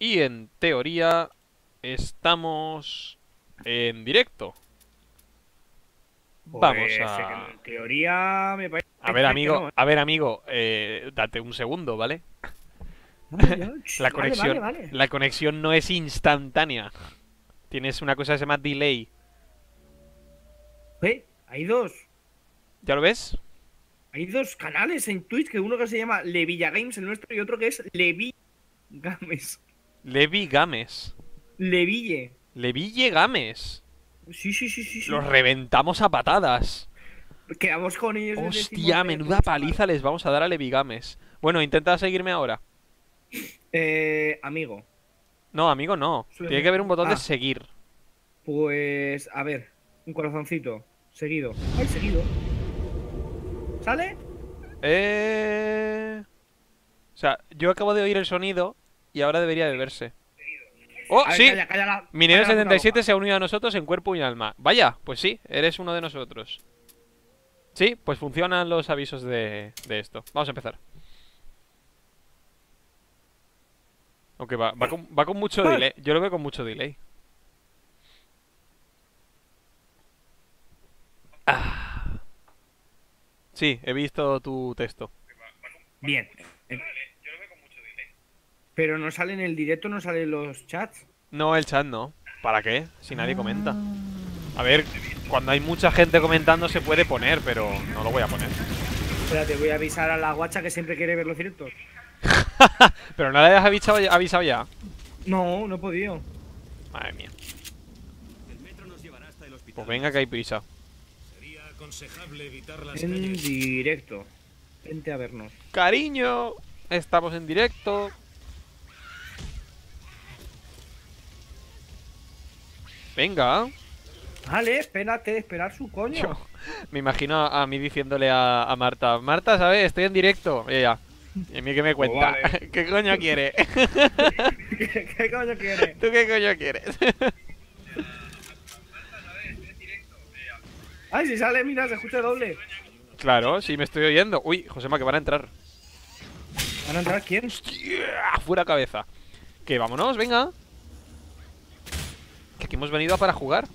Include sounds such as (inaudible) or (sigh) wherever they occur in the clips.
Y en teoría estamos en directo. Vamos Pues, a... En teoría me parece. A ver, amigo, no, a ver, amigo, eh, date un segundo, ¿vale? (laughs) La conexión, vale, vale. la conexión no es instantánea. Tienes una cosa que se llama delay. Eh, hay dos. ¿Ya lo ves? Hay dos canales en Twitch que uno que se llama Levilla Games, el nuestro, y otro que es Levi Games. Levi Games. Leville. Leville Games. Sí, sí, sí, sí. sí. Los reventamos a patadas. Quedamos con ellos. Hostia, menuda paliza les vamos a dar a Levi Games. Bueno, intenta seguirme ahora. Eh, amigo, No, amigo, no. Tiene que haber un botón de Ah. seguir. pues a ver, un corazoncito. Seguido. Ay, seguido. ¿Sale? Eh... O sea, yo acabo de oír el sonido y ahora debería de verse. ¡Oh, ver, sí! calla, calla la- Minero calla la puta 77 boca. se ha unido a nosotros en cuerpo y alma. Vaya, pues sí, eres uno de nosotros. Sí, pues funcionan los avisos de, de esto. Vamos a empezar. Aunque va, va, con, va con mucho Ay. delay. Yo lo veo con mucho delay. Ah. Sí, he visto tu texto. Bien. Pero no sale en el directo, no salen los chats. No, el chat no. ¿Para qué? Si nadie comenta. A ver, cuando hay mucha gente comentando se puede poner, pero no lo voy a poner. Espérate, voy a avisar a la guacha que siempre quiere ver los directos. (laughs) Pero no le has avisado, avisado ya. No, no he podido. Madre mía. El metro nos llevará hasta el hospital. Pues venga que hay prisa. Sería aconsejable evitar las En calles. directo. Vente a vernos. Cariño, estamos en directo. Venga. Vale, espérate, esperar su coño. Yo me imagino a, mí diciéndole a, a Marta, Marta, ¿sabes? Estoy en directo. Y ella, ¿y a mí qué me cuenta? vale. (laughs) ¿Qué coño quiere? (laughs) ¿Qué, qué coño quiere? (laughs) ¿Tú qué coño quieres? Ay, si sale, mira, se escucha doble. claro, sí me estoy oyendo. Uy, Josema, que van a entrar. ¿Van a entrar quién? ¡Hostia! Fuera cabeza. Que vámonos, venga. Que aquí hemos venido para jugar.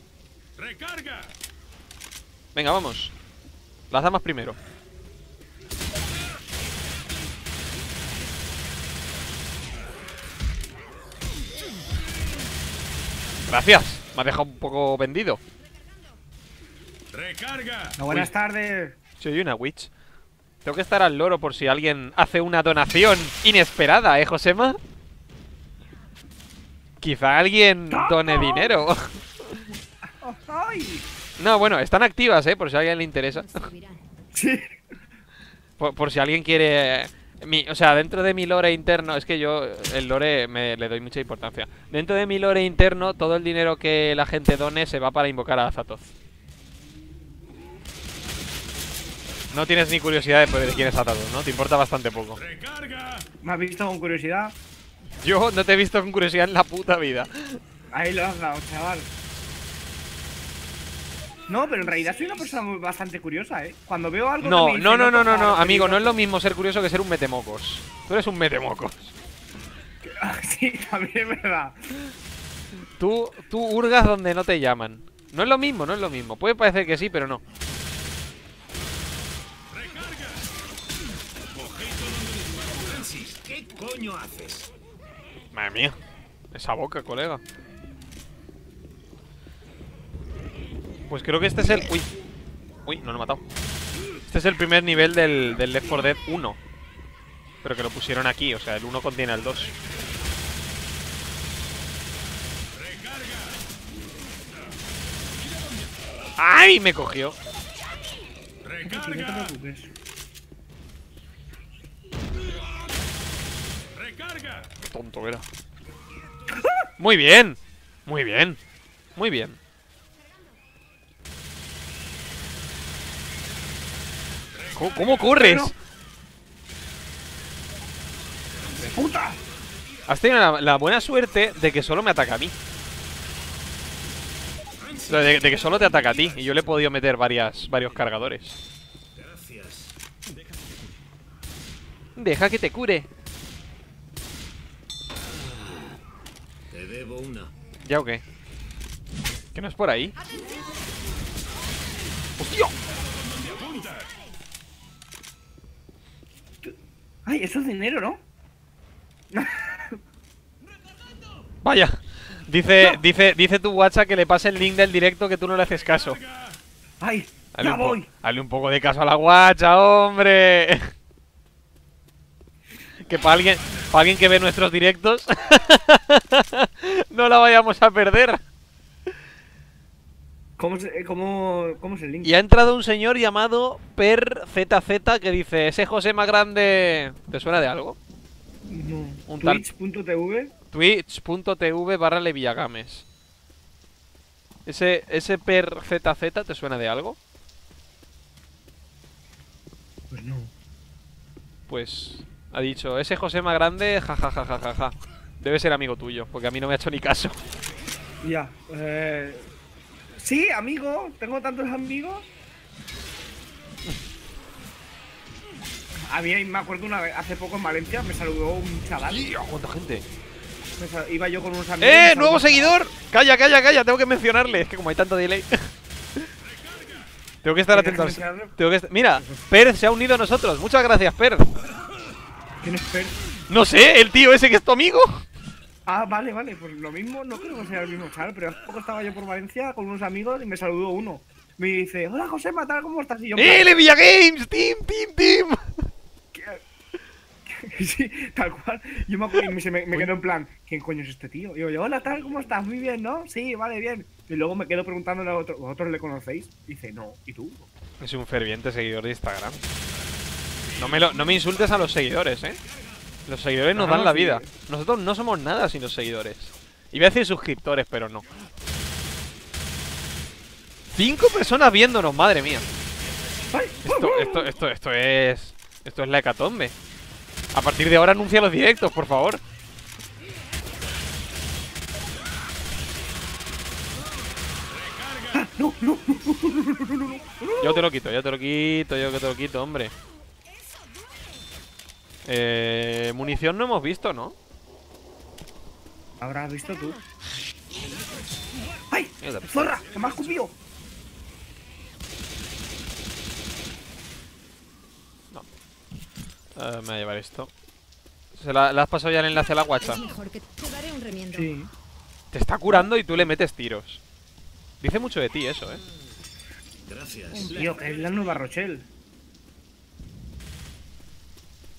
¡Recarga! Venga, vamos. Las damas primero. Gracias. Me ha dejado un poco vendido. ¡Recarga! buenas tardes. Soy una witch. Tengo que estar al loro por si alguien hace una donación inesperada, ¿eh, Josema? Quizá alguien done dinero. No, bueno, están activas, ¿eh? Por si a alguien le interesa. Sí. Por, por si alguien quiere... Mi, o sea, dentro de mi lore interno, es que yo el lore me, le doy mucha importancia. Dentro de mi lore interno, todo el dinero que la gente done se va para invocar a Azatoth. No tienes ni curiosidad de, de quién es Azatoth, ¿no? Te importa bastante poco. ¡Recarga! ¿Me has visto con curiosidad? Yo no te he visto con curiosidad en la puta vida. Ahí lo has dado, chaval. No, pero en realidad soy una persona bastante curiosa, ¿eh? Cuando veo algo. que No, me dice, no, no, no, no, no, amigo, no es lo peligroso". mismo ser curioso que ser un metemocos. Tú eres un metemocos. (laughs) sí, también es verdad. Tú, tú hurgas donde no te llaman. No es lo mismo, no es lo mismo. Puede parecer que sí, pero no. ¿qué coño haces? Madre mía. Esa boca, colega. Pues creo que este es el... Uy. Uy, no lo he matado. Este es el primer nivel del, del Left 4 Dead 1. Pero que lo pusieron aquí, o sea, el 1 contiene al 2. ¡Ay! Me cogió. ¡Recarga! Tonto era. Muy bien. Muy bien. Muy bien. ¿Cómo, cómo corres? ¡De puta! Has tenido la, la buena suerte de que solo me ataca a mí. De, de que solo te ataca a ti. Y yo le he podido meter varias, varios cargadores. Deja que te cure. Una. ¿Ya o qué? ¿Que no es por ahí? ¡Hostia! Ay, eso es dinero, ¿no? Vaya. Dice, dice, dice tu WhatsApp que le pase el link del directo que tú no le haces caso. Ay, Dale ya voy. dale un poco de caso a la guacha, hombre. Que para alguien, para alguien que ve nuestros directos, (laughs) no la vayamos a perder. ¿Cómo, se- cómo, ¿Cómo es el link? Y ha entrado un señor llamado PerZZ que dice, ese José más grande, ¿te suena de algo? No. Twitch.tv. Twitch.tv barra Levillagames. Ese, ese PerZZ, ¿te suena de algo? Pues no. Pues ha dicho, ese José más grande, jajajajaja. Debe ser amigo tuyo, porque a mí no me ha hecho ni caso. Ya. Eh... Sí, amigo. Tengo tantos amigos. A mí me acuerdo una vez, hace poco en Valencia, me saludó un chaval. ¿Cuánta gente? Me sal- Iba yo con unos amigos. ¡Eh! ¡Nuevo seguidor! Calla, calla, calla, tengo que mencionarle. Es que como hay tanto delay. (laughs) tengo que estar ¿Quieres atento. Tengo que est- Mira, Per se ha unido a nosotros. Muchas gracias, Per. ¿Quién es Per? No sé, el tío ese que es tu amigo. Ah, vale, vale, pues lo mismo, no creo que sea el mismo chaval, pero hace poco estaba yo por Valencia con unos amigos y me saludó uno. Me dice, hola José Matar, ¿cómo estás? Y yo, ¡Eh, Levilla Games! ¡Team, team, team! (laughs) sí, tal cual. Yo me acuerdo me quedo en plan, ¿quién coño es este tío? Y yo, hola tal, ¿cómo estás? Muy bien, ¿no? Sí, vale, bien. Y luego me quedo preguntándole a otro, ¿vosotros le conocéis? Y dice, no, ¿y tú? Es un ferviente seguidor de Instagram. No me, lo- no me insultes a los seguidores, ¿eh? Los seguidores nos No, dan la sí. vida. Nosotros no somos nada sin los seguidores. Iba a decir suscriptores, pero no. Cinco personas viéndonos, madre mía. Esto, esto, esto, esto es. Esto es la hecatombe. A partir de ahora anuncia los directos, por favor. No, no, Yo te lo quito, yo te lo quito, yo que te lo quito, hombre. Eh, munición no hemos visto, ¿no? Habrás visto tú. ¡Ay! ¡Zorra! ¡Que me has escupido! Eh, me voy a llevar esto. ¿Se la, ¿Le has pasado ya el enlace a la guacha? Sí. Te está curando y tú le metes tiros. Dice mucho de ti eso, ¿eh? Gracias. Tío, que es la nueva Rochelle.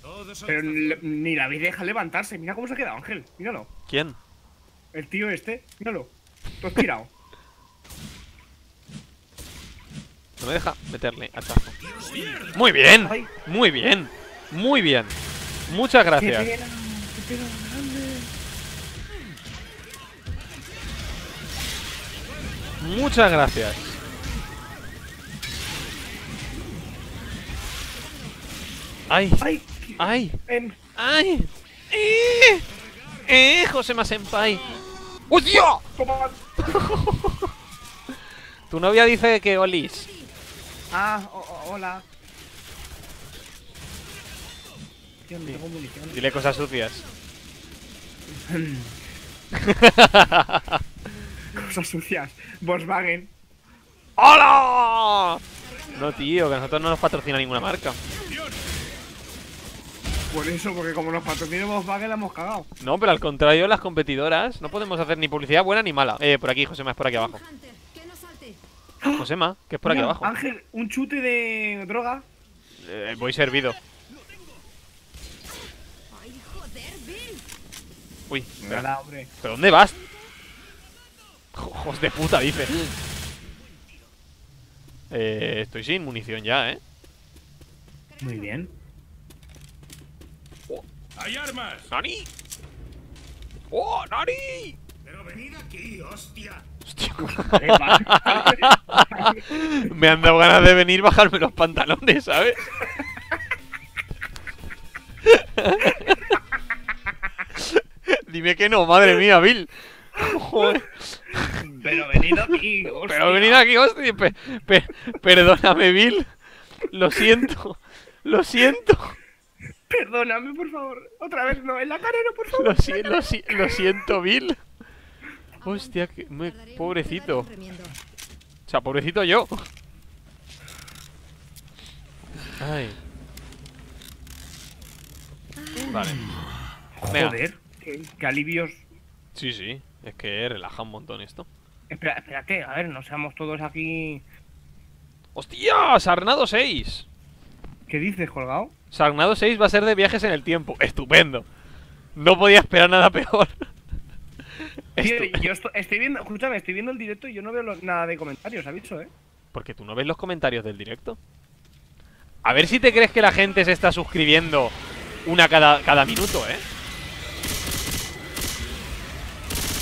Todos Pero ni la vi deja levantarse. Mira cómo se ha quedado, Ángel. Míralo. ¿Quién? El tío este. Míralo. Tú has tirado. (laughs) No me deja meterle hachazo. Muy bien, muy bien, muy bien. Muchas ¡Qué gracias. pena! ¡Qué pena grande! Muchas gracias. Ay, ¡Ay! Ay, Em, ay. Eh, eh, José Senpai. ¡Hostia! (laughs) Tu novia dice que olis. Ah, hola. Tío, no tengo munición. Dile cosas sucias. (laughs) Cosas sucias. Volkswagen. ¡Hola! No, tío, que a nosotros no nos patrocina ninguna marca. Por eso, porque como nos patrocina Volkswagen la hemos cagado. No, pero al contrario, las competidoras no podemos hacer ni publicidad buena ni mala. Eh, por aquí, Josema, es por aquí abajo. Josema, que es por aquí abajo. Ángel, un chute de droga. Eh, voy servido. Uy. Nada, hombre. ¿pero dónde vas? Ojos de puta, dice. Eh, estoy sin munición ya, ¿eh? Muy bien. ¡Hay armas! ¡Nani! ¡Oh, Nani! Pero venid aquí, hostia. Hostia. (laughs) Me han dado ganas de venir bajarme los pantalones, ¿sabes? (laughs) Dime que no, madre mía, Bill. Joder. Pero venido aquí. hostia. Pero venid aquí, hostia. pe- pe- perdóname, Bill. Lo siento. Lo siento. Perdóname, por favor. Otra vez no. En la cara no, por favor. Lo, si- lo si- lo (laughs) siento, Bill. Hostia, que me- pobrecito. O sea, pobrecito yo. Ay. Vale. Venga. Joder, qué, qué alivios. Sí, sí. Es que relaja un montón esto. Espera, espérate, a ver, no seamos todos aquí. ¡Hostia! Sarnado 6. ¿Qué dices, colgado? Sarnado 6 va a ser de viajes en el tiempo. Estupendo. No podía esperar nada peor. (laughs) Tío, yo esto- estoy viendo, escúchame, estoy viendo el directo y yo no veo lo- nada de comentarios, aviso, eh. Porque tú no ves los comentarios del directo. A ver si te crees que la gente se está suscribiendo una cada, cada minuto, ¿eh?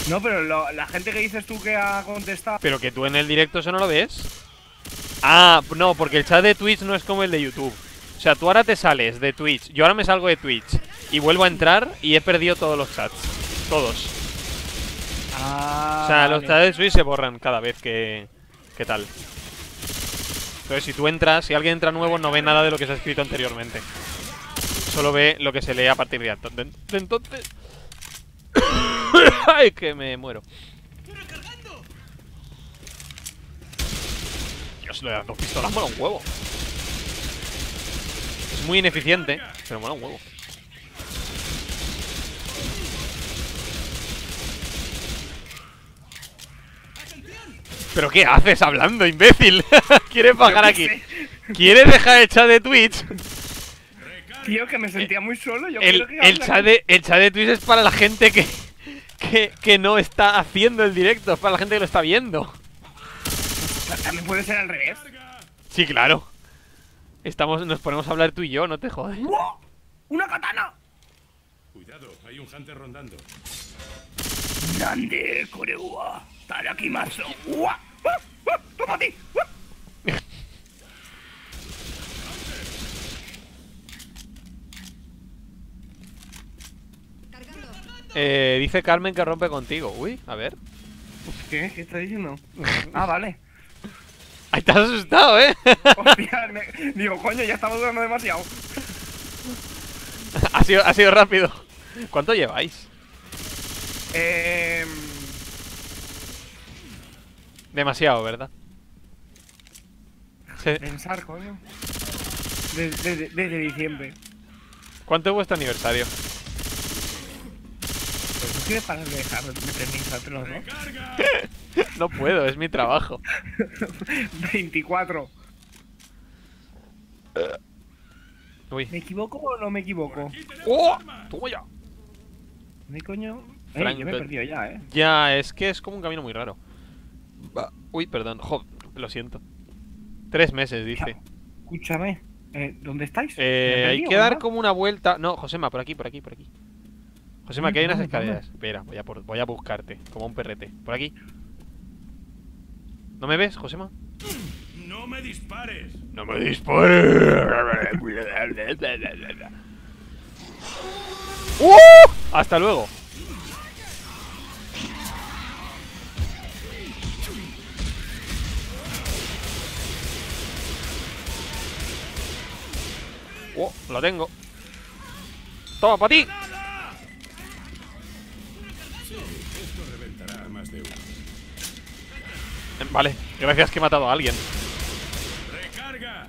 No, pero lo- la gente que dices tú que ha contestado. Pero que tú en el directo eso no lo ves. Ah, no, porque el chat de Twitch no es como el de YouTube. O sea, tú ahora te sales de Twitch. Yo ahora me salgo de Twitch. Y vuelvo a entrar y he perdido todos los chats. Todos. Ah, O sea, los vale. chats de Twitch se borran cada vez que... ¿Qué tal? Entonces, si tú entras, si alguien entra nuevo, no ve nada de lo que se ha escrito anteriormente. Solo ve lo que se lee a partir de entonces. (coughs) ¡Ay, que me muero! Dios, lo de las dos pistolas mola un huevo. Es muy ineficiente, pero mola un huevo. ¿Pero qué haces hablando, imbécil? (laughs) ¿Quieres bajar aquí? ¿Quieres dejar el chat de Twitch? Tío, que me sentía muy solo. Yo El, quiero que el, hable chat aquí. de, el chat de Twitch es para la gente que, que, que no está haciendo el directo, es para la gente que lo está viendo. También puede ser al revés. Sí, claro. Estamos, nos ponemos a hablar tú y yo, no te jodes. ¡Wow! ¡Una katana! Cuidado, hay un hunter rondando. Nande korewa tarakimasu. ¡Ua! ¡Ah! ¡Ah! ¡Toma a ti! ¡Ah! Eh, dice Carmen que rompe contigo. Uy, a ver. ¿Qué? ¿Qué está diciendo? (laughs) Ah, vale. Ay, te has asustado, ¿eh? (laughs) Hostia, me- digo, coño, ya estamos durando demasiado. ha, sido, ha sido rápido. ¿Cuánto lleváis? Eh, Demasiado, ¿verdad? Se- pensar, coño. Desde, desde- desde diciembre. ¿Cuánto es vuestro aniversario? Parar de dejar de pensártelo, ¿no? No puedo, es mi trabajo. (laughs) 24. Uy. ¿Me equivoco o no me equivoco? ¡Oh! ¡Toma ya! ¿Me coño? Yo me he perdido ya, eh. Ya, es que es como un camino muy raro. Va- Uy, perdón. Jo, lo siento. Tres meses, dice. Escúchame. Eh, ¿Dónde estáis? ¿Me he Eh, hay que dar verdad? como una vuelta. No, Josema, por aquí, por aquí, por aquí. Josema, que hay unas escaleras. Espera, voy a, por- voy a buscarte. Como un perrete. Por aquí. ¿No me ves, Josema? ¡No me dispares! ¡No me dispares! ¡Uh! ¡Hasta luego! ¡Oh! ¡Lo tengo! ¡Toma, para ti! Vale, gracias que he matado a alguien. ¡Recarga!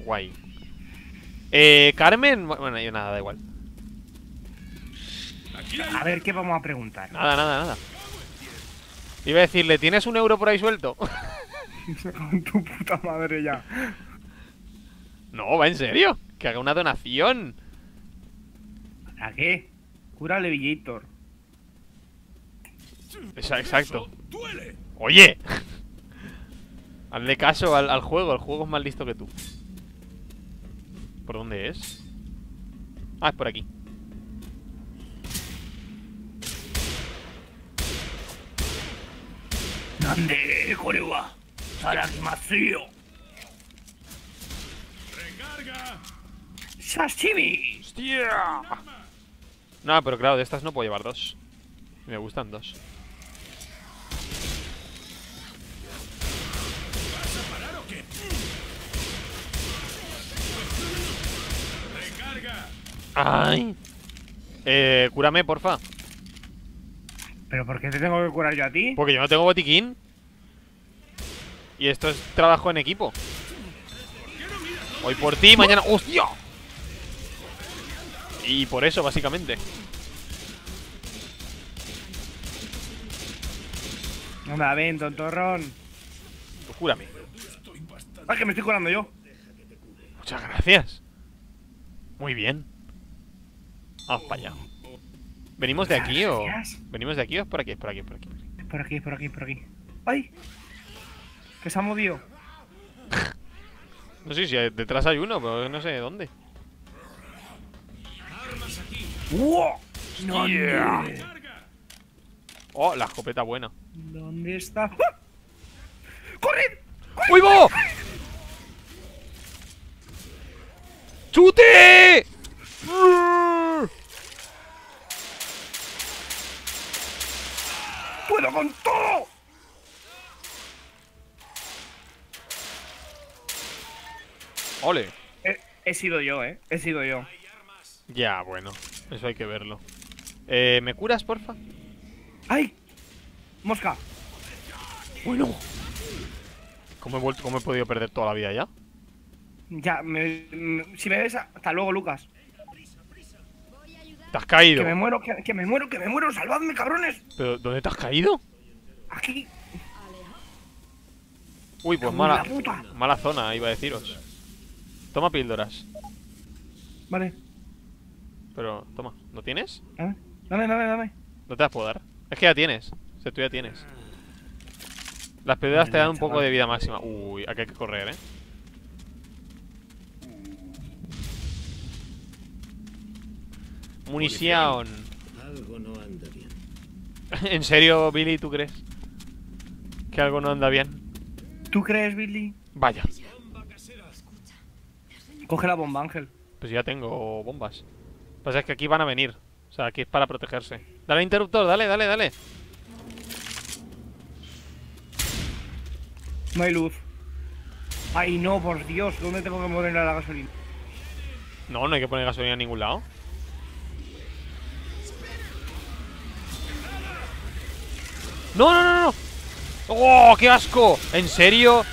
Guay. Eh, Carmen. bu- Bueno, yo nada, da igual. A ver, ¿qué vamos a preguntar? Nada, nada, nada. Iba a decirle, ¿tienes un euro por ahí suelto? Con (laughs) tu puta madre ya. no, va en serio. Que haga una donación. ¿A qué? Cúrale, Villator. Exacto. Oye. (laughs) Hazle caso al, al juego. El juego es más listo que tú. ¿Por dónde es? Ah, es por aquí. Korewa tarakimasu yo. ¡Recarga! Sashimi. ¡Hostia! No, pero claro, de estas no puedo llevar dos. Me gustan dos. ¡Ay! Eh, cúrame, porfa. ¿Pero por qué te tengo que curar yo a ti? Porque yo no tengo botiquín. Y esto es trabajo en equipo. Hoy por ti, mañana. ¡Hostia! Y por eso, básicamente. Anda, ven, tontorrón. Tú júrame. Ah, que me estoy curando yo. Muchas gracias. Muy bien. Vamos para allá. ¿Venimos de aquí o...? ¿Venimos de aquí o es por aquí? Es por aquí, es por aquí. Por aquí, por aquí, por aquí. ¡Ay! Que se ha movido. No sé si detrás hay uno, pero no sé dónde. ¡Wow! ¿Dónde? Oh, la escopeta buena. ¿Dónde está? ¡Ah! ¡Corred! ¡Uy, bo! ¡Chute! ¡Puedo con todo! ¡Ole! He, he sido yo, eh. He sido yo. Ya, bueno. Eso hay que verlo. Eh, ¿Me curas, porfa? ¡Ay! ¡Mosca! Bueno. ¿Cómo he, vuelto, ¿Cómo he podido perder toda la vida ya? Ya, me- me- si me ves, hasta luego, Lucas. ¿Te has caído? Que me muero, que, que me muero, que me muero. ¡Salvadme, cabrones! ¿Pero dónde te has caído? Aquí. Uy, pues mala, mala zona, iba a deciros. Toma píldoras. Vale. Pero, toma, ¿no tienes? Dame, dame, dame, dame. No te las puedo dar. Es que ya tienes. O sea, tú ya tienes. Las píldoras te dan un poco de vida máxima. Uy, aquí hay que correr, ¿eh? Munición. Algo no anda bien. (laughs) ¿En serio, Billy, tú crees? Que algo no anda bien. ¿Tú crees, Billy? Vaya, Coge la bomba, Ángel. pues ya tengo bombas. Pasa es que aquí van a venir. O sea, aquí es para protegerse. Dale interruptor, dale, dale, dale. No hay luz. Ay, no, por Dios. ¿Dónde tengo que poner la gasolina? No, no hay que poner gasolina en ningún lado. No, no, no, no. ¡Oh, qué asco! ¿En serio?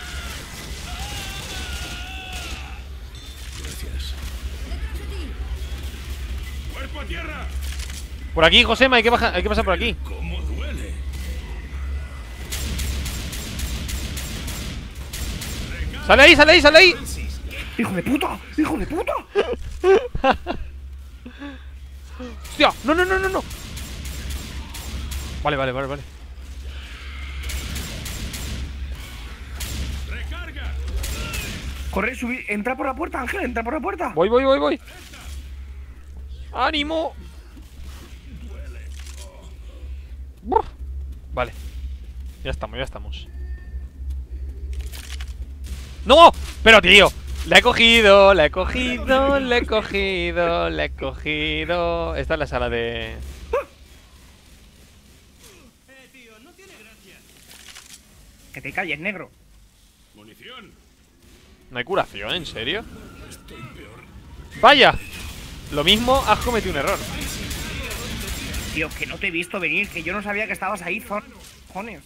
Gracias. ¡Cuerpo a tierra! Por aquí, Josema, hay que, bajar, hay que pasar por aquí. ¿Cómo duele? ¡Sale ahí, sale ahí, sale ahí! ¡Hijo de puta! ¡Hijo de puta! (laughs) ¡Hostia! ¡No, no, no, no, no! Vale, vale, vale, vale. Corre, subir. Entra por la puerta, Ángel. Entra por la puerta. Voy, voy, voy, voy. ¡Ánimo! Buf. Vale. Ya estamos, ya estamos. ¡No! Pero, tío. La he cogido, la he cogido, la he cogido, la he cogido. Esta es la sala de... Que te calles, negro. ¿No hay curación? ¿En serio? ¡Vaya! Lo mismo, has cometido un error. Tío, que no te he visto venir. Que yo no sabía que estabas ahí, zon- curarte.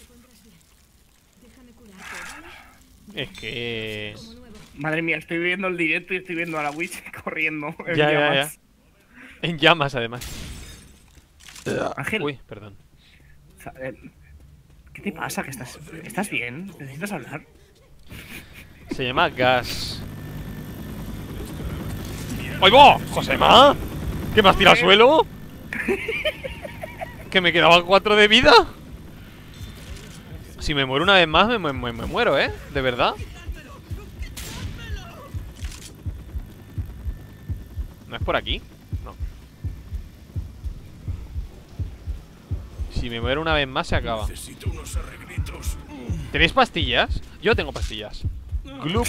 Es que... Madre mía, estoy viendo el directo y estoy viendo a la Witch (laughs) corriendo. en Ya, ya, ya. llamas. En llamas, además. Ángel, Uy, perdón. eh, ¿qué te pasa? ¿Que estás, ¿Estás bien? ¿Necesitas hablar? Se llama gas. ¡Ay, va! ¡Josema! ¿Qué me has tirado al suelo? ¿Que me quedaban cuatro de vida? Si me muero una vez más, me, me- me- me muero, ¿eh? ¿De verdad? ¿No es por aquí? No. Si me muero una vez más, se acaba. ¿Tenéis pastillas? Yo tengo pastillas. Gloop.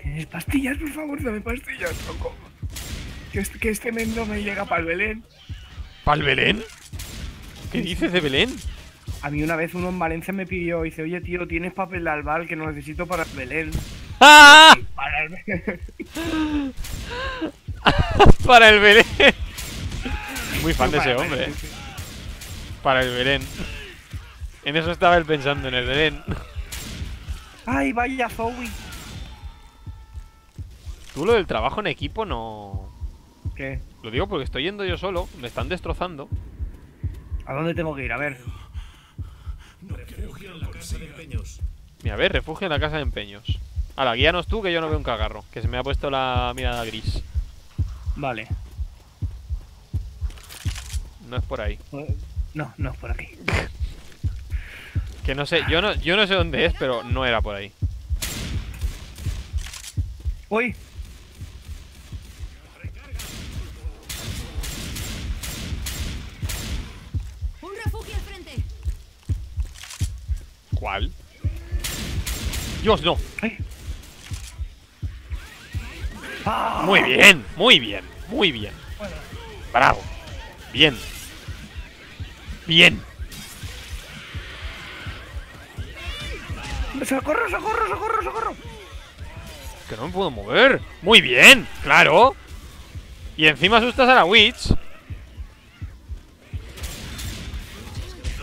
¿Tienes pastillas? Por favor, dame pastillas, loco. Que este, que este men no me llega para el Belén. ¿Pal Belén? ¿Qué dices de Belén? A mí una vez uno en Valencia me pidió, dice, oye tío, ¿tienes papel de albal que lo necesito para el Belén? ¡Ah! Para el Belén. (laughs) Para el Belén. Muy fan de ese hombre, ¿eh? Para el Belén. En eso estaba él pensando, en el Belén. Ay, vaya Zoe. Tú lo del trabajo en equipo no... ¿Qué? Lo digo porque estoy yendo yo solo, me están destrozando. ¿A dónde tengo que ir? A ver. Refugio en la casa de empeños. Mira, a ver, refugio en la casa de empeños. Ahora, guíanos tú que yo no veo un cagarro. Que se me ha puesto la mirada gris. Vale. No es por ahí. No, no, por aquí. (laughs) Que no sé, yo no, yo no sé dónde es, pero no era por ahí. ¡Uy! ¡Un refugio al frente! ¿Cuál? Dios, no. ¡Ay! ¡Ah! Muy bien, muy bien, muy bien. Bravo. Bien. Bien. ¡Socorro, socorro, socorro, socorro! Que no me puedo mover. Muy bien, claro. Y encima asustas a la Witch.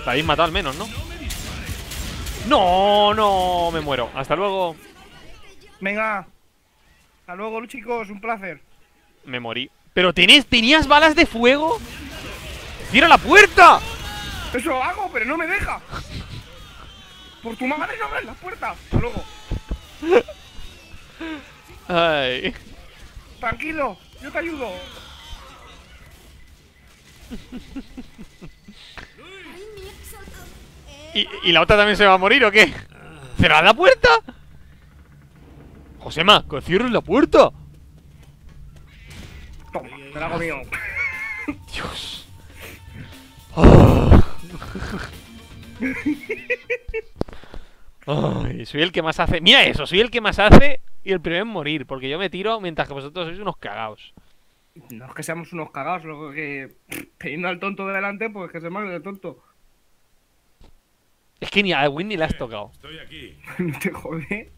La habéis matado al menos, ¿no? No, no, me muero. Hasta luego. Venga. Hasta luego, chicos. Un placer. Me morí. ¿Pero tenés, tenías balas de fuego? ¡Cierra la puerta! Eso hago, pero no me deja. (laughs) Por tu madre no abres la puerta. Hasta luego. Ay. Tranquilo. Yo te ayudo. ¿Y, y la otra también se va a morir o qué? ¿Cerrad la puerta? Josema, que cierres la puerta. Toma, te la hago mío. Dios. Ah. Ay, soy el que más hace. Mira eso, soy el que más hace y el primero en morir, porque yo me tiro mientras que vosotros sois unos cagaos. No es que seamos unos cagados, lo que (laughs) teniendo al tonto delante, pues que se haga el tonto. Es que ni a Win ni la has tocado. Estoy aquí. (laughs) No te jode.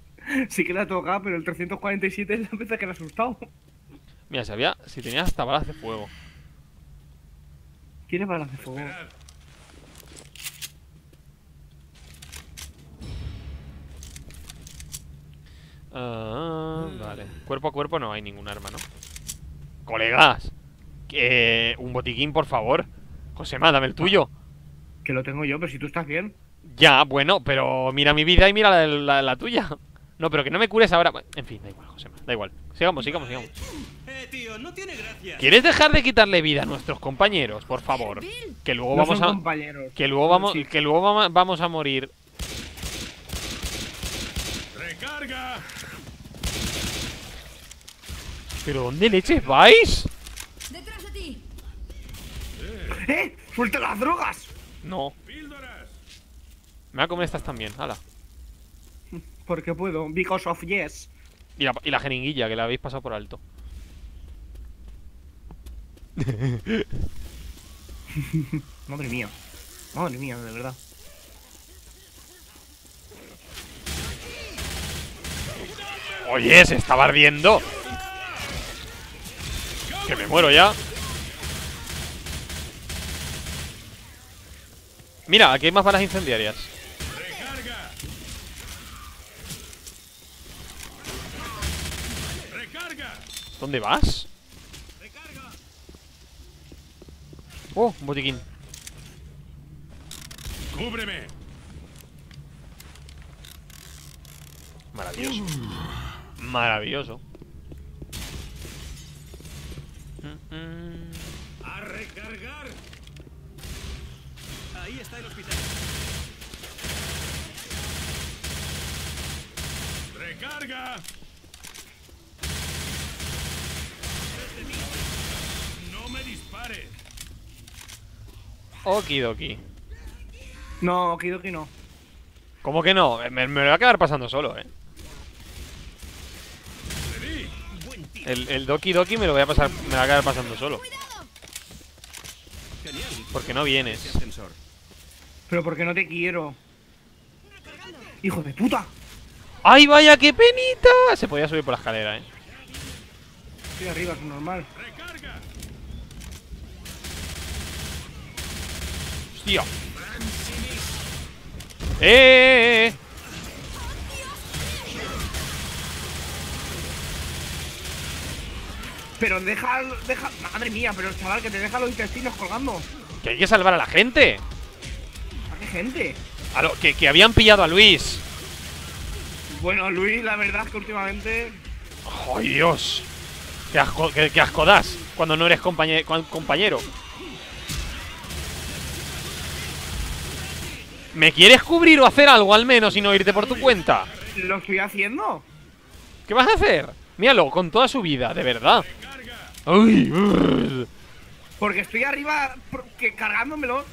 Sí que la ha tocado, pero el 347 es la vez que le ha asustado. Mira, sabía si tenía hasta balas de fuego. ¿Quiere balas de fuego? Esperad. Ah, vale. Cuerpo a cuerpo no hay ningún arma, ¿no? Colegas. Que un botiquín, por favor. Josema, dame el tuyo. Que lo tengo yo, pero si tú estás bien. Ya, bueno, pero mira mi vida y mira la, la- la tuya. No, pero que no me cures ahora. En fin, da igual, Josema, da igual. Sigamos, sigamos, sigamos. Eh, tío, no tiene gracia. ¿Quieres dejar de quitarle vida a nuestros compañeros, por favor? Que luego No vamos son a. compañeros. Que luego vamos, Sí. que luego vamos a morir. ¡Recarga! ¿Pero dónde leches vais? ¡Detrás de ti! ¡Eh! ¡Suelta las drogas! No, ¡Píldoras! me voy a comer estas también, hala. Porque puedo. Because of yes. Y la, y la jeringuilla, que la habéis pasado por alto. (laughs) Madre mía. Madre mía, de verdad. Oye, se estaba ardiendo. Que me muero ya. Mira, aquí hay más balas incendiarias. ¡Recarga! ¡Recarga! ¿Dónde vas? ¡Recarga! Oh, un botiquín. ¡Cúbreme! Maravilloso. Maravilloso. Mm. ¡A recargar! Ahí está el hospital. ¡Recarga! ¡No me dispare! Okidoki. No, Okidoki no. ¿Cómo que no? Me, me lo voy a quedar pasando solo, eh. ¡Reví! Buen tiro. El, el Doki Doki me lo voy a pasar. Me va a quedar pasando solo. Porque no vienes. Pero porque no te quiero. ¡Hijo de puta! ¡Ay, vaya, qué penita! Se podía subir por la escalera, eh. Estoy arriba, es normal. ¡Hostia! ¡Eh, eh, eh! Pero deja, deja. Madre mía, pero chaval, que te deja los intestinos colgando. Que hay que salvar a la gente. ¿A qué gente? A lo, que, que habían pillado a Luis. Bueno, Luis, la verdad es que últimamente. ¡Ay, Dios! ¡Qué asco, qué, qué asco das cuando no eres compañe- compañero! ¿Me quieres cubrir o hacer algo al menos y no irte por tu cuenta? Lo estoy haciendo. ¿Qué vas a hacer? Míralo, con toda su vida, de verdad. ¡Uy! Porque estoy arriba porque cargándomelo.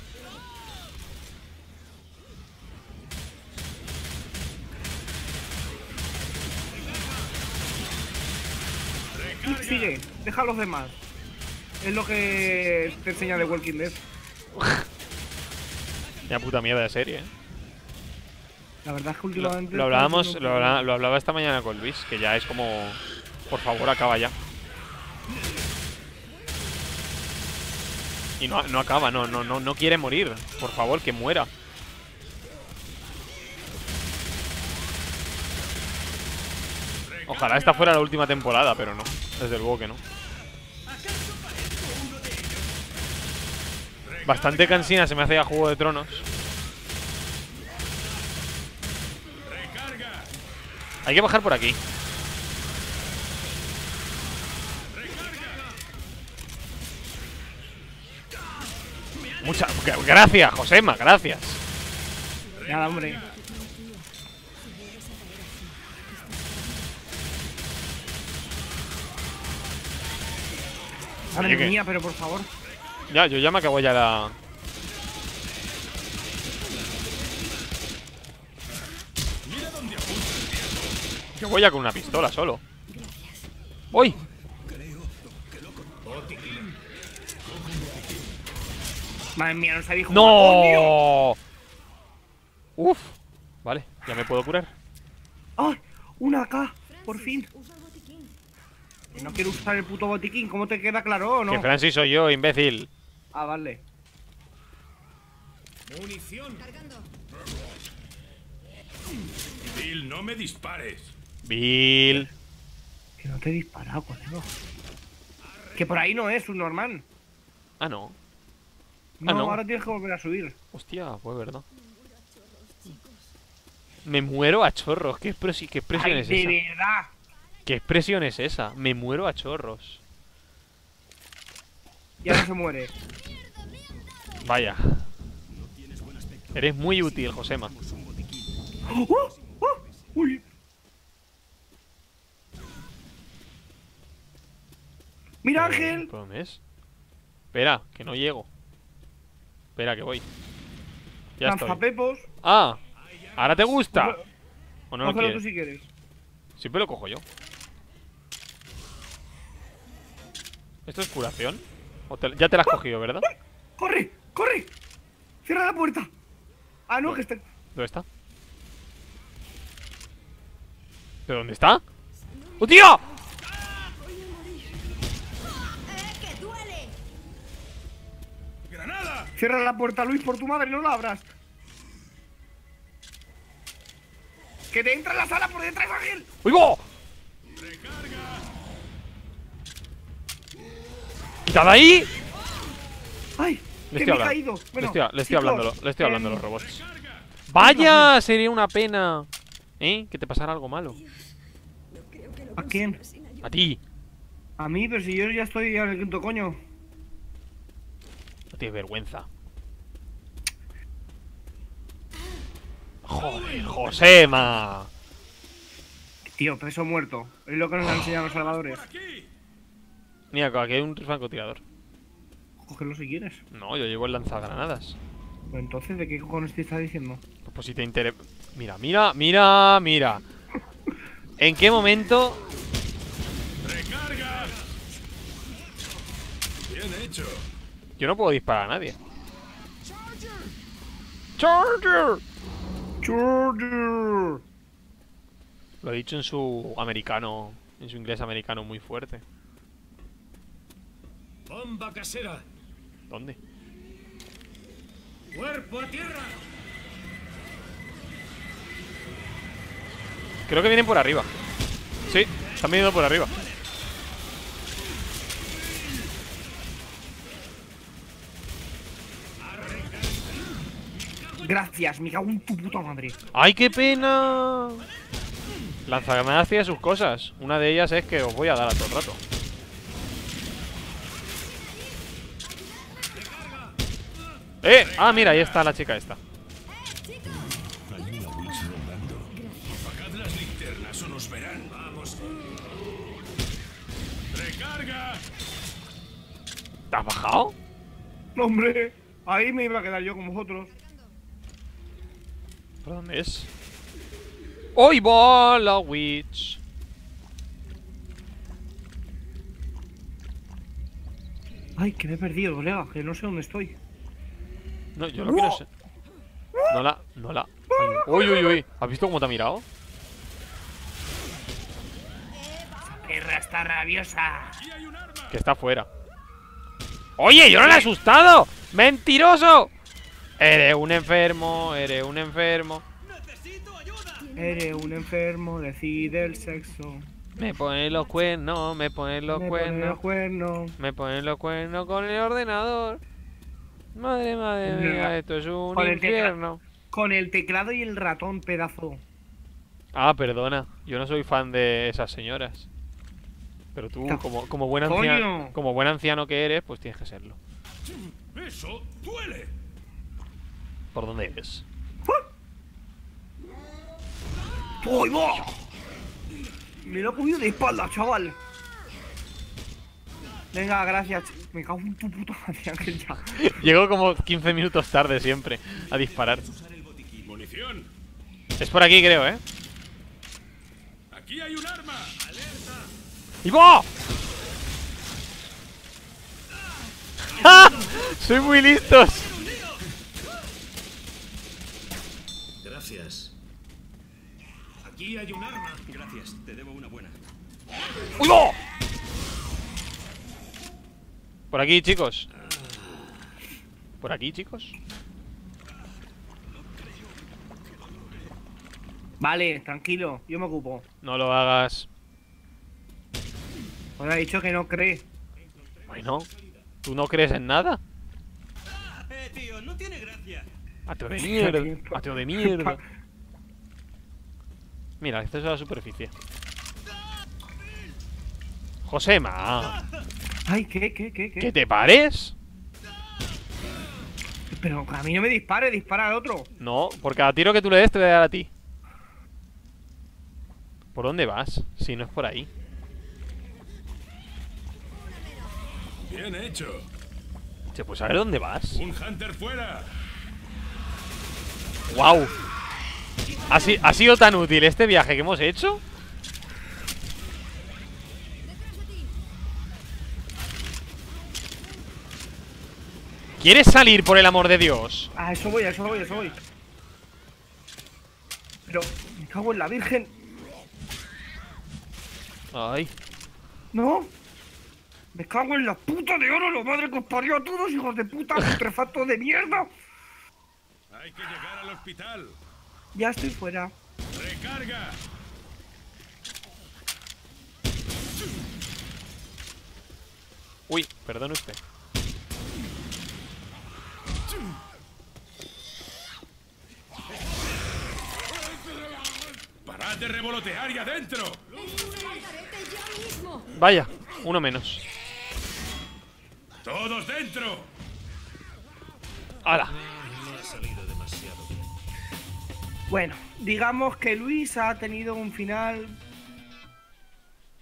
Sigue, deja a los demás. Es lo que te enseña de Walking Dead. (laughs) Mira puta mierda de serie, ¿eh? La verdad es que últimamente. lo hablábamos, lo hablaba esta mañana con Luis, que ya es como... Por favor, acaba ya. Y no, no acaba, no, no, no, no quiere morir. Por favor, que muera. Ojalá esta fuera la última temporada, pero no. Desde luego que no. Bastante cansina se me hace ya Juego de Tronos. Hay que bajar por aquí. Muchas gracias, Josema, gracias. Nada, hombre. Madre mía, pero por favor. Ya, yo ya me acabo ya la. Yo voy ya con una pistola solo. ¡Uy! Madre mía, no sabéis jugar. ¡Oh, ¡No! Uf. Vale, ya me puedo curar. ¡Ay! ¡Una acá! Por fin. Usa el botiquín. No quiero usar el puto botiquín. ¿Cómo te queda claro o no? Que Francis soy yo, imbécil. Ah, vale. Munición. Cargando. Bill, no me dispares. Bill. Que no te he disparado, colega. Que por ahí no es un normal. Ah, no. No, Ah, no. ahora tienes que volver a subir. Hostia, pues verdad. Me muero a chorros. ¿Qué, expresi- qué expresión Ay, es de esa? verdad. ¿Qué expresión es esa? Me muero a chorros. Ya no se muere. Vaya. Eres muy útil, Josema. ¡Oh! ¡Oh! ¡Uy! ¡Mira, Ángel! ¿Por dónde es? Espera, que no llego. Espera, que voy. Ya estoy. Ah, ¿ahora te gusta? ¿O no lo Cógelo tú quieres? si quieres. Siempre lo cojo yo. ¿Esto es curación? ¿O te- ya te la has cogido, ¿verdad? ¡Corre! ¡Corre! ¡Cierra la puerta! Ah, no, que está. ¿Dónde está? ¿Pero dónde está? ¡Oh, tío! Cierra la puerta, Luis, por tu madre, no la abras. ¡Que te entra en la sala por detrás, Ángel! ¡Oigo! ¡Quitad ahí! ¡Ay! Le ¡Que estoy me caído! le estoy, le estoy chicos, hablando, le estoy hablando a los robots. ¡Vaya! Sería una pena. ¿Eh? Que te pasara algo malo. ¿A quién? A ti. A mí, pero si yo ya estoy el quinto coño. No tienes vergüenza. Joder, Josema. Tío, peso muerto. Es lo que nos han enseñado los salvadores. Mira, aquí hay un francotirador. Cógelo si quieres. No, yo llevo el lanzagranadas. Pues entonces, ¿de qué cojones te estás diciendo? Pues, pues si te interesa. Mira, mira, mira, mira. ¿En qué momento? ¡Recarga! Bien hecho. Yo no puedo disparar a nadie. ¡Charger! ¡Charger! Lo he dicho en su americano, en su inglés americano muy fuerte. Bomba casera. ¿Dónde? ¡Cuerpo a tierra! Creo que vienen por arriba. Sí, están viniendo por arriba. Gracias, me cago en tu puta madre. ¡Ay, qué pena! Lanzagranadas hacía sus cosas. Una de ellas es que os voy a dar a todo el rato. ¡Eh! Ah, mira, ahí está la chica esta. Hay una Witch rondando. Apagad las linternas o nos verán. Vamos. ¡Recarga! ¿Te has bajado? No, hombre, ahí me iba a quedar yo con vosotros. ¿Por dónde es? ¡Hoy va la witch! Ay, que me he perdido, colega, que no sé dónde estoy. No, yo lo que no sé. No la, no la. Uy, uy, uy. ¿Has visto cómo te ha mirado? Perra está rabiosa. Que está afuera. ¡Oye, yo no la he asustado! ¡Mentiroso! Eres un enfermo, eres un enfermo. ¡Necesito ayuda! Eres un enfermo, decide el sexo. Me ponen los cuernos, me ponen los Me cuernos. los cuernos. Me ponen los cuernos con el ordenador. Madre, madre mía, esto es un Con el infierno. Con el teclado y el ratón, pedazo. Ah, perdona. Yo no soy fan de esas señoras. Pero tú, como, como, buen anciano, como buen anciano que eres, pues tienes que serlo. ¡Eso duele! ¿Por dónde eres? ¡Uy, va! Me lo he comido de espalda, chaval. Venga, gracias. Me cago en tu puta madre, Ángel, ya. (laughs) Llego como 15 minutos tarde siempre a disparar. ¡Munición! Es por aquí, creo, ¿eh? ¡Aquí hay un arma! ¡Y va! (laughs) ¡Ah! ¡Soy muy listos! Aquí hay un arma. Gracias, te debo una buena. ¡Uy, va! Por aquí, chicos. Por aquí, chicos. Vale, tranquilo, yo me ocupo. No lo hagas. Os ha dicho que no cree. Bueno, ¿tú no crees en nada? Eh, tío, no tiene gracia. Ateo de mierda. Ateo de mierda. (laughs) Mira, acceso a la superficie. Josema, Ay, ¿qué, qué, qué, qué? ¿que te pares? Pero a mí no me dispare, dispara al otro. No, por cada tiro que tú le des te voy a dar a ti. ¿Por dónde vas? Si no es por ahí. Bien hecho. Che, pues a ver dónde vas. Un Hunter fuera. ¡Wow! ¿Ha, si- ha sido tan útil este viaje que hemos hecho? ¿Quieres salir por el amor de Dios? A eso voy, a eso voy, a eso voy. Pero, me cago en la virgen. Ay, ¿No? Me cago en la puta de oro, la madre que os parió a todos, hijos de puta, (laughs) putrefacto de mierda. Hay que llegar al hospital. Ya estoy fuera. ¡Recarga! uy, perdone usted. ¡Parad de revolotear y adentro! Vaya, uno menos. ¡Todos dentro! ¡Hala! Bueno, digamos que Luis ha tenido un final.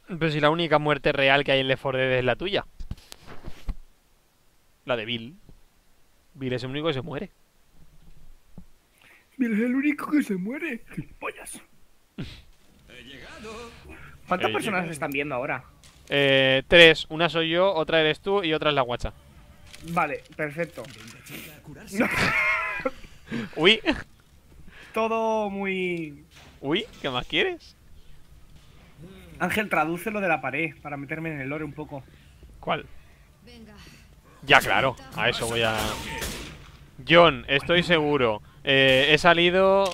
Pero si la única muerte real que hay en Left 4 Dead es la tuya. La de Bill. Bill es el único que se muere. Mira, es el único que se muere. Gilipollas. He llegado. ¿Cuántas Eh, personas están viendo ahora? Eh, tres. Una soy yo, otra eres tú y otra es la guacha. Vale, perfecto. (laughs) Uy, Todo muy. uy, ¿qué más quieres? Ángel, traduce lo de la pared para meterme en el lore un poco. ¿Cuál? Venga. Ya, claro, a eso voy a. John, estoy seguro. Eh, he salido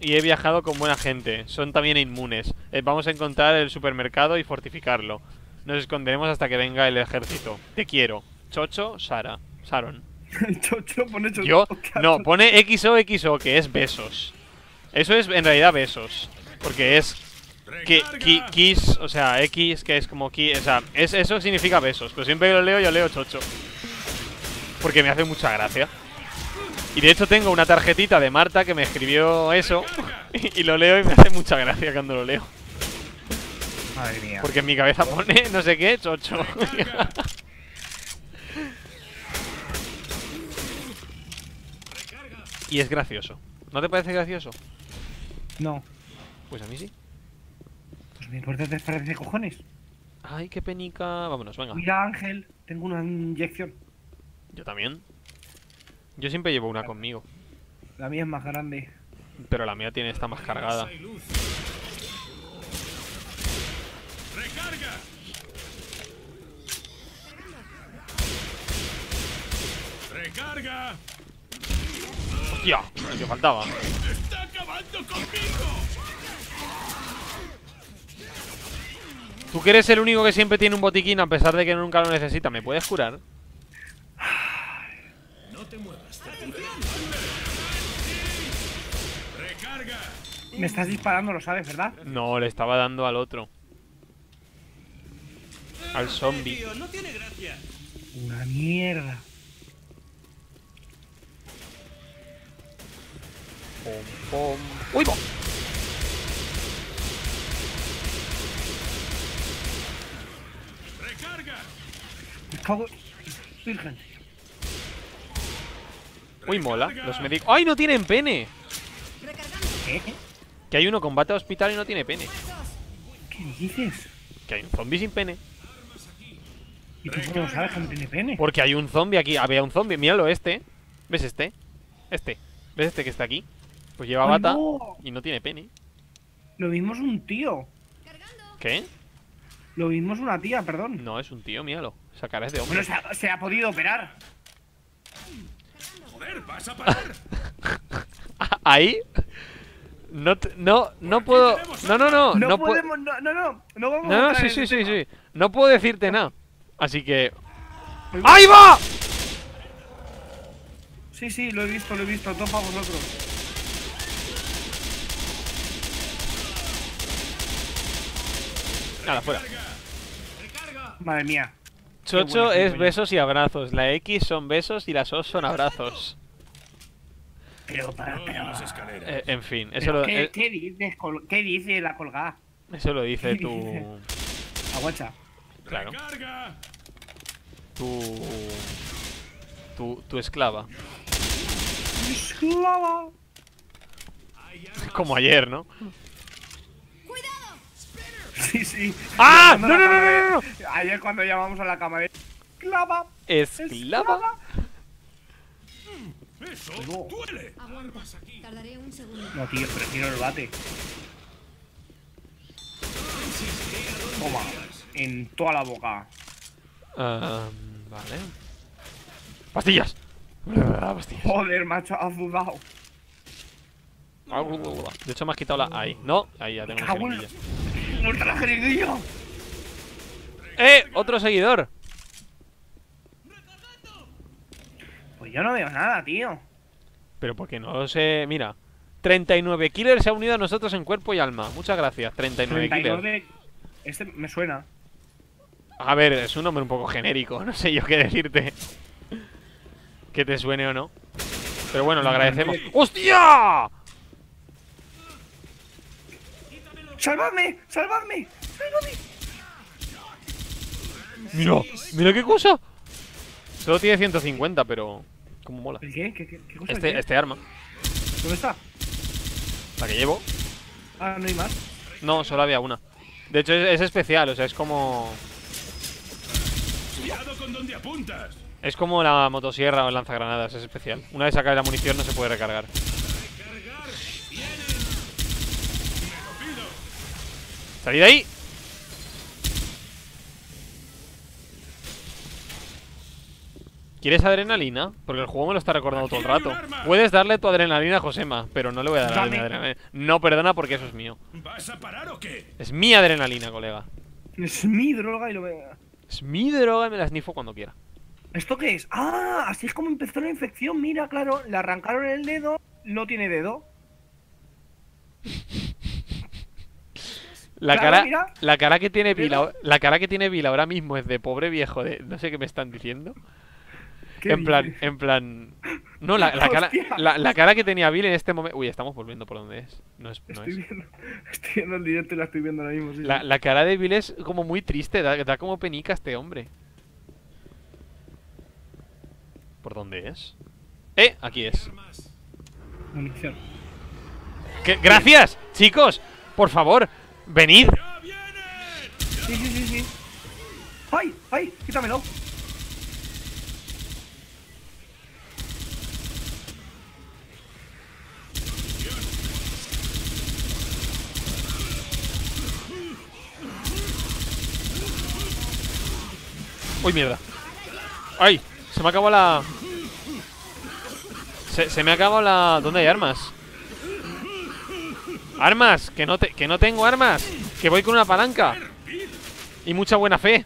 y he viajado con buena gente. Son también inmunes. Eh, vamos a encontrar el supermercado y fortificarlo. Nos esconderemos hasta que venga el ejército. Te quiero. Chocho, Sara. Saron. (laughs) Chocho, pone chocho. Yo, no, pone XOXO, que es besos. Eso es en realidad besos. Porque es que, ki- kiss, o sea, X, que es como ki, o sea, es, eso significa besos. Pero siempre que lo leo, yo leo chocho. Porque me hace mucha gracia. Y de hecho tengo una tarjetita de Marta que me escribió eso. (laughs) Y, lo leo y me hace mucha gracia cuando lo leo. Madre mía. Porque en mi cabeza pone no sé qué, chocho. (laughs) y es gracioso. ¿No te parece gracioso? No. Pues a mí sí. Pues me importa te parece cojones. Ay, qué penica. Vámonos, venga. Mira, Ángel, tengo una inyección. Yo también. Yo siempre llevo una conmigo. La mía es más grande. Pero la mía tiene está más cargada. ¡Recarga! ¡Recarga! ¡Hostia! Me faltaba. ¡Está acabando conmigo! Tú que eres el único que siempre tiene un botiquín a pesar de que nunca lo necesita, ¿me puedes curar? No te muevas. ¡Recarga! Me estás disparando, lo sabes, ¿verdad? No, le estaba dando al otro. Al zombie. tío, no tiene gracia. Una mierda. Pom, pom. ¡Uy, bo! ¡Recarga! Me cago en- Virgen. Uy, mola. Los médicos. ¡Ay, no tienen pene! Recargando. ¿Qué? Que hay uno combate a hospital y no tiene pene. ¿Qué dices? Que hay un zombie sin pene. ¿Y tú cómo lo sabes que no tiene pene? Porque hay un zombie aquí. Había un zombie. Míralo, este. ¿Ves este? Este. ¿Ves este que está aquí? Pues lleva ¡Ay, bata no! y no tiene pene. Lo mismo es un tío. ¿Qué? Lo mismo es una tía, perdón. No, es un tío, míralo. Esa cara es de hombre. Bueno, se ha, se ha podido operar. ¡Joder, vas a parar! (laughs) Ahí. No, te- no, no puedo. No, no, no. No, No, podemos, no, no, no, no vamos No, a no, sí, sí, sí, tema. sí. No puedo decirte nada. Así que. ¡Ahí va! Sí, sí, lo he visto, lo he visto, todo para vosotros. Nada, fuera. Madre mía. Chocho buena es besos y abrazos. La X son besos y las O son abrazos. Pero, para, pero. las escaleras. Eh, en fin, eso pero lo, ¿qué, eh, qué dices, col- ¿Qué dice la colgada? eso lo dice ¿Qué tu. Aguacha. Claro. Tu. Tu, tu esclava. Esclava. (laughs) Como ayer, ¿no? (laughs) Sí, sí. ¡Ah! ¡No, no, no, no, no! Ayer cuando llamamos a la camarera. Esclava. Esclava. ¡Eso No. duele! Tardaré un segundo. No, tío, prefiero el bate. Toma. En toda la boca. Ah, vale. ¡Pastillas! Ah, Pastillas. Joder, macho, has dudado. De hecho, me has quitado la. Ahí. No, ahí ya tengo una. ¡Muerta la jeringuilla! ¡Eh! ¡Otro seguidor! Pues yo no veo nada, tío. Pero porque no lo sé. Mira. 39 killers se ha unido a nosotros en cuerpo y alma. Muchas gracias, 39 killers. 39. Este me suena. A ver, es un nombre un poco genérico. (laughs) No sé yo qué decirte. Que te suene o no. Pero bueno, lo agradecemos. ¡Hostia! ¡Salvadme! ¡Salvadme! ¡Salvadme! Mira, mira qué cosa. Solo tiene 150, pero. ¿Cómo mola? ¿El qué? ¿Qué, qué, qué cosa? Este, este arma, ¿Dónde está? la que llevo. Ah, no hay más. No, solo había una. De hecho, es, es especial, o sea, es como. ¡Cuidado con donde apuntas! Es como la motosierra o el lanzagranadas, es especial. Una vez sacas la munición no se puede. ¡Recargar! ¡Vienen! ¡Me lo pido! ¡Salid de ahí! ¿Quieres adrenalina? Porque el juego me lo está recordando todo el rato. Puedes darle tu adrenalina a Josema, pero no le voy a dar adrenalina. No, perdona, porque eso es mío. ¿Vas a parar o qué? Es mi adrenalina, colega. Es mi droga y lo ve. Es mi droga y me la snifo cuando quiera. ¿Esto qué es? Ah, así es como empezó la infección. Mira, claro, le arrancaron el dedo, no tiene dedo. (laughs) La Claro, cara, mira. la cara que tiene ahora- la cara que tiene ahora mismo es de pobre viejo de, no sé qué me están diciendo. ¿Qué En plan, en plan, no la, la cara, la, la cara que tenía Bill en este momento. Uy, estamos volviendo por donde es. No es, no Estoy es. viendo, (laughs) estoy viendo el directo y la estoy viendo ahora mismo. sí, La, cara de Bill es como muy triste, da, da como penica este hombre. ¿Por dónde es? Eh, aquí es. ¿Qué? Gracias, chicos. Por favor, venid. Sí, sí, sí, sí. ¡Ay! ¡Ay! ¡Quítamelo! Uy, mierda. ¡Ay! Se me acabó la... Se, se me ha acabado la... ¿Dónde hay armas? ¡Armas! Que no, te, que no tengo armas. Que voy con una palanca. Y mucha buena fe.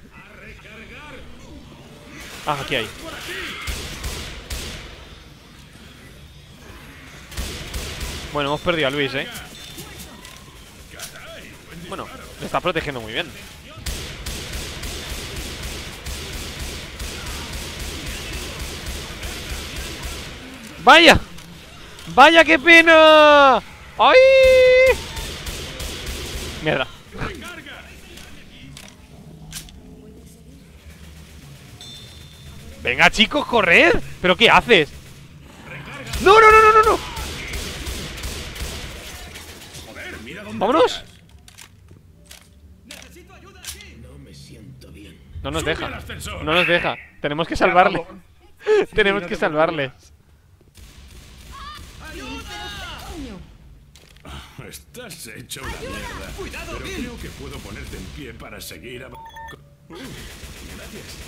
Ah, aquí hay. Bueno, hemos perdido a Luis, ¿eh? Bueno, le está protegiendo muy bien. ¡Vaya! ¡Vaya, qué pena! ¡Ay! Mierda. Venga, chicos, corred. ¿Pero qué haces? ¡No, no, no, no, no! no! Joder, mira dónde ¡Vámonos! No me siento bien. No nos deja. No nos deja. Tenemos que salvarle. (laughs) Tenemos que salvarle. Estás hecho una mierda. Cuidado, Pero Bill. creo que puedo ponerte en pie para seguir a... Uh, gracias.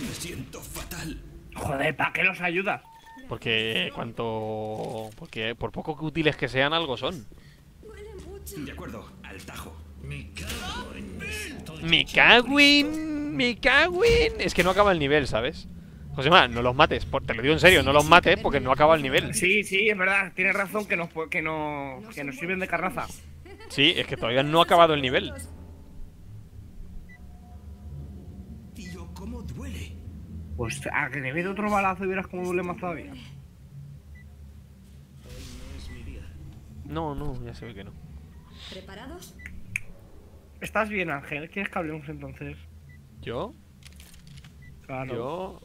Me siento fatal. Joder, ¿para qué los ayudas? Porque cuanto... Porque por poco que útiles que sean, algo son. De acuerdo, al tajo. Me cago en... Me cago en... Me cago en... Es que no acaba el nivel, ¿sabes? Josema, no los mates. por- Te lo digo en serio, no los mates porque no acaba el nivel. Sí, sí, es verdad. Tienes razón que nos, que no, que nos sirven de carnaza. Sí, es que todavía no ha acabado el nivel. Tío, ¿cómo duele? Pues a que le de otro balazo y verás cómo duele más todavía. No, no, ya se ve que no. ¿Preparados? ¿Estás bien, Ángel? ¿Quieres que hablemos entonces? ¿Yo? Claro. Yo...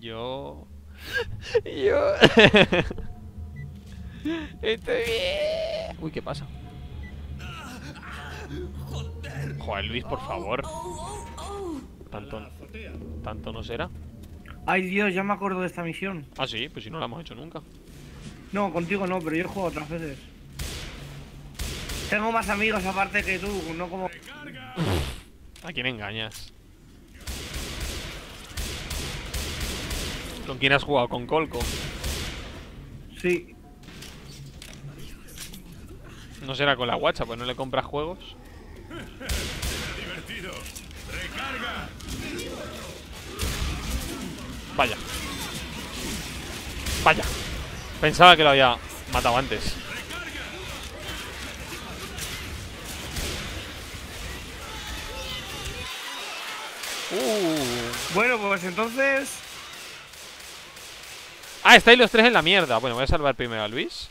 Yo... Yo... (laughs) Estoy bien. Uy, ¿qué pasa? Joder, Luis, por favor. Tanto, tanto no será. Ay, Dios, ya me acuerdo de esta misión. Ah, sí, pues si no la hemos hecho nunca. No, contigo no, pero yo he jugado otras veces. Tengo más amigos aparte que tú, no como... ¿A quién engañas? ¿Con quién has jugado? ¿Con Colco? Sí. No será con la guacha, pues no le compras juegos. Divertido. Recarga. Vaya. Vaya. Pensaba que lo había matado antes. Uh. Bueno, pues entonces... Ah, estáis los tres en la mierda. Bueno, voy a salvar primero a Luis.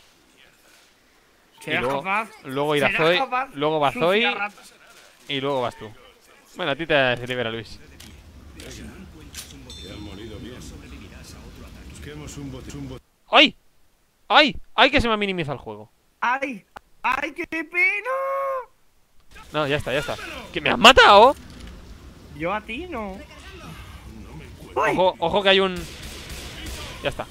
Y ¿Serás luego, capaz? luego irá ¿Serás Zoe, capaz? luego va Zoe y luego vas tú. Bueno, a ti te se libera Luis. ¡Ay! ¡Ay! ¡Ay que se me ha minimizado el juego! ¡Ay! ¡Ay, qué pena! No, ya está, ya está. ¿Que me has matado? Yo a ti no. Ojo, ojo que hay un... Ya está.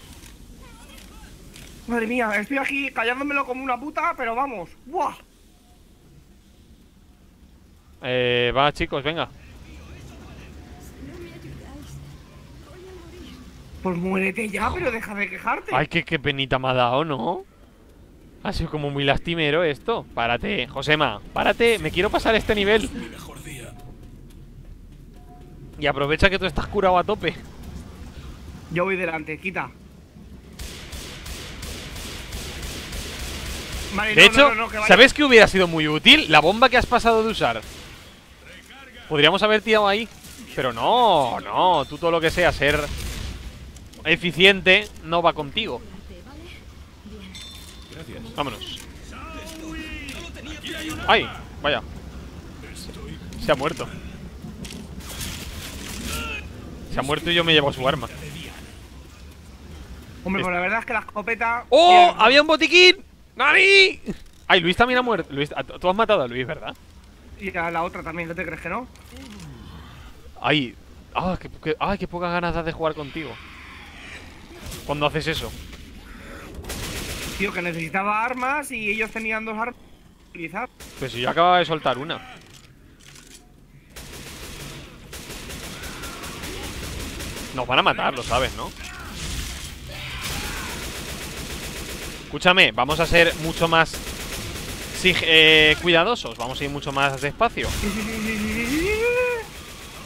Madre mía, estoy aquí callándomelo como una puta, pero vamos. ¡Buah! Eh, va, chicos, venga. Pues muérete ya, pero deja de quejarte. Ay, qué, qué penita me ha dado, ¿no? Ha sido como muy lastimero esto. Párate, Josema, párate. Me quiero pasar este nivel. Y aprovecha que tú estás curado a tope. Yo voy delante, quita. Vale, De no, hecho, no, que. ¿sabes qué hubiera sido muy útil? La bomba que has pasado de usar. Podríamos haber tirado ahí. Pero no, no. Tú todo lo que sea ser eficiente no va contigo. Gracias. Vámonos. ¡Ay! Vaya. Se ha muerto. Se ha muerto y yo me llevo su arma. Hombre, pues la verdad es que la escopeta. ¡Oh! ¡Había un botiquín! ¡Nani! Ay, Luis también ha muerto. Luis, tú has matado a Luis, ¿verdad? Y a la otra también, ¿no te crees que no? Ay, ah, qué, qué- ay, qué pocas ganas das de jugar contigo. Cuando haces eso. Tío, que necesitaba armas y ellos tenían dos armas. Pues si yo acababa de soltar una. Nos van a matar, lo sabes, ¿no? Escúchame, vamos a ser mucho más eh, cuidadosos. Vamos a ir mucho más despacio.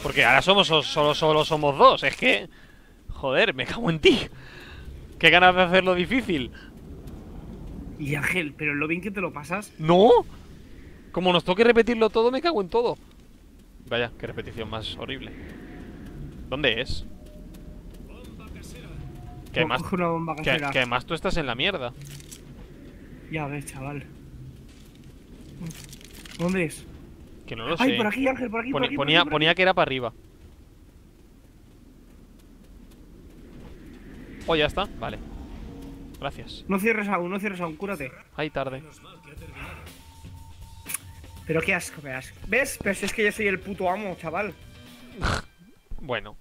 Porque ahora somos so- solo, solo somos dos. Es que. Joder, me cago en ti. Qué ganas de hacerlo difícil. Y Ángel, pero lo bien que te lo pasas. ¡No! Como nos toque repetirlo todo, me cago en todo. Vaya, qué repetición más horrible. ¿Dónde es? Que además, Coge una bomba que, que además tú estás en la mierda. Ya ves, chaval. ¿Dónde es? Que no lo Ay, sé. por aquí, Ángel, por aquí, por aquí. por ponía, aquí, ponía que era para arriba. Oh, ya está. Vale. Gracias. No cierres aún, no cierres aún, cúrate. Ay, tarde. Pero qué asco, qué asco. ¿Ves? Pero si es que yo soy el puto amo, chaval. (laughs) Bueno.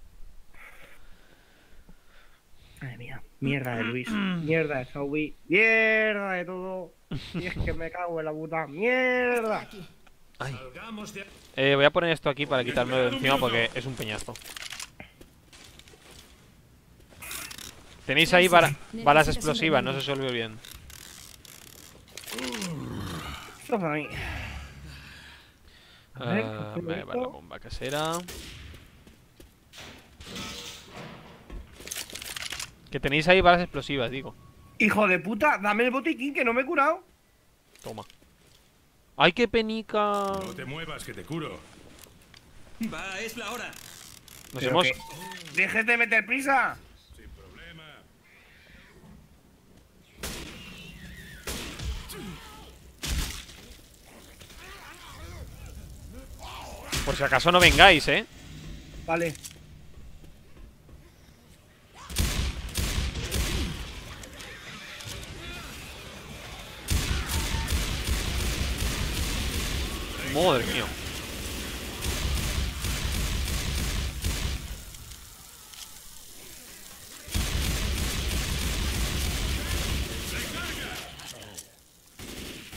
Madre mía. Mierda de Luis. Mierda de Zoe. Mierda de todo. (laughs) Y es que me cago en la puta. Mierda. Ay. Eh, voy a poner esto aquí para quitármelo de encima porque es un peñazo. Tenéis ahí bala- balas explosivas, no se os olvide bien. Ver, Ah, me va la bomba casera. Que tenéis ahí balas explosivas, digo. Hijo de puta, dame el botiquín que no me he curado. Toma. ¡Ay, qué penica! No te muevas, que te curo. Va, es la hora. Nos hemos... que- Dejes de meter prisa. Sin problema. Por si acaso no vengáis, ¿eh? Vale. Madre mía.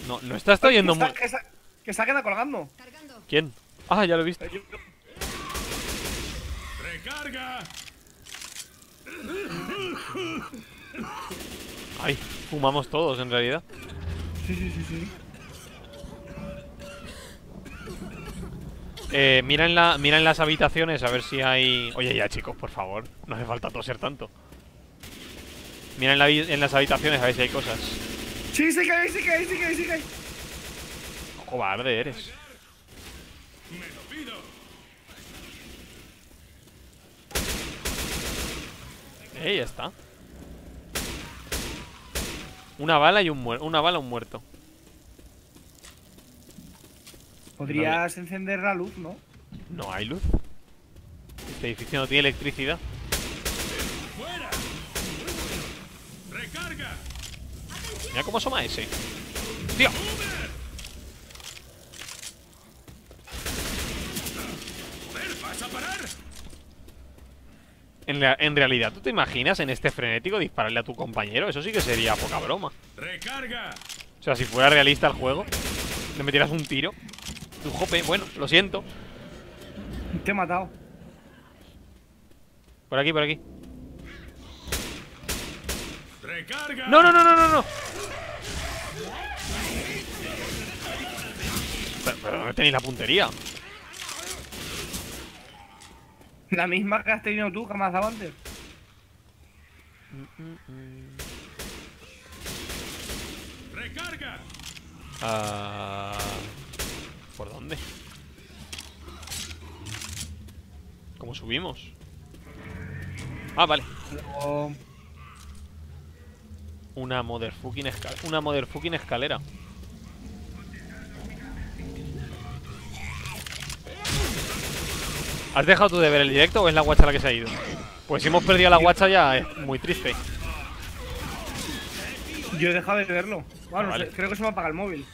No, no está, muy... que, está, que está queda colgando. Cargando. ¿Quién? Ah, ya lo he visto. ¡Recarga! Ay, fumamos todos en realidad. Sí, sí, sí, sí. Eh, mira en, la, mira en las habitaciones a ver si hay... Oye, ya chicos, por favor. No hace falta toser tanto. Mira en, la vi- en las habitaciones a ver si hay cosas. Sí, sí que hay, sí que hay, sí que hay, sí que hay. Cobarde eres. Eh, ya está. Una bala y un muerto. Una bala, un muerto. Podrías encender la luz, ¿no? No hay luz. Este edificio no tiene electricidad. ¡Fuera! ¡Recarga! Mira cómo asoma ese. ¡Tío! ¡Joder, vas a parar! En, la- en realidad, ¿tú te imaginas en este frenético dispararle a tu compañero? Eso sí que sería poca broma. ¡Recarga! O sea, si fuera realista el juego, le metieras un tiro. Tu jope, bueno, lo siento. Te he matado. Por aquí, por aquí. Recarga. ¡No, no, no, no, no! no! Pero, pero no tenéis la puntería. La misma que has tenido tú, que me has dado antes. Recarga. Ah, ¿Por dónde? ¿Cómo subimos? Ah, vale. Una motherfucking escalera. Una motherfucking escalera. ¿Has dejado tú de ver el directo o es la guacha la que se ha ido? Pues si hemos perdido la guacha ya es muy triste. Yo he dejado de verlo. Bueno, Ah, vale. creo que se me apaga el móvil.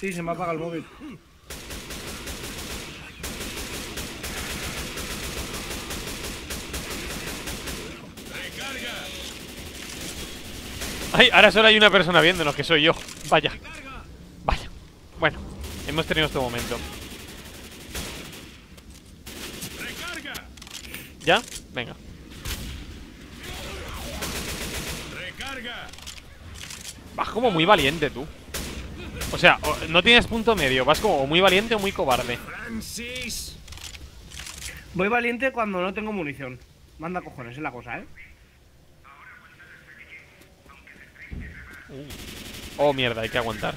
Sí, se me apaga el móvil. Ay, ahora solo hay una persona viéndonos, que soy yo. Vaya. Vaya. Bueno, hemos tenido este momento. ¿Ya? Venga. Vas como muy valiente tú. O sea, no tienes punto medio. Vas como o muy valiente o muy cobarde. Francis. Voy valiente cuando no tengo munición. Manda cojones, es la cosa, ¿eh? Oh, mierda, hay que aguantar.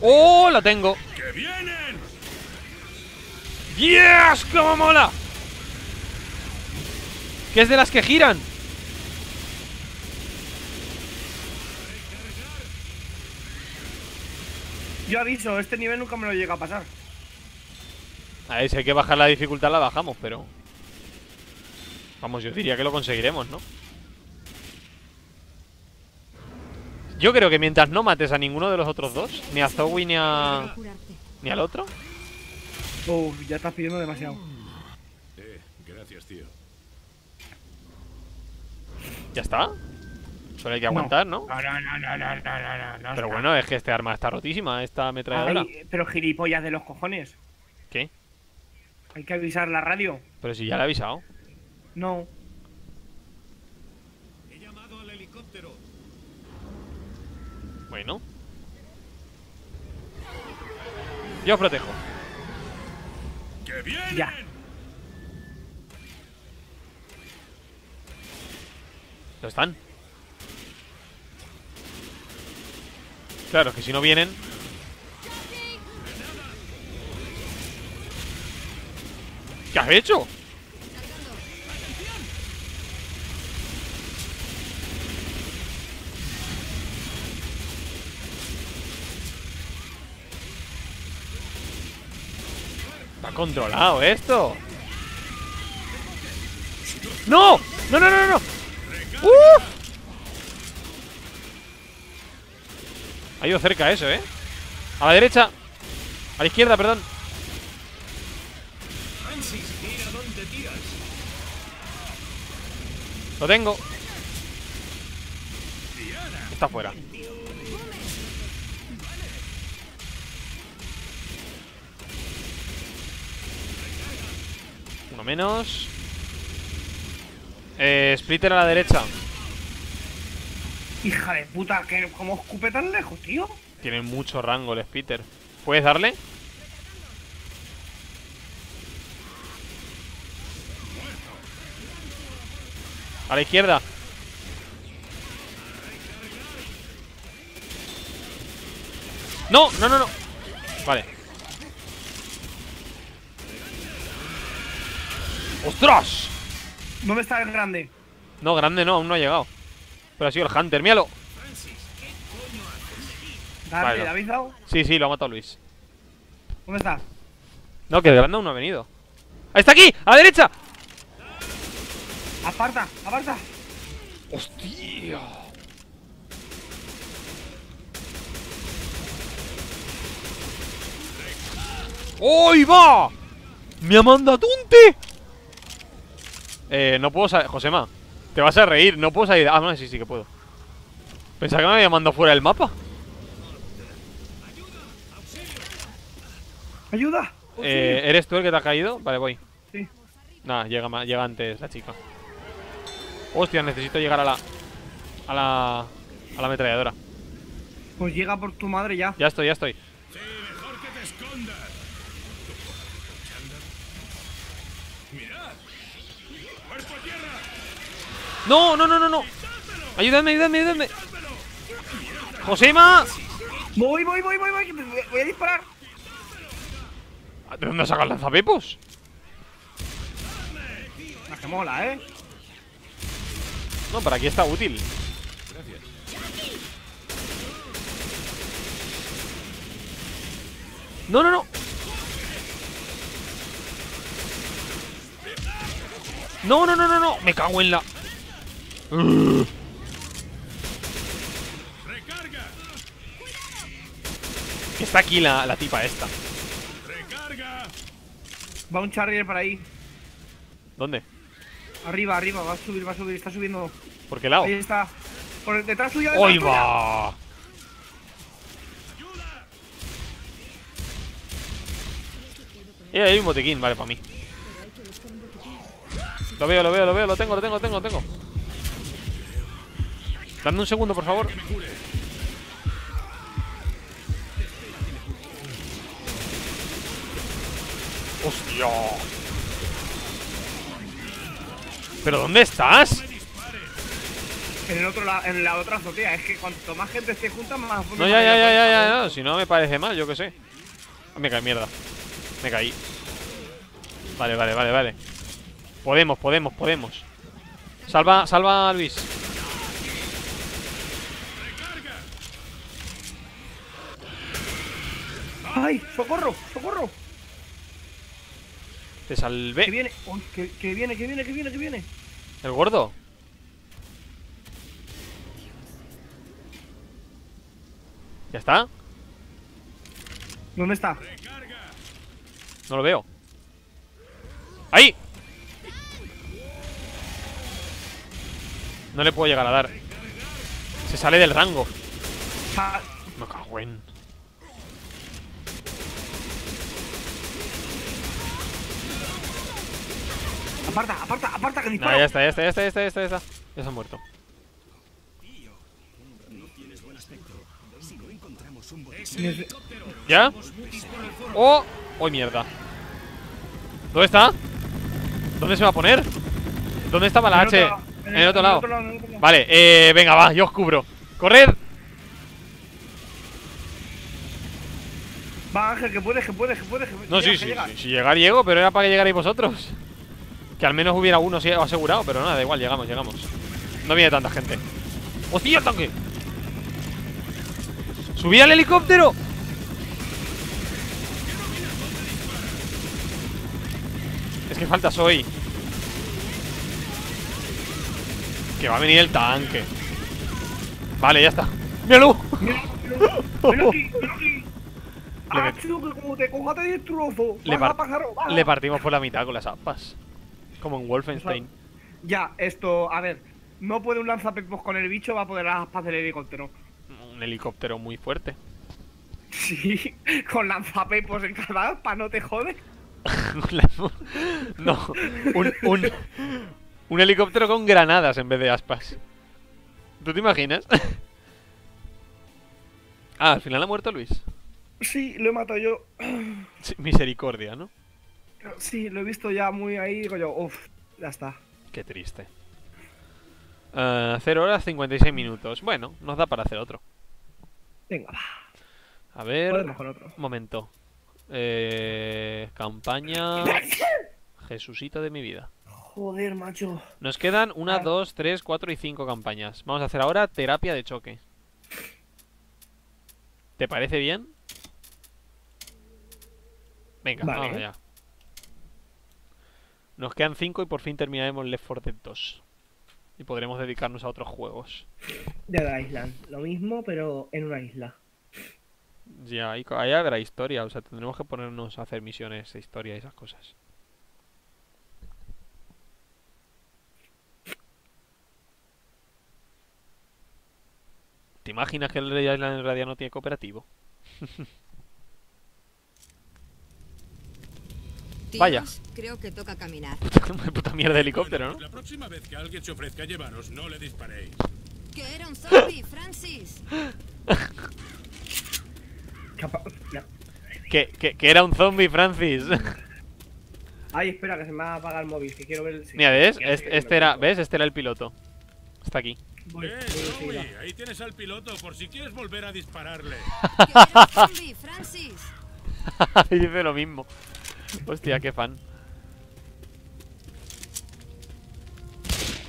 ¡Oh, la tengo! ¡Que vienen! ¡Yes! ¡Cómo mola! ¿Qué es de las que giran? Yo aviso, este nivel nunca me lo llega a pasar. A ver, si hay que bajar la dificultad la bajamos, pero... Vamos, yo diría que lo conseguiremos, ¿no? Yo creo que mientras no mates a ninguno de los otros dos, ni a Zoe ni a... Ni al otro, Uf, ya estás pidiendo demasiado. Eh, gracias, tío. ya está. Solo hay que aguantar, ¿no? No, no, no, no, no, no, no, no, Pero bueno, es que este arma está rotísima, esta ametralladora. Ay, pero gilipollas de los cojones. ¿Qué? Hay que avisar la radio. Pero si ya le he avisado. No. He llamado al helicóptero. Bueno. Yo os protejo. ¡Que vienen! Ya. ¿Lo están? Claro, es que si no vienen... ¿Qué has hecho? Está controlado esto. ¡No! ¡No, no, no, no! ¡Uf! Ha ido cerca eso, ¿eh? A la derecha. A la izquierda, perdón. Lo tengo. Está fuera. Uno menos. Eh, splitter a la derecha. Hija de puta, que ¿cómo escupe tan lejos, tío? Tiene mucho rango el splitter. ¿Puedes darle? A la izquierda. No, no, no, no. Vale. ¡Ostras! ¿Dónde está el grande? No, grande no, aún no ha llegado. Pero ha sido el Hunter, míralo. Dale, Vale. ¿le habéis dado? Sí, sí, lo ha matado Luis. ¿Dónde está? No, que el grande aún no ha venido. ¡Ahí está aquí! ¡A la derecha! ¡Aparta! ¡Aparta! ¡Hostia! ¡Hoy va! ¡Me ha mandado! Eh, no puedo salir. Josema, te vas a reír, no puedo salir. Ah, no, sí, sí que puedo. Pensaba que me había mandado fuera del mapa. ¡Ayuda! Eh, ¿Eres tú el que te ha caído? Vale, voy. Sí. Nada, llega, llega antes la chica. Hostia, necesito llegar a la. A la. A la ametralladora. Pues llega por tu madre ya. Ya estoy, ya estoy. Sí, mejor que te escondas. Mirad. Cuerpo a tierra. ¡No, no, no, no, no! ¡Ayúdame, ayúdame, ayúdame! ¡Josema! Voy, voy, voy, voy, voy. Voy a disparar. ¿De dónde sacas lanzapepos? Ah, que mola, ¿eh? No, para aquí está útil. Gracias. No, no, no. No, no, no, no, no. Me cago en la. Que está aquí la, la tipa esta. Recarga. Va un charrier para ahí. ¿Dónde? Arriba, arriba. Va a subir, va a subir. Está subiendo. ¿Por qué lado? Ahí está. Por detrás tuya. detrás ¡Hoy tuya. va! Y ahí hay un botiquín, vale, para mí. Lo veo, lo veo, lo veo, lo tengo, lo tengo, lo tengo, lo tengo. Dame un segundo, por favor. ¡Hostia! ¿Pero dónde estás? En el otro lado, en la otra azotea. Es que cuanto más gente esté junta, más. No, ya, ya, ya, ya, ya. Si no me parece mal, yo qué sé. Me caí, mierda. Me caí. Vale, vale, vale, vale. Podemos, podemos, podemos. Salva, salva a Luis. ¡Ay! ¡Socorro! ¡Socorro! Te Que salvé. viene. Uy, que, que viene, que viene, que viene, que viene. ¿El gordo? ¿Ya está? ¿Dónde está? No lo veo. ¡Ahí! No le puedo llegar a dar. Se sale del rango. Ah, Me cago en. Aparta, aparta, aparta, que Nah, dispara. ya está, ya está, ya está, ya está, ya está, ya está. Ya se ha muerto. ¿Ya? ¡Oh! ¡Oh, mierda! ¿Dónde está? ¿Dónde se va a poner? ¿Dónde estaba la en H? otro- En el otro lado. otro. Vale, eh, venga, va, yo os cubro. ¡Corred! Va, Ángel, que puedes, que puedes, que puedes. Que No, llegas, sí, que sí, llegas. sí, Si llegar llego, pero era para que llegarais vosotros. Que al menos hubiera uno asegurado, pero nada, da igual, llegamos, llegamos. No viene tanta gente. ¡Hostia, el tanque! ¡Subí al helicóptero! Es que falta soy. Que va a venir el tanque. Vale, ya está. ¡Míralo! Aquí. Le Ah, met- le partimos por la mitad con las aspas. Como en Wolfenstein. Ya, esto, a ver. No puede un lanzapepos con el bicho, va a poder las aspas del helicóptero. Un helicóptero muy fuerte. Sí, (laughs) con lanzapepos en cada aspa, no te jode. (laughs) no, un, un, un helicóptero con granadas en vez de aspas. ¿Tú te imaginas? (laughs) ah, al final ha muerto Luis. Sí, lo he matado yo. Sí, misericordia, ¿no? Sí, lo he visto ya muy ahí, digo yo, uff, ya está. Qué triste. Ah, 0 horas 56 minutos. Bueno, nos da para hacer otro. Venga, va. A ver. Otro. Un momento. Eh, campaña. Jesucito de mi vida. Joder, macho. Nos quedan una, Ah. dos, tres, cuatro y cinco campañas. Vamos a hacer ahora terapia de choque. ¿Te parece bien? Venga, Vale. vamos allá. Nos quedan cinco y por fin terminaremos Left 4 Dead 2. Y podremos dedicarnos a otros juegos. Dead Island, lo mismo, pero en una isla. Ya, ahí, ahí habrá historia. O sea, tendremos que ponernos a hacer misiones de historia y esas cosas. ¿Te imaginas que el Dead Island en realidad no tiene cooperativo? (laughs) Tíos, Vaya. Creo que toca caminar. (laughs) Puta mierda de helicóptero, Bueno, ¿no? La próxima vez que alguien se ofrezca a llevaros, no le disparéis. Que era un zombie, (laughs) Francis. Que, que, que era un zombie, Francis. (laughs) Ay, espera, que se me va a apagar el móvil, que quiero ver el... sí. Mira, ¿ves? Este, este era, ¿ves? Este era el piloto. Está aquí. Voy, Eh, voy ahí tienes al piloto por si quieres volver a dispararle. Que era un zombie, Francis. Dice lo mismo. Hostia, qué fan.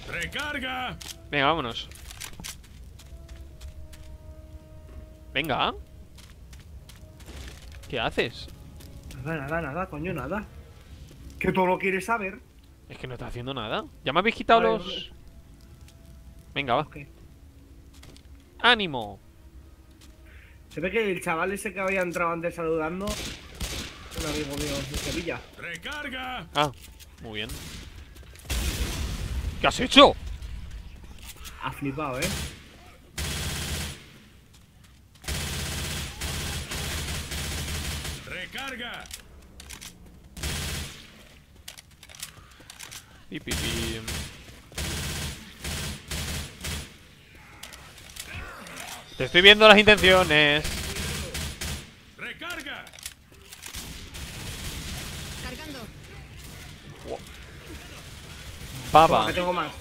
¡Recarga! Venga, vámonos. Venga. ¿Qué haces? Nada, nada, nada, coño, nada. Que todo lo quieres saber. Es que no está haciendo nada. ¿Ya me habéis quitado Vale, los...? vale. Venga, va. Ok. ¡Ánimo! Se ve que el chaval ese que había entrado antes saludando. Un amigo mío de Sevilla. ¡Recarga! Ah, muy bien. ¿Qué has hecho? Ha flipado, ¿eh? ¡Recarga! Pi. Te estoy viendo las intenciones. ¡Recarga! Cargando. Tengo más.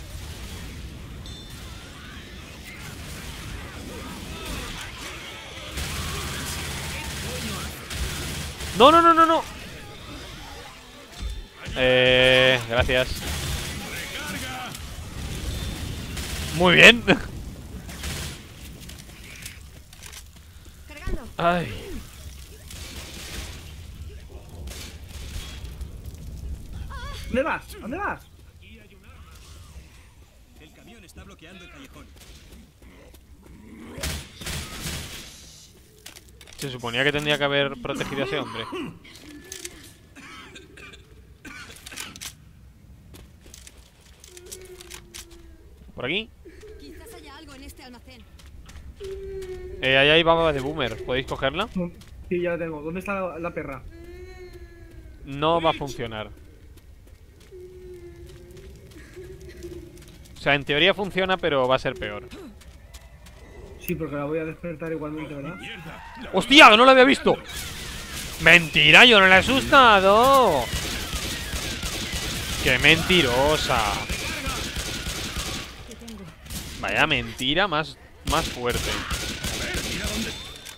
No, no, no, no, no. Eh, gracias. Muy bien. Cargando. Ay. ¿Dónde vas? ¿Dónde vas? Bloqueando el callejón. Se suponía que tendría que haber protegido a ese hombre. Por aquí. Quizás haya algo en este almacén. Eh, ahí hay baba de boomer. ¿Podéis cogerla? Sí, ya la tengo. ¿Dónde está la, la perra? No va a funcionar. Sea, en teoría funciona, pero va a ser peor. Sí, porque la voy a despertar igualmente, ¿verdad? ¡Hostia! ¡Que no lo había visto! ¡Mentira! ¡Yo no la he asustado! ¡Qué mentirosa! Vaya mentira más, más fuerte.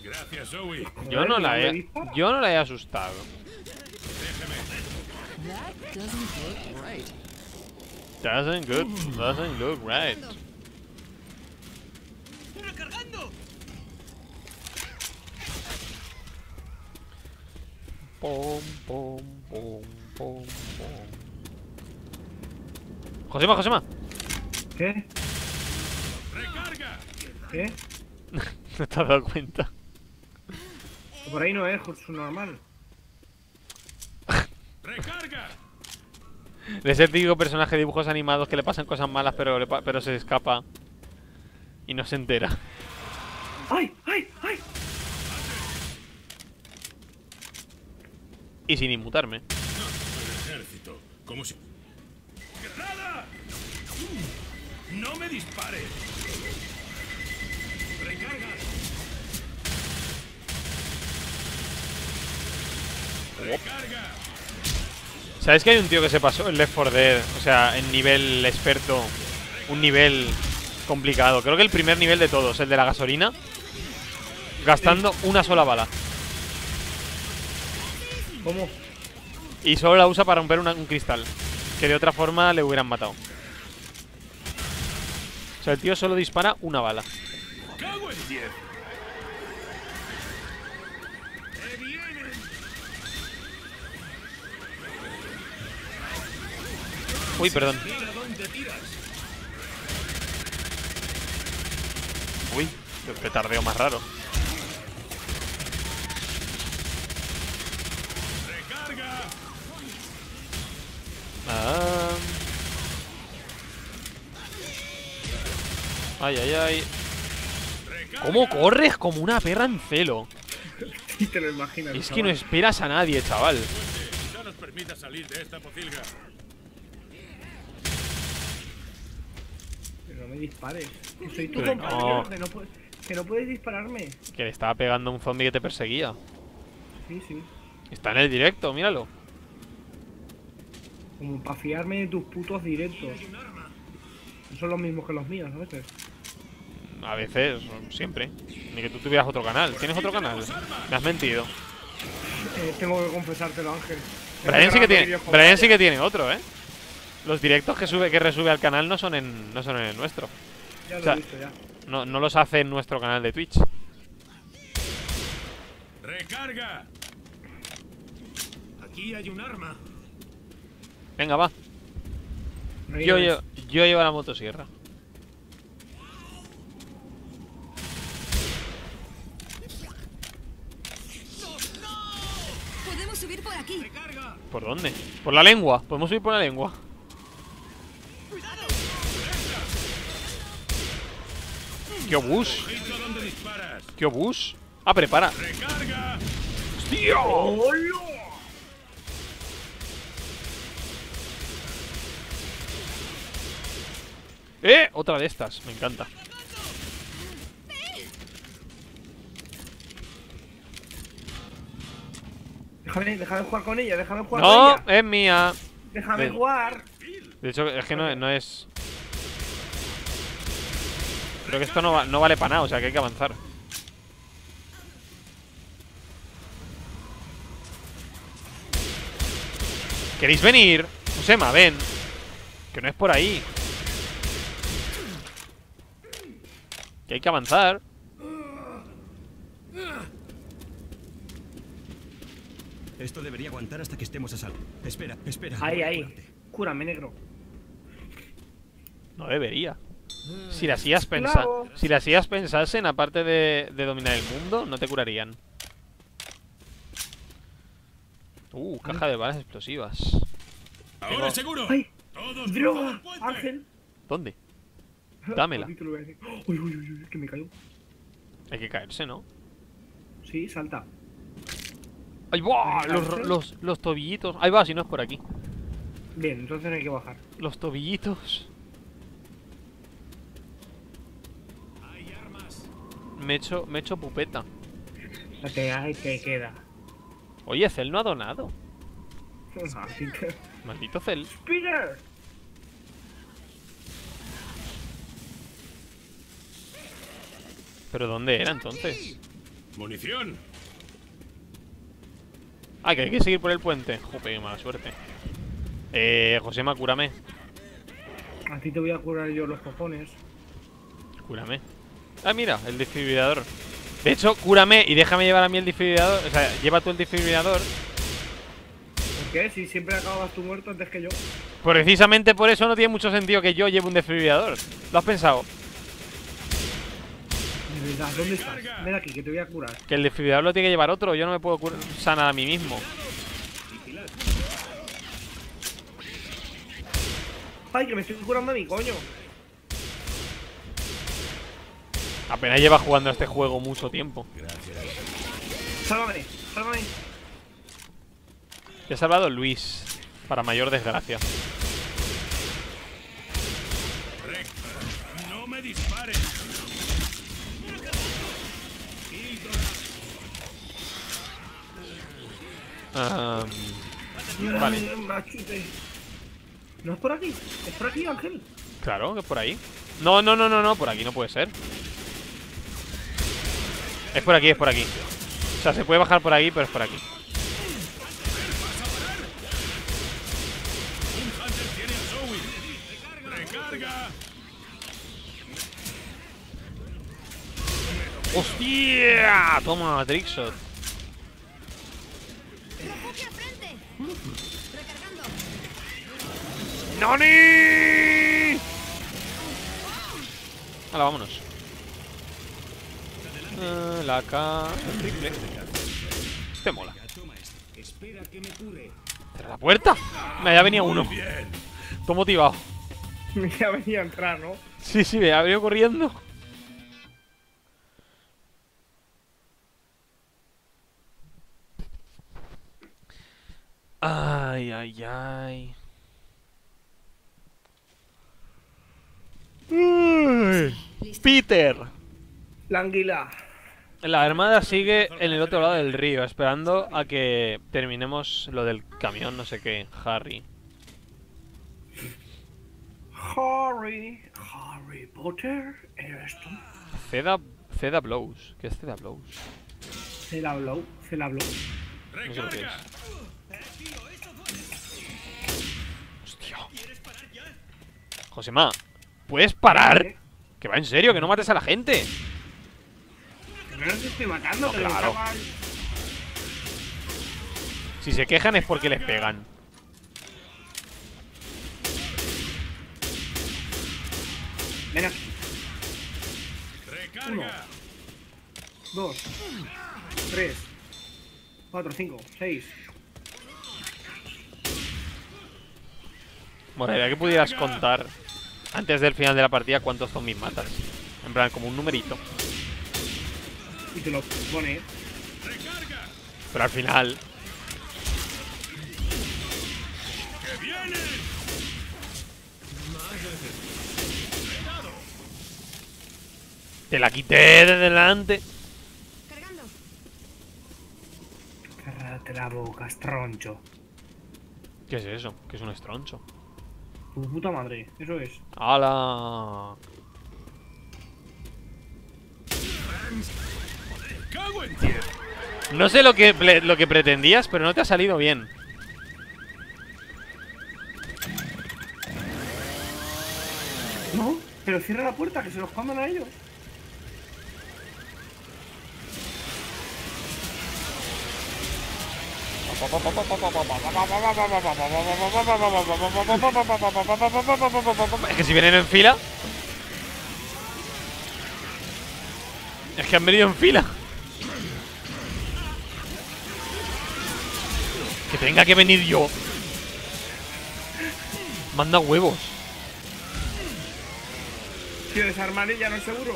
Gracias, Zoe. Yo no la ¿me he, yo no la he asustado. Doesn't good, doesn't look right. ¡Recargando! Pom, pom, pom, pom, pom. Josema, Josema. ¿Qué? ¡Recarga! ¿Qué? (laughs) No te has dado cuenta. Por ahí no es, es normal. ¡Recarga! (laughs) Es el típico personaje de dibujos animados que le pasan cosas malas, pero, le pa- pero se escapa. Y no se entera. ¡Ay! ¡Ay! ¡Ay! Y sin inmutarme. El ejército. Como si. ¡Granada! ¡No me dispares! ¡Recarga! ¡Recarga! ¿Sabes que hay un tío que se pasó en Left 4 Dead? O sea, en nivel experto. Un nivel complicado. Creo que el primer nivel de todos, el de la gasolina. Gastando una sola bala. ¿Cómo? Y solo la usa para romper una- un cristal. Que de otra forma le hubieran matado. O sea, el tío solo dispara una bala. ¡Cago en diez! ¡Eh, vienen! Uy, perdón. Uy, qué- qué tardeo más raro. Ah. Ay, ay, ay. ¿Cómo corres como una perra en celo? (laughs) Te lo imaginas. Es que no esperas a nadie, chaval. Ya nos permita salir de esta pocilga. Pero no me dispares. Que soy tu Pero compañero, no. que no puedes, que no puedes dispararme. Que le estaba pegando un zombie que te perseguía. Sí, sí. Está en el directo, míralo. Como para fiarme de tus putos directos. No son los mismos que los míos, a veces. A veces, siempre. Ni que tú tuvieras otro canal. ¿Tienes otro canal? Me has mentido. Eh, tengo que confesártelo, Ángel. Brian sí que tiene, Brian sí que tiene otro, ¿eh? Los directos que sube, que resube al canal no son en, no son en el nuestro. Ya lo o sea, he visto, ya. No, no los hace en nuestro canal de Twitch. ¡Recarga! Aquí hay un arma. Venga, va. Ahí Yo, lo yo, llevo la motosierra. Podemos subir por aquí. ¿Por dónde? Por la lengua. Podemos subir por la lengua. ¡Qué obús! ¡Qué obús! ¡Ah, prepara! ¡Recarga! ¡Eh! Otra de estas. Me encanta. Déjame, déjame jugar con ella, déjame jugar ¡No! con ella. ¡Es mía! Déjame Ven. jugar. De hecho, es que no, no es... Creo que esto no, va- no vale para nada, o sea que hay que avanzar. ¿Queréis venir? Josema, ven. Que no es por ahí. Que hay que avanzar. Esto debería aguantar hasta que estemos a salvo. Espera, espera. Ahí, ahí. Cúrame, negro. No debería. Si las IAs pensa Esclavo. si las IAs pensasen, aparte de, de dominar el mundo, no te curarían. Uh, caja de balas explosivas. ¡Ahora Tengo- seguro! ¡Ay! ¡Todos ¡Droga! ¡Ángel! ¿Dónde? Dámela. A ti te lo voy a decir. (gasps) Uy, uy, uy, uy, que me cayó. Hay que caerse, ¿no? Sí, salta. ¡Ay, va! ¿Hay que Los, los, los tobillitos. Ahí va, si no es por aquí. Bien, entonces hay que bajar. Los tobillitos. ¡Hay armas! Me he hecho, me he hecho pupeta. Que hay que queda. Oye, Cel no ha donado. Maldito Cel. ¡Peter! ¿Pero dónde era entonces? ¡Munición! Ah, que hay que seguir por el puente. Jope, qué mala suerte. Eh, Josema, cúrame. A ti te voy a curar yo los cojones. Cúrame. Ah, mira, el desfibrilador. De hecho, cúrame y déjame llevar a mí el desfibrilador. O sea, lleva tú el desfibrilador. ¿Por qué? Si siempre acabas tú muerto antes que yo. Precisamente por eso no tiene mucho sentido que yo lleve un desfibrilador. ¿Lo has pensado? De verdad, ¿dónde estás? Ven aquí, que te voy a curar. Que el desfibrilador lo tiene que llevar otro. Yo no me puedo cur- sanar a mí mismo. ¡Ay, que me estoy curando a mi coño! Apenas lleva jugando a este juego mucho tiempo. ¡Sálvame! ¡Sálvame! Te ha salvado Luis. Para mayor desgracia. ¡No me dispares! Am, Vale. ¿No es por aquí? ¿Es por aquí, Ángel? claro, que es por ahí. No, no, no, no, no. Por aquí no puede ser. Es por aquí, es por aquí. O sea, se puede bajar por aquí, pero es por aquí. ¡Hostia! Toma, Trickshot. ¡Noni! Hala, vámonos. Eh, la K. el triple. Este mola. Espera que me cure. ¿Cierra la puerta? Me ya venía uno. Todo motivado. (laughs) Ya venía a entrar, ¿no? Sí, sí, me ha venido corriendo. Ay, Ay, ay, Peter. La anguila. La armada sigue en el otro lado del río, esperando a que terminemos lo del camión, no sé qué, Harry. Harry. Harry Potter. ¿Eres tú? Ceda, Ceda Blows. ¿Qué es Ceda Blows? Habló. Se la habló. No sé lo que es. Hostia. Josema, ¿puedes parar? Que va en serio, que no mates a la gente. No los estoy matando, No, los claro. Si se quejan es porque les pegan. Ven aquí. Uno. Dos. Tres. Cuatro, cinco, seis. Molaría que pudieras contar antes del final de la partida cuántos zombies matas. En plan, como un numerito. Y te lo pone. Pero al final, ¡Que vienen! te la quité de delante. Cargando. Cerrate la boca, estroncho. ¿Qué es eso? ¿Qué es un estroncho? Tu puta madre. Eso es. ¡Hala! ¡Cago en tierra! No sé lo que, lo que pretendías, pero no te ha salido bien. No, pero cierra la puerta, que se los coman a ellos. Es que si vienen en fila. Es que han venido en fila. Que tenga que venir yo. Manda huevos. Tío, desarmar ya no es seguro.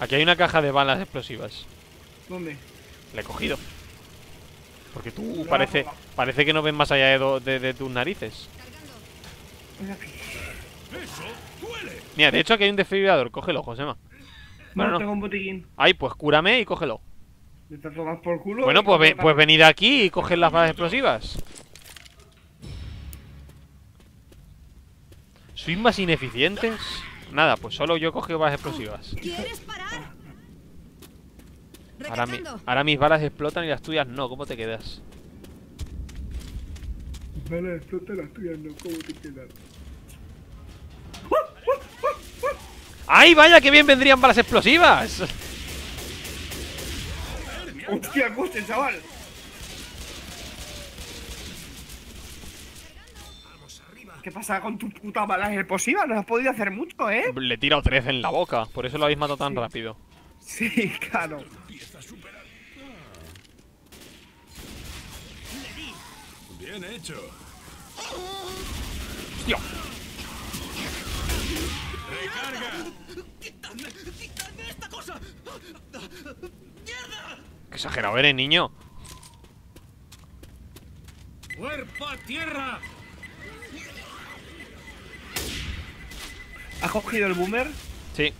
Aquí hay una caja de balas explosivas. ¿Dónde? La he cogido. Porque tú No, parece, no. parece que no ven más allá de, do- de- de tus narices. ¡Eso duele! Mira, de hecho aquí hay un desfibrilador. Cógelo, Josema. Bueno, no, no. tengo un botiquín. Ay, pues cúrame y cógelo. Tomando por culo. Bueno, y pues, ve- pues venid aquí y coged las balas explosivas. ¿Sois más ineficientes? Nada, pues solo yo cojo balas explosivas. ¿Quieres parar? Ahora, mi- Recargando. ahora mis balas explotan y las tuyas no. ¿Cómo te quedas? Vale, explota las tuyas, no, ¿cómo te quedas? ¡Ay, vaya, qué bien vendrían balas explosivas! ¡Hostia, coste, chaval! ¿Qué pasa con tu puta balas explosivas? No has podido hacer mucho, ¿eh? Le he tirado tres en la boca, por eso lo habéis matado tan rápido. Sí, claro. Bien hecho. ¡Hostia! ¡Recarga! ¡Qué exagerado eres, niño! ¡Cuerpo a tierra! ¿Has cogido el boomer? Sí.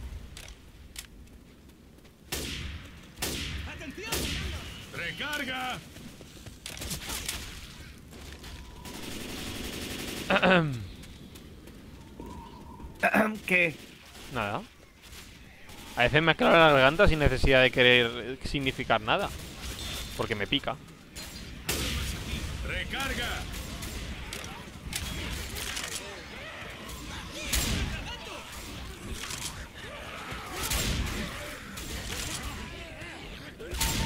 ¡Recarga! (clears throat) ¿Qué? Nada. A veces me aclaro la garganta sin necesidad de querer significar nada. Porque me pica. ¡Recarga!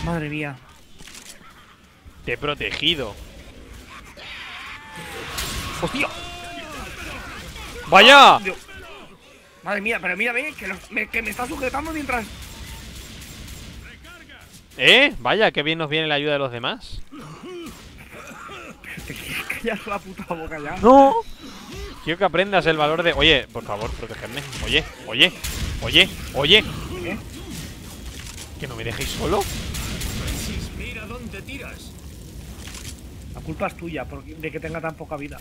Madre mía. Te he protegido. ¡Hostia! ¡Vaya! Dios. Madre mía, pero mírame, que, los- me, que me está sujetando mientras. ¿Eh? Vaya, qué bien nos viene la ayuda de los demás. (laughs) Te quieres callar la puta boca ya. ¡No! Quiero que aprendas el valor de... Oye, por favor, protegerme. Oye, oye, oye, oye. ¿Qué? ¿Que no me dejéis solo? Francis, mira dónde tiras. culpa es tuya de que tenga tan poca vida.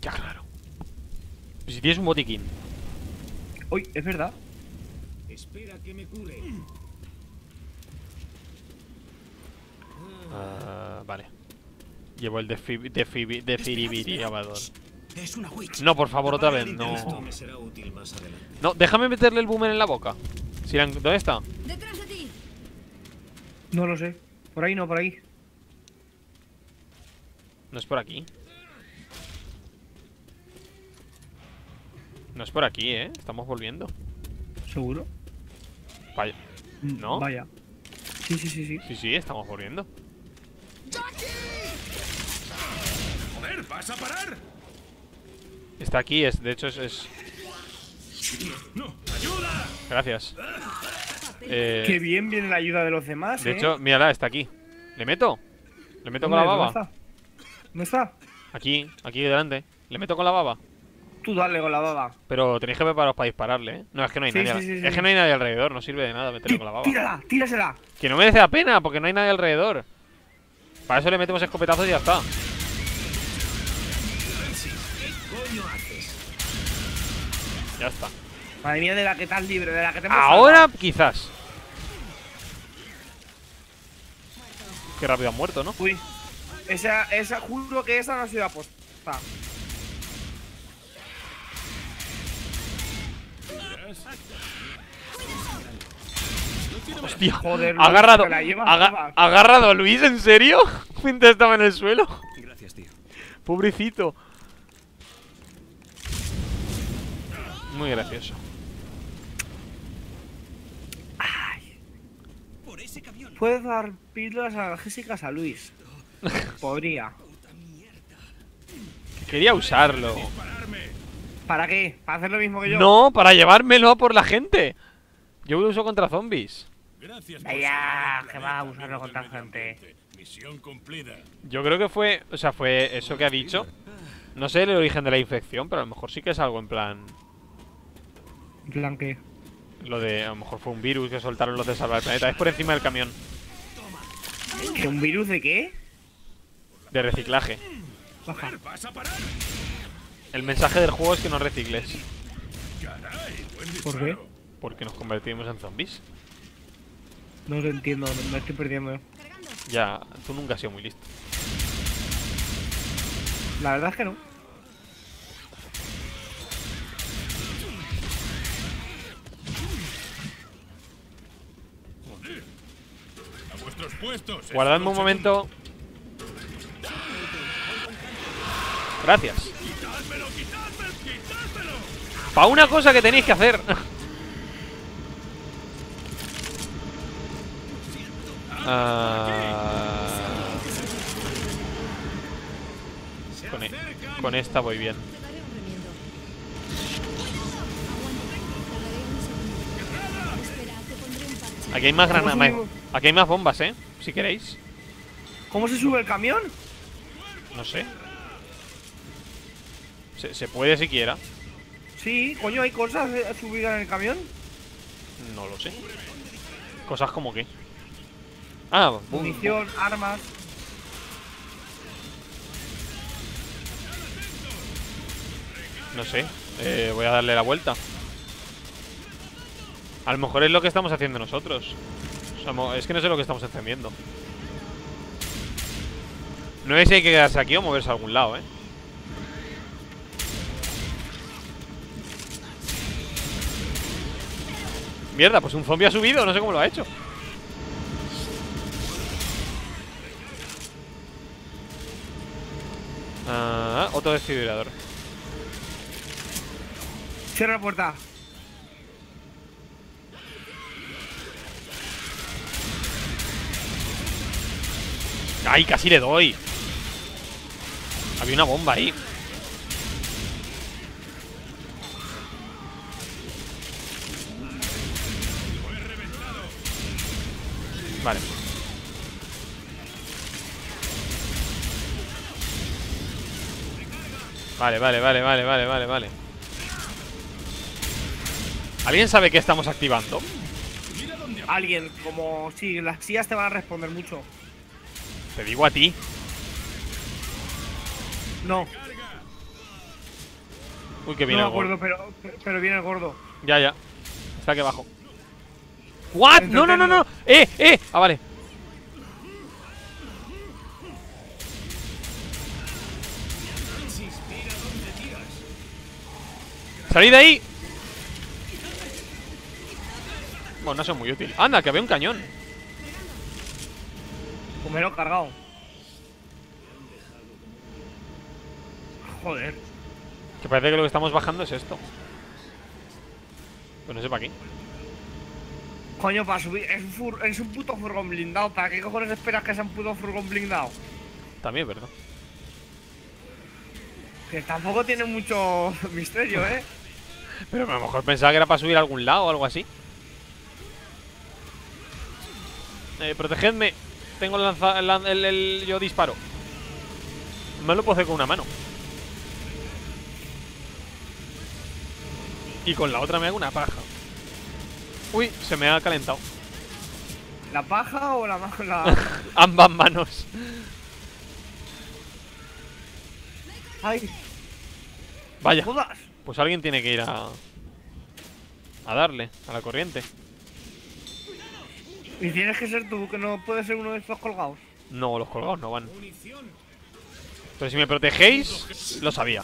Ya, claro. Si tienes un botiquín. Uy, es verdad. Espera que me cure. Ah, vale. Llevo el witch. No, por favor, otra vez. No. No, déjame meterle el boomer en la boca. ¿Dónde está? Detrás de ti. No lo sé. Por ahí no, por ahí. No es por aquí. No es por aquí, ¿eh? Estamos volviendo. ¿Seguro? Vaya. Mm, ¿No? Vaya. Sí, sí, sí, sí. Sí, sí, estamos volviendo. Joder, ¿vas a parar? Está aquí, es, de hecho es... es- No, ayuda. Gracias. Eh, Qué bien viene la ayuda de los demás, de ¿eh? hecho, mírala, está aquí. ¿Le meto? ¿Le meto con la baba? ¿Dónde está? ¿Dónde está? Aquí, aquí delante. ¿Le meto con la baba? Tú dale con la baba. Pero tenéis que prepararos para dispararle, ¿eh? No, es que no hay Sí, nadie. sí, sí. Es que no hay nadie alrededor, no sirve de nada meterle Tí- con la baba. Tírala, tírasela. Que no merece la pena, porque no hay nadie alrededor. Para eso le metemos escopetazos y ya está. Ya está. Madre mía, de la que estás libre, de la que te Ahora, salvado. quizás. Qué rápido han muerto, ¿no? Uy. Esa, esa, juro que esa no ha sido aposta. Hostia. Joder, Luis, agarrado. la llevas aga- agarrado a Luis, ¿en serio? (laughs) Mientras estaba en el suelo. Gracias, tío. Pobrecito. Muy gracioso. Por ese camión. Puedes dar píldoras analgésicas a Luis. (laughs) Podría. Quería usarlo. ¿Para qué? ¿Para hacer lo mismo que yo? No, para llevármelo a por la gente. Yo lo uso contra zombies. Gracias Vaya, que va a planeta usarlo unido contra del medio gente. Misión cumplida. Yo creo que fue, o sea, fue eso que ha dicho. No sé el origen de la infección, pero a lo mejor sí que es algo en plan. En plan que. Lo de, a lo mejor fue un virus que soltaron los de salvar el planeta. Es por encima del camión ¿Que ¿Un virus de qué? de reciclaje. El mensaje del juego es que no recicles. ¿Por qué? Porque nos convertimos en zombies. No lo entiendo, me estoy perdiendo. Cargando. Ya, tú nunca has sido muy listo. La verdad es que no. A vuestros puestos. Guardadme un momento. Gracias. Para una cosa que tenéis que hacer. (laughs) Ah, con, e- con esta voy bien. Aquí hay más ¿Cómo granadas. Aquí hay más bombas, ¿eh? Si queréis. ¿Cómo se sube el camión? No sé. Se, se puede siquiera. Sí, coño, hay cosas subidas en el camión. No lo sé. Cosas como que. Ah, Munición, armas. no sé. Eh, voy a darle la vuelta. A lo mejor es lo que estamos haciendo nosotros. Es que no sé lo que estamos encendiendo. No sé si hay que quedarse aquí o moverse a algún lado, ¿eh? Mierda, pues un zombie ha subido, no sé cómo lo ha hecho. Ah, otro desfibrilador. Cierra la puerta. ¡Ay, casi le doy! Había una bomba ahí. Vale. Vale, vale, vale, vale, vale, vale, vale. ¿Alguien sabe qué estamos activando? Alguien, como. Sí, las sillas te van a responder mucho. Te digo a ti. No, Uy, que no viene me el gol. acuerdo, pero, pero viene el gordo. Ya, ya. Está aquí abajo. ¿What? No, no, no, no. ¡Eh, eh! Ah, vale. ¡Salid de ahí! Bueno, no son muy útil. Anda, que había un cañón. Pues me lo he cargado. Joder. Que parece que lo que estamos bajando es esto. Pues no sé para qué. Coño, para subir. Es un, fur- es un puto furgón blindado. ¿Para qué cojones esperas que sea un puto furgón blindado? También, ¿verdad? Que tampoco tiene mucho (laughs) misterio, ¿eh? Pero a lo mejor pensaba que era para subir a algún lado o algo así. Eh, protegedme. Tengo el lanza... el lan- el- el- yo disparo. Me lo puedo hacer con una mano. Y con la otra me hago una paja. Uy, se me ha calentado. ¿La paja o la la.? (laughs) Ambas manos. ¡Ay! Vaya. ¡Jodas! Pues alguien tiene que ir a... A darle, a la corriente. Y tienes que ser tú, que no puedes ser uno de estos colgados. No, los colgados no van. Pero si me protegéis, lo sabía.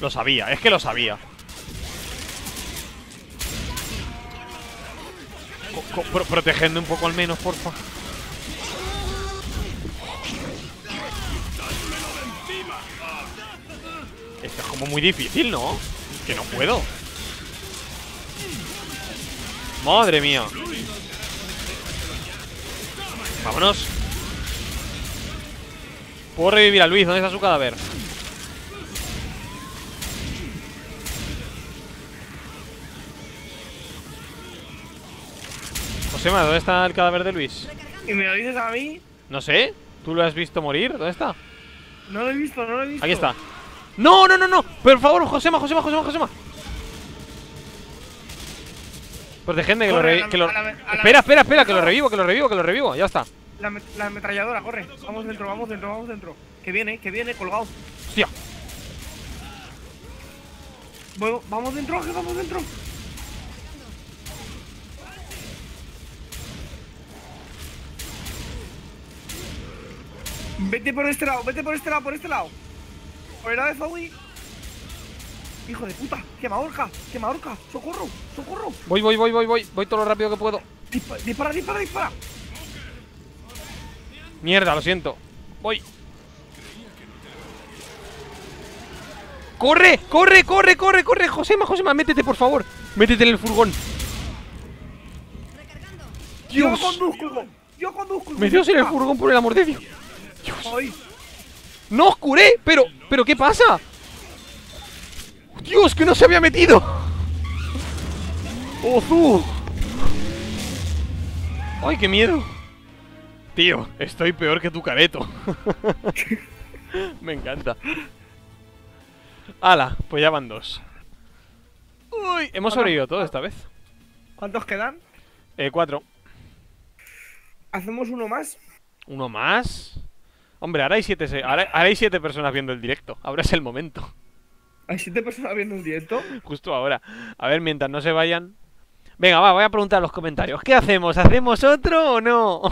Lo sabía, es que lo sabía. Co- co- pro- protegedme un poco al menos, porfa. Esto es como muy difícil, ¿no? Que no puedo. Madre mía. Vámonos. Puedo revivir a Luis. ¿Dónde está su cadáver? Josema, ¿dónde está el cadáver de Luis? ¿Y me lo dices a mí? No sé. ¿Tú lo has visto morir? ¿Dónde está? No lo he visto, no lo he visto. Aquí está. ¡No, no, no, no! Por favor, Josema, Josema, Josema, Josema. Protegedme que lo Corre, que lo- la- Espera, espera, espera, que lo revivo, que lo revivo, que lo revivo. Ya está. La, la ametralladora, corre. Vamos dentro, vamos dentro, vamos dentro. Que viene, que viene, colgado. Hostia. Bueno, vamos dentro, vamos dentro. Vete por este lado, vete por este lado, por este lado. Lado de Zoe. Hijo de puta, que me ahorca, que me ahorca. Socorro, socorro. Voy, voy, voy, voy, voy. Voy todo lo rápido que puedo. Dispa- dispara, dispara, dispara. Mierda, lo siento. Voy. ¡Corre! ¡Corre, corre, corre, corre! Josema, Josema, métete, por favor. Métete en el furgón. Yo Dios. conduzco, yo conduzco. En el furgón, por el amor de Dios. Ay, ¡No os curé! Pero, ¿pero qué pasa? ¡Dios, que no se había metido! ¡Ozu! ¡Ay, qué miedo! Tío, estoy peor que tu careto. (laughs) Me encanta. Ala, pues ya van dos. Uy, hemos sobrevivido todo esta vez. ¿cuántos quedan? Eh, cuatro. ¿Hacemos uno más? ¿Uno más? Hombre, ahora hay siete, ahora, ahora hay siete personas viendo el directo. Ahora es el momento. ¿Hay siete personas viendo el directo? Justo ahora. A ver, mientras no se vayan. Venga, va, voy a preguntar los comentarios. ¿Qué hacemos? ¿Hacemos otro o no?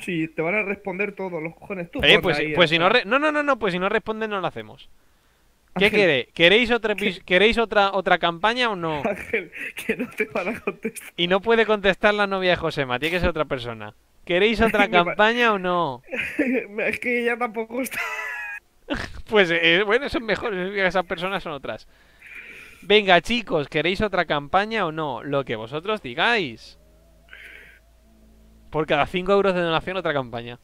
Sí, te van a responder todos los cojones tú. Eh, pues, ahí, pues si no, re- no, no, no, no, pues si no responden no lo hacemos. ¿Qué Ángel, queréis? ¿Queréis otra queréis otra otra campaña o no? (laughs) Ángel, que no te van a contestar. Y no puede contestar la novia de Josema, tiene que ser otra persona. ¿Queréis (laughs) otra campaña o no? (laughs) es que ella tampoco está. (laughs) Pues eh, bueno, eso es mejor, es que esas personas son otras. Venga, chicos, ¿queréis otra campaña o no? Lo que vosotros digáis. Por cada 5 euros de donación, otra campaña.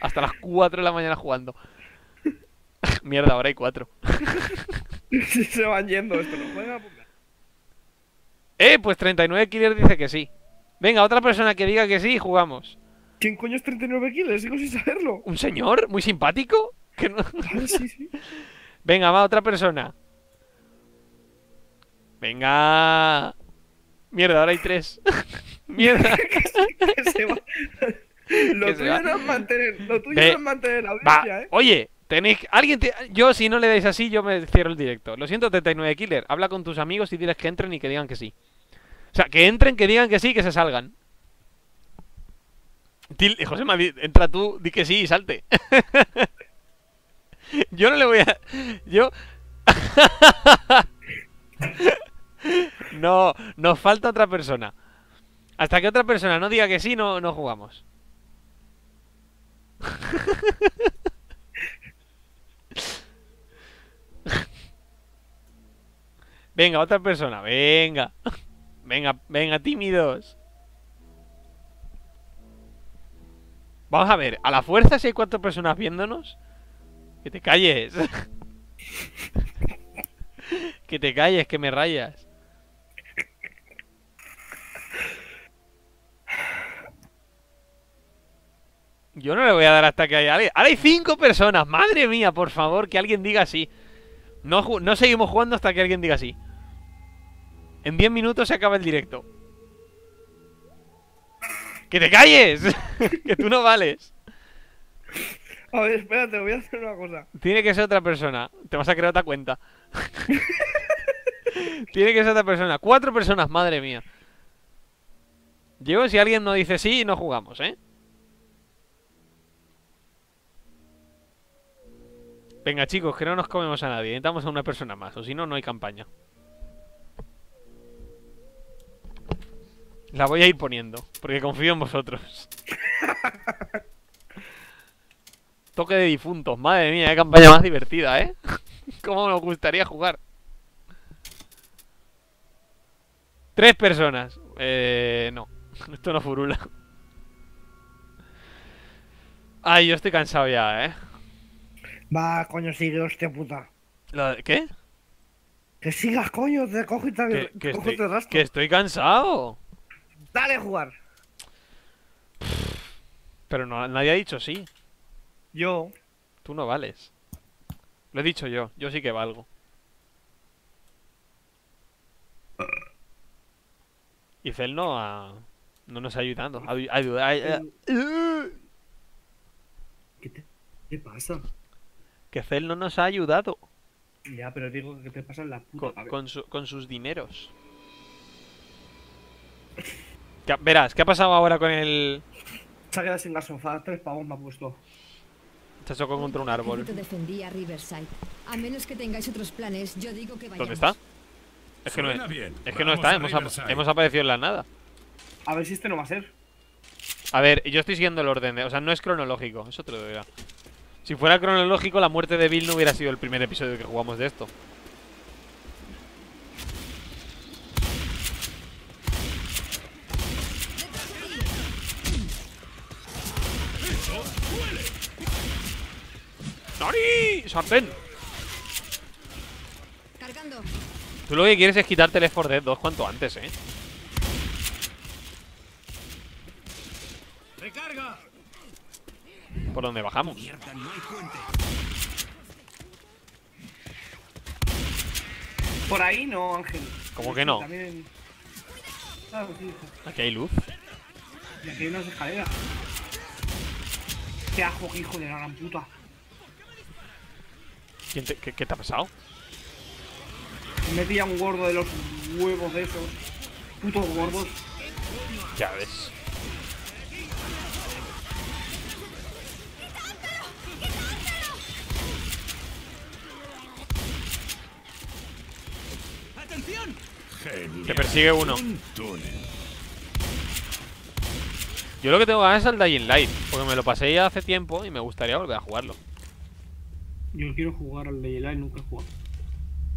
Hasta las 4 de la mañana jugando. Mierda, ahora hay 4. Se van yendo, esto no juega. Pues, Eh, pues 39 Killer dice que sí. Venga, otra persona que diga que sí y jugamos. ¿Quién coño es 39 kilos? Sigo sin saberlo. ¿Un señor? ¿Muy simpático? Que no- sí, sí. (laughs) Venga, va, otra persona. Venga. Mierda, ahora hay tres. (laughs) Mierda. (laughs) que se va. Lo Que se tuyo va. no es mantener, lo tuyo Ve- no es mantener la Va, audiencia, ¿eh? oye, tenéis. Alguien Yo, si no le dais así, yo me cierro el directo. Lo siento, 39 Killer. Habla con tus amigos y diles que entren y que digan que sí. O sea, que entren, que digan que sí que se salgan. Til- José, entra tú, di que sí y salte. (laughs) yo no le voy a. Yo. (laughs) no, nos falta otra persona. Hasta que otra persona no diga que sí, no, no jugamos. (laughs) Venga, otra persona, venga. Venga, venga, tímidos. Vamos a ver, a la fuerza si hay cuatro personas viéndonos. Que te calles. (laughs) que te calles, que me rayas. Yo no le voy a dar hasta que haya alguien. Ahora hay cinco personas. Madre mía, por favor, que alguien diga sí. No, no seguimos jugando hasta que alguien diga sí. En 10 minutos se acaba el directo. ¡Que te calles! (laughs) que tú no vales. A ver, espérate, voy a hacer una cosa. Tiene que ser otra persona. Te vas a crear otra cuenta. (laughs) Tiene que ser otra persona. Cuatro personas, madre mía. Yo, si alguien no dice sí, no jugamos, ¿eh? Venga, chicos, que no nos comemos a nadie. Necesitamos a una persona más, o si no, no hay campaña. La voy a ir poniendo, porque confío en vosotros. (laughs) Toque de difuntos, madre mía, qué campaña más divertida, ¿eh? (laughs) Cómo nos gustaría jugar. Tres personas. Eh, no, (laughs) esto no furula. Ay, yo estoy cansado ya, ¿eh? Va, coño, sigue, hostia puta. ¿Qué? Que sigas, coño, te cojo y te, Que, que te cojo y estoy, te arrastro. que estoy cansado. Dale a jugar. Pero no, nadie ha dicho sí. Yo, Tú no vales. Lo he dicho yo. Yo sí que valgo. Y Cel no ha... No nos ha ayudado. ¿qué te, qué pasa? Que Cel no nos ha ayudado. Ya, pero digo que te pasa en la puta Con, con su- con sus dineros. (laughs) ¿Qué ha- verás, ¿qué ha pasado ahora con el... Se ha quedado sin gasofa, tres pavos me ha puesto. Se chocó contra un árbol. Ejército defendía Riverside. A menos que tengáis otros planes, yo digo que vayamos. ¿Dónde está? Es que no, bien. es que no está, a hemos, ap- hemos aparecido en la nada. A ver si este no va a ser. A ver, yo estoy siguiendo el orden, de- o sea, no es cronológico, es otro de verdad. Si fuera cronológico, la muerte de Bill no hubiera sido el primer episodio que jugamos de esto. ¡Nari! ¡Sartén! Cargando. Tú lo que quieres es quitarte Left 4 Dead 2 cuanto antes, ¿eh? ¡Recarga! ¿Por dónde bajamos? Mierda, no hay puente. Por ahí no, Ángel. ¿Cómo que no? También... Claro, sí. Aquí hay luz. Y aquí hay unas escaleras. Qué ajo, hijo de la gran puta. ¿Quién te- qué, qué te ha pasado? Me metí a un gordo de los huevos de esos. Putos gordos. Ya ves. Te persigue uno. Yo lo que tengo ganas es el Dying Light, porque me lo pasé ya hace tiempo y me gustaría volver a jugarlo. Yo quiero jugar al de y nunca he jugado.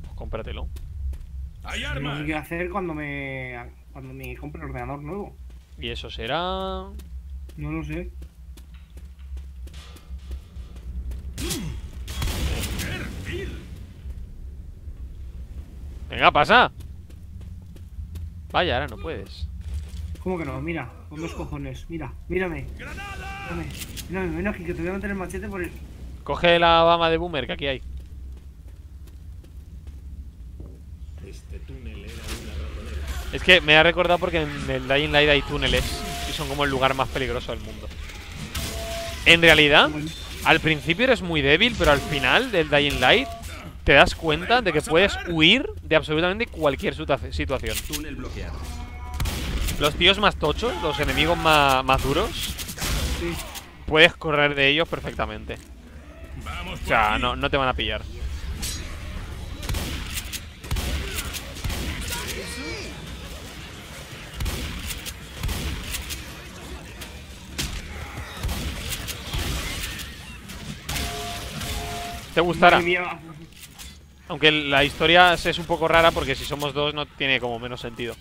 Pues cómpratelo. ¡Hay armas! qué hacer cuando me. cuando me compre el ordenador nuevo. Y eso será... No lo sé. Venga, pasa. Vaya, ahora no puedes. ¿Cómo que no? Mira, con dos cojones. Mira, mírame. Mírame, mírame, ven aquí que te voy a meter el machete por el. Coge la bama de Boomer que aquí hay. Este túnel era una ratonera. Es que me ha recordado porque en el Dying Light hay túneles y son como el lugar más peligroso del mundo. En realidad, al principio eres muy débil, pero al final del Dying Light te das cuenta de que puedes huir de absolutamente cualquier situa- situación. Túnel bloqueado. Los tíos más tochos, los enemigos más, más duros, Sí. puedes correr de ellos perfectamente. Vamos O sea, no, no te van a pillar. ¿Te gustará? Aunque la historia es un poco rara porque si somos dos no tiene como menos sentido.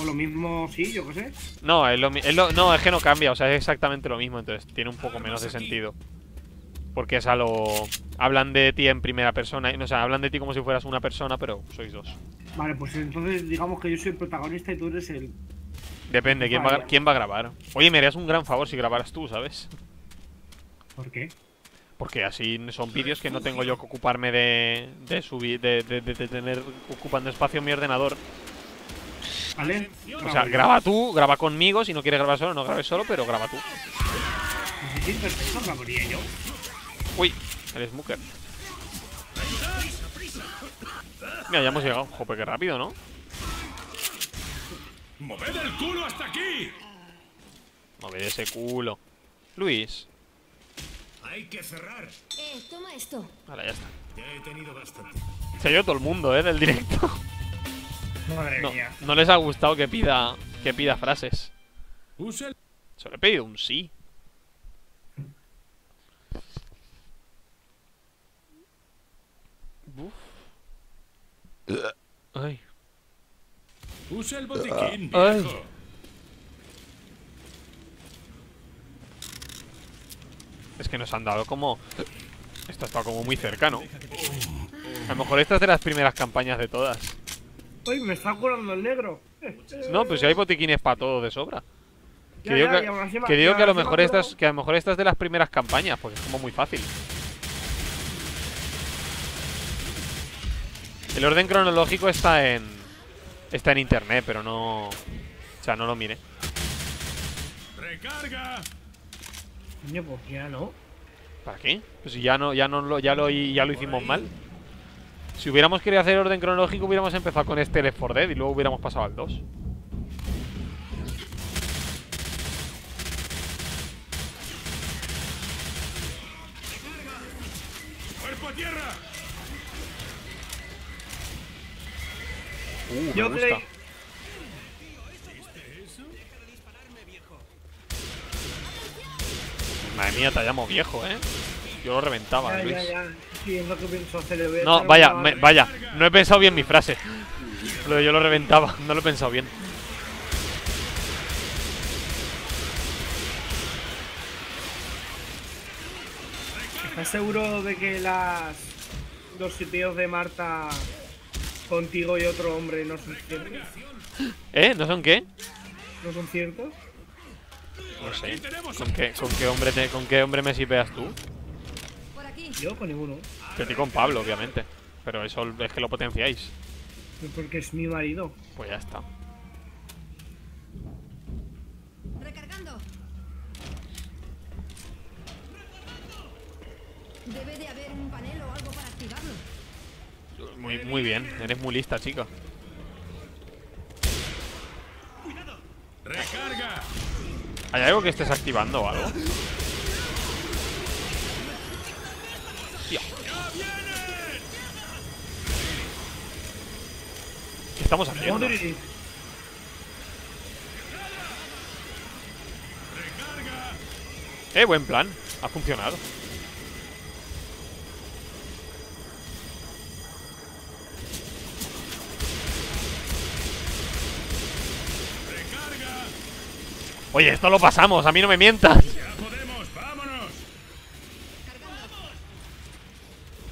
O lo mismo, sí, yo qué sé. No, es lo, mi- es lo- no, es que no cambia, o sea, es exactamente lo mismo, entonces tiene un poco menos de sentido. Porque es a lo... Hablan de ti en primera persona, y- no, o sea, hablan de ti como si fueras una persona, pero sois dos. Vale, pues entonces digamos que yo soy el protagonista y tú eres el. Depende, ¿quién va, a- quién va a grabar? Oye, me harías un gran favor si grabaras tú, ¿sabes? ¿Por qué? Porque así son vídeos que no tengo yo que ocuparme de, de subir, de, de- de- de tener ocupando espacio en mi ordenador. ¿Vale? O sea, graba tú, graba conmigo, si no quieres grabar solo, no grabes solo, pero graba tú. Sí, sí, perfecto, grabaría yo. Uy, el Smoker. Mira, ya hemos llegado. Jope, qué rápido, ¿no? ¡Moved el culo hasta aquí! Mover ese culo. Luis. Hay que cerrar. Eh, toma esto. Ahora ya está. Ya he tenido bastante. Se ha ido todo el mundo, ¿eh? Del directo. Madre No, mía. no les ha gustado que pida, que pida frases. Usa. Solo he pedido un sí. Uf. Ay. Usa el botiquín, Ay. viejo. Es que nos han dado como... Esto está como muy cerca, ¿no? A lo mejor esta es de las primeras campañas de todas. Uy, me está curando el negro. No, pues si hay botiquines para todo de sobra. Que Ya, digo, ya, que, que, digo que a lo mejor esta es, acuerdo- que a lo mejor esta es de las primeras campañas, porque es como muy fácil. El orden cronológico está en está en internet, pero no, o sea, no lo mire. ¡Recarga! Coño, pues ya no. ¿Para qué? Pues si ya no ya no lo ya lo ya lo hicimos mal. Si hubiéramos querido hacer orden cronológico, hubiéramos empezado con este Left 4 Dead y luego hubiéramos pasado al 2. ¡Cuerpo a tierra! Uh, me gusta. creí. Madre mía, te llamo viejo, ¿eh? Yo lo reventaba, Ya, Luis. ya, ya. Sí, es lo que pienso hacer. le voy a No, vaya, me- vaya, no he pensado bien mi frase. Lo de yo lo reventaba, (laughs) no lo he pensado bien. ¿Estás seguro de que las los sitios de Marta contigo y otro hombre no son ciertos? ¿Eh? ¿No son qué? ¿No son ciertos? No sé. ¿Con qué, con qué hombre te- con qué hombre me sipeas tú? Por aquí. Yo con ninguno. Que estoy con Pablo, obviamente. Pero eso es que lo potenciáis. Porque es mi marido. Pues ya está. Recargando. Debe de haber un panel o algo para. Muy, muy bien, eres muy lista, chica. ¡Recarga! ¿Hay algo que estés activando o algo? Tío. ¿Qué estamos haciendo? Eh, buen plan. Ha funcionado. Oye, esto lo pasamos, a mí no me mientas.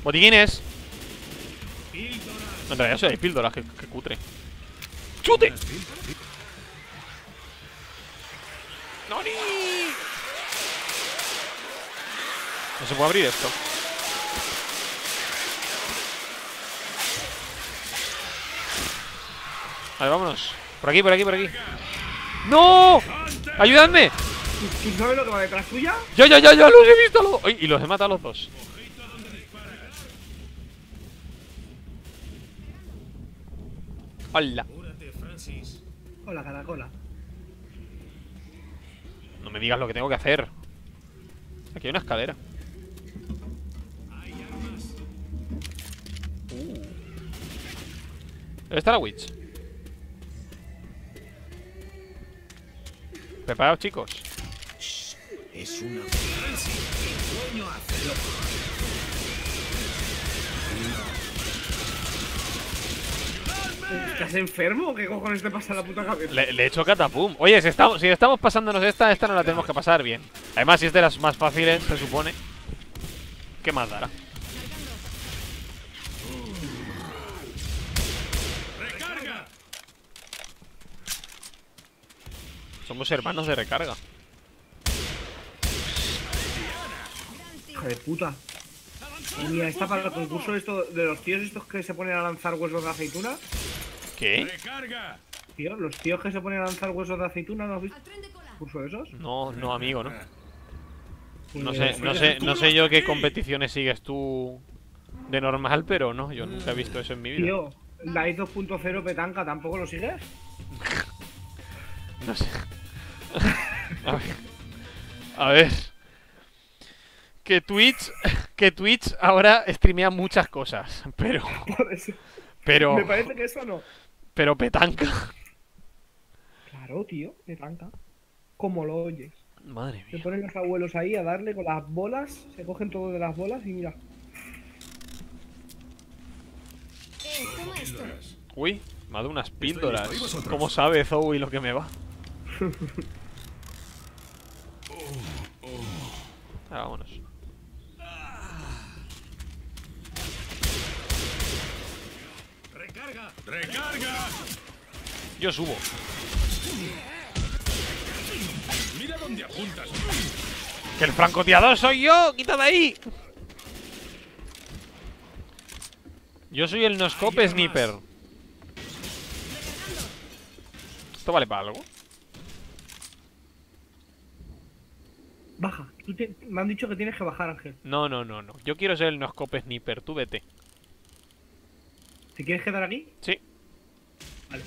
Botiquines. Píldoras. En realidad soy píldoras, que, que cutre. ¡Chute! ¡Noni! No se puede abrir esto. Vale, vámonos. Por aquí, por aquí, por aquí. ¡No! ¡Ayudadme! ¿Tú sabes lo que va detrás tuya? ¡Ya, ya, ya, ya! ¡Los he visto! Los... ¡Ay! Y los he matado a los dos. ¡Hola! Hola, caracola. No me digas lo que tengo que hacer. Aquí hay una escalera. Hay armas. ¿Dónde está la witch? Preparaos, chicos. Es una... ¿Estás enfermo? ¿Qué cojones te pasa la puta cabeza? Le, le he hecho catapum. Oye, si estamos, si estamos pasándonos esta, esta no la tenemos que pasar bien. Además, si es de las más fáciles, se supone. ¿Qué más dará? Somos hermanos de recarga. Hija de puta. Y mira, está para el concurso esto de los tíos estos que se ponen a lanzar huesos de aceituna. ¿Qué? ¡Recarga! Tío, los tíos que se ponen a lanzar huesos de aceituna, ¿no has visto tren de esos? No, no, amigo, ¿no? Pues No sé, no sé, no sé yo qué competiciones sigues tú de normal, pero no, yo nunca he visto eso en mi vida. Tío, la 2.0 petanca, ¿tampoco lo sigues? (laughs) No sé. (laughs) A ver. A ver. Que Twitch. Que Twitch ahora streamea muchas cosas. Pero. Pero. Me parece que eso no. Pero petanca. Claro, tío, petanca. Como lo oyes. Madre Se mía. ponen los abuelos ahí a darle con las bolas, se cogen todo de las bolas y mira. Eh. Uy, me ha dado unas píldoras. ¿Cómo sabe Zoe lo que me va? Ahora vámonos. ¡Recarga! ¡Recarga! Yo subo. ¡Mira dónde apuntas! ¡Que el francotirador soy yo! ¡Quita de ahí! Yo soy el noscope sniper. ¿Esto vale para algo? Baja. Tú te- Me han dicho que tienes que bajar, Ángel. No, no, no, no. Yo quiero ser el noscope sniper. Tú vete. ¿Te quieres quedar aquí? Sí. Vale.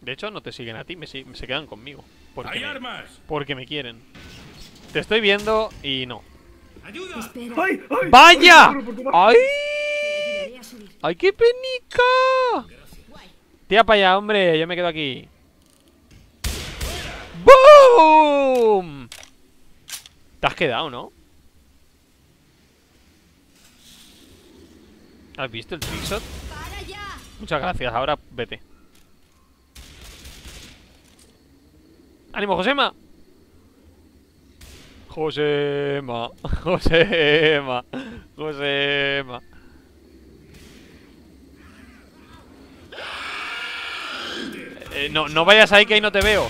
De hecho, no te siguen a ti, me se quedan conmigo. Porque ¡Hay me, armas! porque me quieren. Te estoy viendo y no. ¡Ayuda! Espera. ¡Ay! ¡Ay! ¡Vaya! ¡Ay. ¡Ay, qué penica! Tía para allá, hombre. Yo me quedo aquí. ¡Boom! Te has quedado, ¿no? ¿Has visto el trickshot? Muchas gracias, ahora vete. ¡Ánimo, Josema! Josema, (laughs) Josema, Josema. Eh, no, no vayas ahí que ahí no te veo.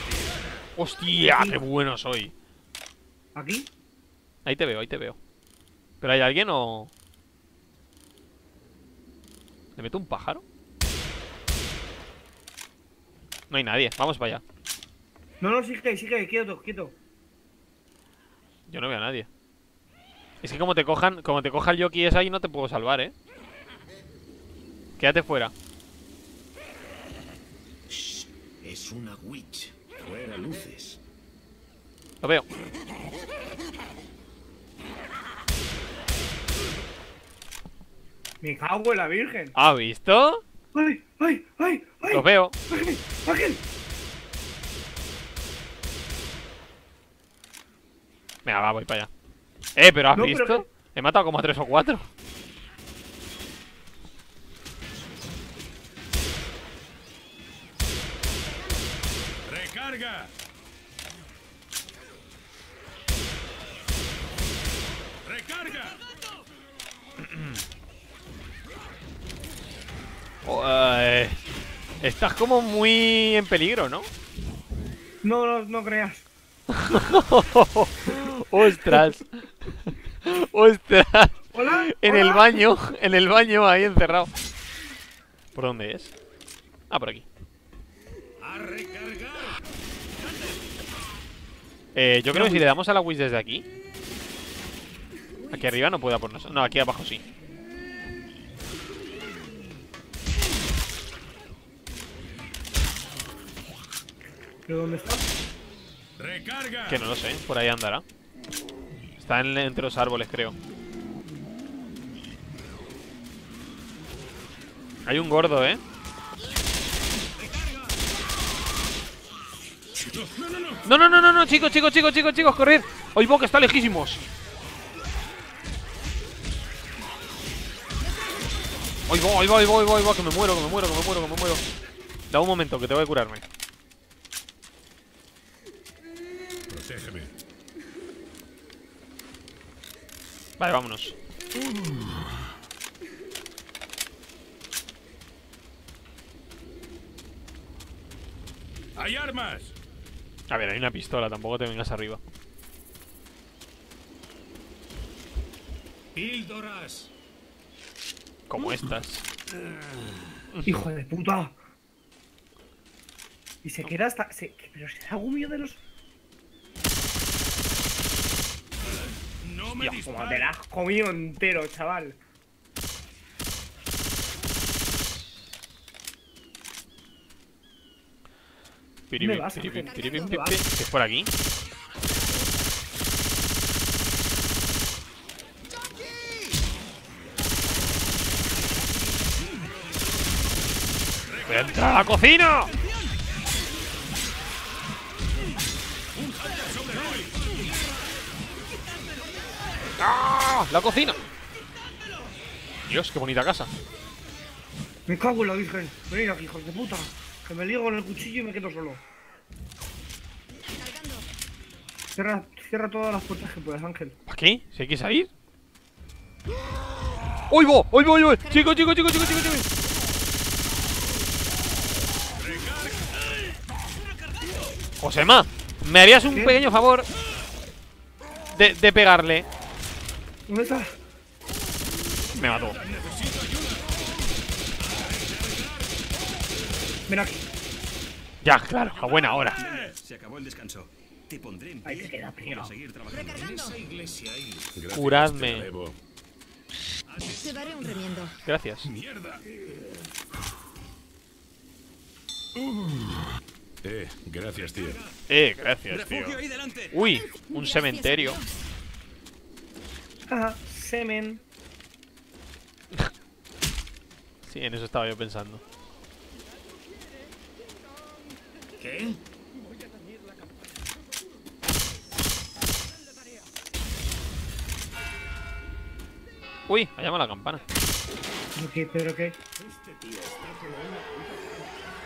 Hostia, qué bueno soy. ¿Aquí? Ahí te veo, ahí te veo. ¿Pero hay alguien o...? ¿Le meto un pájaro? No hay nadie, vamos para allá. No, no, sigue, sigue, quieto, quieto. Yo no veo a nadie. Es que como te cojan, como te coja el jockey ese ahí no te puedo salvar, ¿eh? Quédate fuera. Es una witch. Fuera luces. Lo veo. Me cago en la virgen. ¿Ha visto? ¡Ay! ¡Ay! ¡Ay! ¡Ay! Lo veo. ¡Ángel! ¡Ángel! Venga, va, voy para allá. Eh, pero ¿has No, pero visto? He matado como a tres o cuatro. ¡Recarga! ¡Recarga! (clears throat) Oh, eh, estás como muy en peligro, ¿no? No, no, no creas. (laughs) Ostras. (laughs) Ostras. ¡Hola! En el baño, en el baño ahí encerrado. ¿Por dónde es? Ah, por aquí. A recargar. Eh, yo creo que si le damos a la Wish desde aquí. Aquí arriba no puede por nosotros. No, aquí abajo sí. ¿Pero dónde está? Recarga. Que no lo sé, por ahí andará. Está en- entre los árboles, creo. Hay un gordo, ¿eh? No, no, no, no, no, chicos, chicos, chicos, chicos, chicos, corred. Oye, que está lejísimos. Oye, voy, ahí va, ahí va, que me muero, que me muero, que me muero, que me muero. Da un momento, que tengo que curarme. Protégeme. Vale, vámonos. ¡Hay armas! A ver, hay una pistola, tampoco te vengas arriba. Píldoras. Como estas. ¡Hijo de puta! Y se queda hasta. Se, ¿Pero será humillo de los.? No me Dios, como te la has comido entero, chaval. Es por aquí? ¡Entra a la cocina! ¡Ah! ¡La cocina! Dios, qué bonita casa. Me cago en la virgen. Venid aquí, hijos de puta. Que me ligo con el cuchillo y me quedo solo. Cierra, cierra todas las puertas que puedas, Ángel. ¿Para qué? ¿Se hay que salir? ¡Uy, voy! Voy! ¡Chicos, chicos, chicos, chicos, chicos! chicos! Josema, ¿me harías un ¿Qué? pequeño favor de, de pegarle? ¿Dónde está? Me mató. Ven aquí. Ya, claro, a buena hora. Se acabó el descanso. Te pondré en Ahí pie se queda para pegado. seguir trabajando. Esa iglesia ahí. Gracias, Curadme. te daré un remiendo. Gracias. Mierda. Eh, gracias, tío. Eh, gracias, tío. Uy, un cementerio. Ajá, semen. (laughs) Sí, en eso estaba yo pensando. ¿Qué? Uy, ha llamado la campana. ¿Pero qué? ¿Pero qué?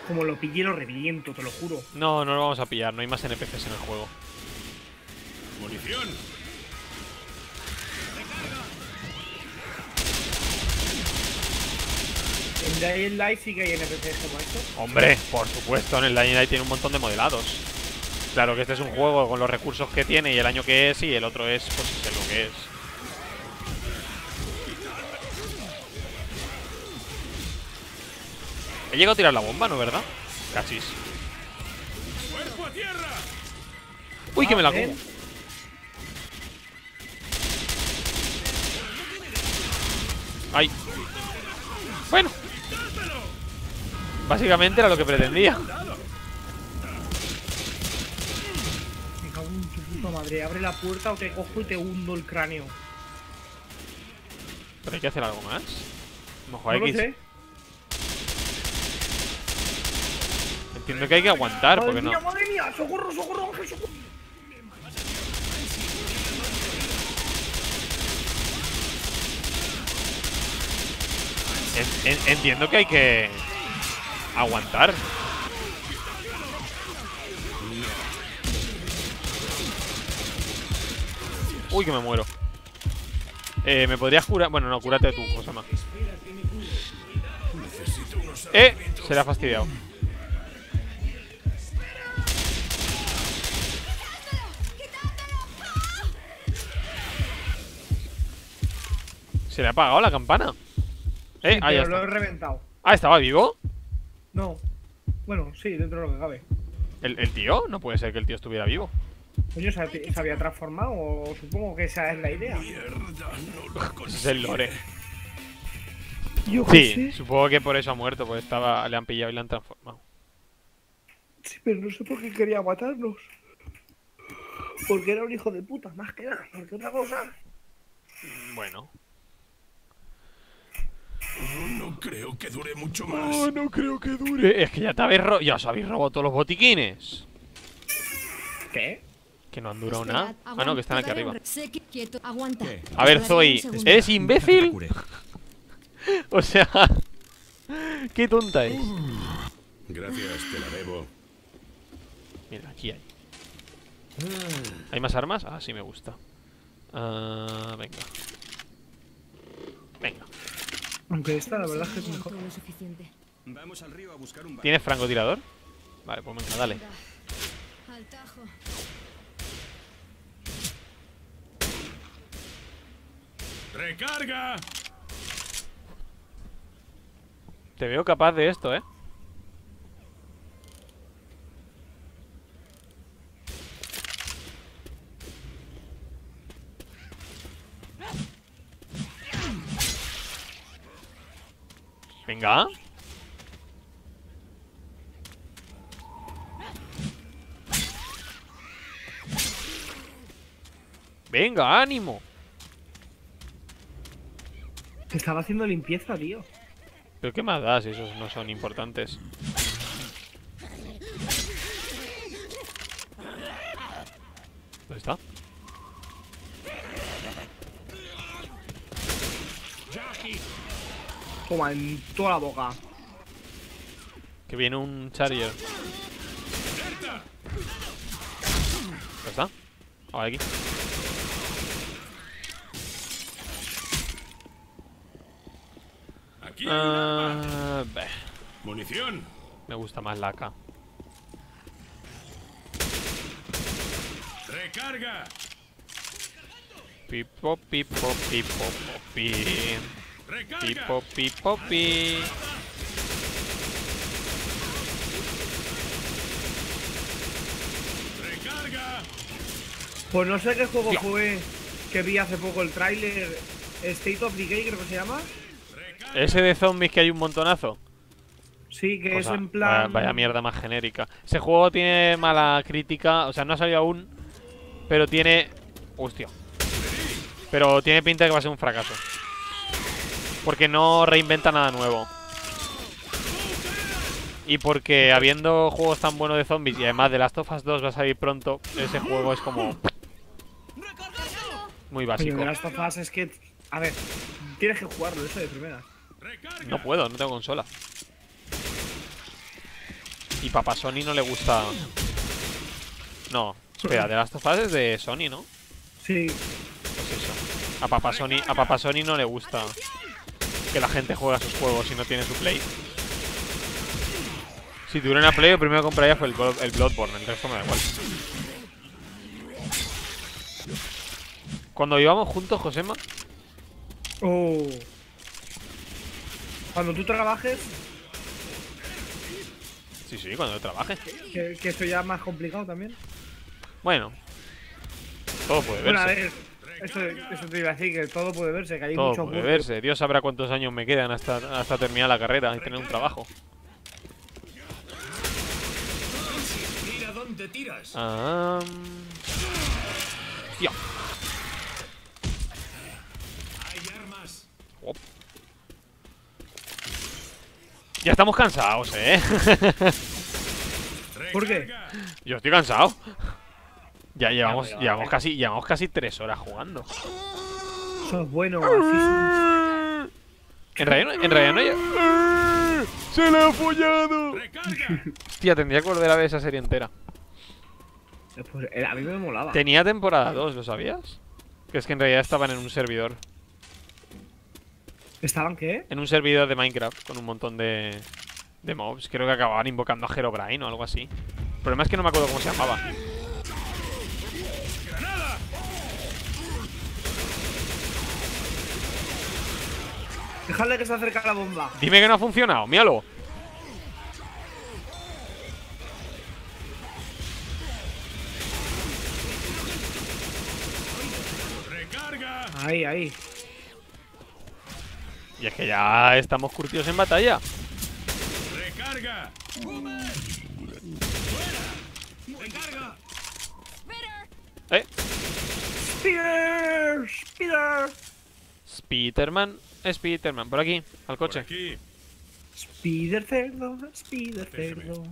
Como lo pillé, lo reviento, te lo juro. No, no lo vamos a pillar, no hay más NPCs en el juego. ¡Munición! Dying Light sí que hay NPCs como estos. Hombre, por supuesto, en el Dying Light tiene un montón de modelados. Claro que este es un juego con los recursos que tiene y el año que es, y el otro es, pues, es lo que es. He llegado a tirar la bomba, ¿no, verdad? Cachis. Uy, que me la como. Ay. Bueno. Básicamente era lo que pretendía. Me cago en tu puta madre. Abre la puerta o te cojo y te hundo el cráneo. Pero hay que hacer algo más. Mejor hay no lo que... sé. Entiendo que hay que aguantar, Madre porque no. mía, madre mía. Socorro, socorro, Ángel, socorro. En- en- entiendo que hay que aguantar. Uy, que me muero. Eh, ¿me podrías curar? Bueno, no, cúrate tú, Josema. Eh, se le ha fastidiado. Se le ha apagado la campana. Eh, Sí, lo he reventado. Ah, ¿estaba vivo? No. Bueno, sí, dentro de lo que cabe. ¿El, el tío? No puede ser que el tío estuviera vivo. Coño, ¿se, se había transformado? O supongo que esa es la idea. Es el lore. Yo Sí, supongo que por eso ha muerto, porque estaba, le han pillado y le han transformado. Sí, pero no sé por qué quería matarnos. Porque era un hijo de puta, más que nada. Porque otra cosa. Bueno. No creo que dure mucho más. No creo que dure. Es que ya te habéis robado. Ya os habéis robado todos los botiquines. ¿Qué? Que no han durado Esperad, nada. Ah, no, que están aquí arriba. A ver, Zoe. ¿eres imbécil? (laughs) O sea, (laughs) qué tonta es. Gracias, te la debo. Mira, aquí hay. ¿Hay más armas? Ah, sí me gusta. Ah, venga. Venga. Aunque esta, la verdad es que es mejor. Vamos al río a buscar un. ¿Tienes francotirador? Vale, pues venga, dale. Venga, Al tajo. ¡Recarga! Te veo capaz de esto, ¿eh? Venga. Venga, ánimo. Estaba haciendo limpieza, tío. ¿Pero qué más das si esos no son importantes? ¿Dónde está? Toma, en toda la boca. Que viene un Charger. ¿Dónde está? Ah, aquí. Aquí hay. Ah, beh, Munición. me gusta más la AK. Recarga. Pipo, pipo, pipo, pi. Pipo, pipo, pi. Recarga. Pues no sé qué juego Tío. fue que vi hace poco el tráiler. State of Decay, creo que se llama. Ese de zombies que hay un montonazo. Sí, que Cosa- es en vaya, plan. vaya mierda más genérica. Ese juego tiene mala crítica. O sea, no ha salido aún. Pero tiene. Hostia. Pero tiene pinta de que va a ser un fracaso. Porque no reinventa nada nuevo. Y porque habiendo juegos tan buenos de zombies y además de Last of Us 2 va a salir pronto, ese juego es como. Muy básico. de Last of Us es que. A ver, tienes que jugarlo, eso de primera. No puedo, no tengo consola. Y Papa Sony no le gusta. No, espera, de Last of Us es de Sony, ¿no? Sí, Pues eso. A Papa Sony, a Papa Sony no le gusta que la gente juegue a sus juegos y no tiene su Play. Si tuviera una Play, lo primero que compraría fue el, el Bloodborne, el resto me da igual. Cuando íbamos juntos, Josema, Oh. Cuando tú trabajes, sí, sí, cuando yo trabaje. que, que eso ya es más complicado también. Bueno, todo puede Bueno, a verse. ver, eso, eso te iba a decir, que todo puede verse, que hay Todo mucho puede verse. Dios sabrá cuántos años me quedan hasta, hasta terminar la carrera y tener un trabajo. Mira dónde tiras. Ah, Tío. Hay armas. Ya estamos cansados, ¿eh? (laughs) ¿Por qué? Yo estoy cansado. Ya llevamos, pero, llevamos casi, llevamos casi tres horas jugando. Eso es bueno, así En realidad, no- en realidad no hay... ¡Se le ha follado! Recarga. (laughs) Hostia, tendría que volver a ver esa serie entera. Pues, a mí me molaba. Tenía temporada 2, ¿lo sabías? Que es que en realidad estaban en un servidor. ¿Estaban qué? En un servidor de Minecraft con un montón de, de mobs. Creo que acababan invocando a Herobrine o algo así. El problema es que no me acuerdo cómo se llamaba. Dejadle que se acerca la bomba. Dime que no ha funcionado, míralo. Recarga. Ahí, ahí. Y es que ya estamos curtidos en batalla. Recarga. Fuera. Recarga. ¿Eh? Spear, Spear. Spiderman. Spiderman. Por aquí, al Por coche. aquí. Spider cerdo, Spider cerdo.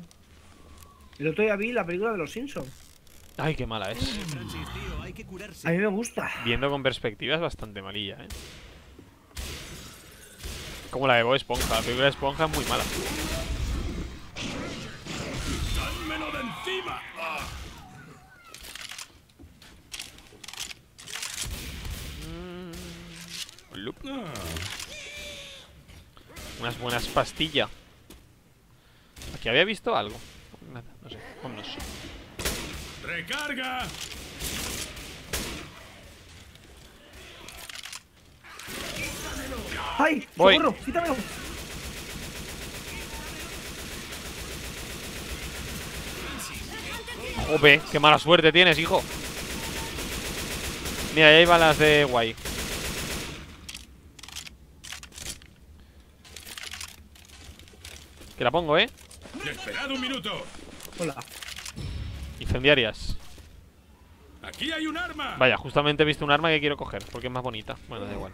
El otro día vi la película de los Simpsons. Ay, qué mala es. Francis, tío, hay que curarse. A mí me gusta. Viendo con perspectiva es bastante malilla, ¿eh? Como la de Bob Esponja. La película de Esponja es muy mala. ¡Dálmelo de encima! ¡Ah! Unas buenas pastillas. Aquí había visto algo. Nada, no sé. Vámonos. ¡Recarga! ¡Ay! Voy. ¡Socorro! ¡Quítamelo! Jope, qué mala suerte tienes, hijo. Mira, ahí hay balas de guay. Que la pongo, ¿eh? ¡Esperad un minuto! Hola. Incendiarias. ¡Aquí hay un arma! Vaya, justamente he visto un arma que quiero coger, porque es más bonita. Bueno, da igual.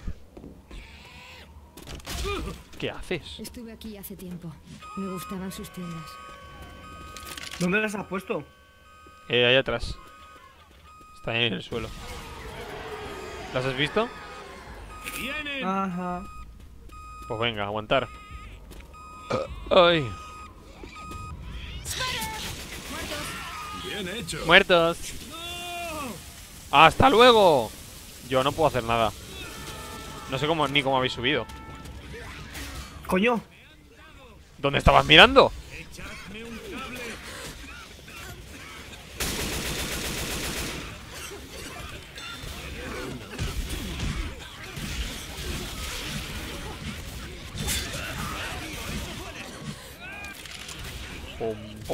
¿Qué haces? Estuve aquí hace tiempo. Me gustaban sus tiendas. ¿Dónde las has puesto? Eh, ahí atrás. Está ahí en el suelo. ¿Las has visto? ¡Vienen! Ajá. Pues venga, aguantar. Ay, ¡Bien hecho! muertos. ¡Hasta luego! Yo no puedo hacer nada. No sé cómo ni cómo habéis subido. Coño. ¿Dónde estabas mirando?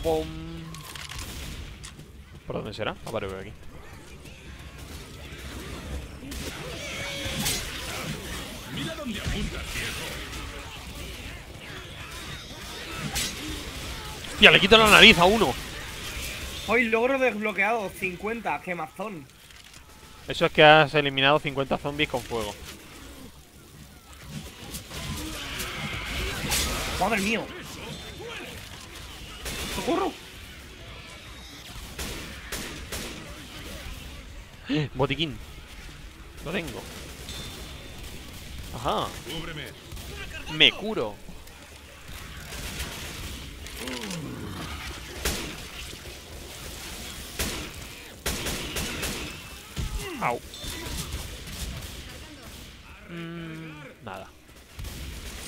¿Por dónde será? Ah, vale, por aquí. ¡Mira dónde apuntas, viejo! ¡Tía, le quito la nariz a uno! Hoy logro desbloqueado 50, quemazón. Eso es que has eliminado 50 zombies con fuego. Madre mío. ¡Socorro! (gasps) Botiquín. Lo tengo. Ajá. ¡Cúbreme! Me curo. Au. Mm, nada.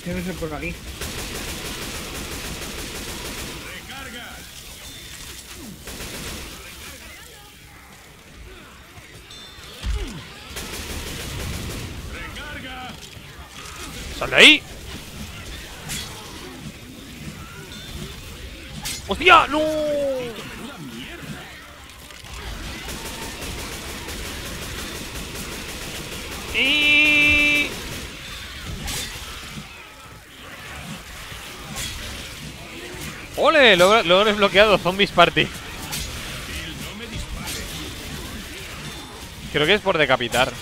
Debe ser por aquí. ¡Sal ahí! ¡Hostia! ¡No! Y... ¡Ole! Logro, logro desbloqueado Zombies Party. Creo que es por decapitar.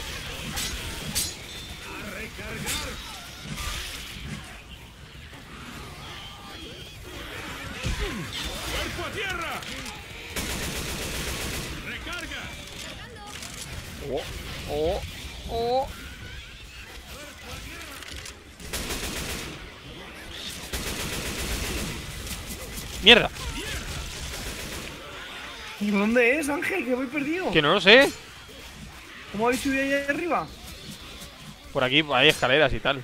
¡Cuerpo a tierra! ¡Recarga! Oh, oh, oh. ¡Mierda! ¿Dónde es, Ángel? Que voy perdido. Que no lo sé. ¿Cómo habéis subido ahí arriba? Por aquí hay escaleras y tal.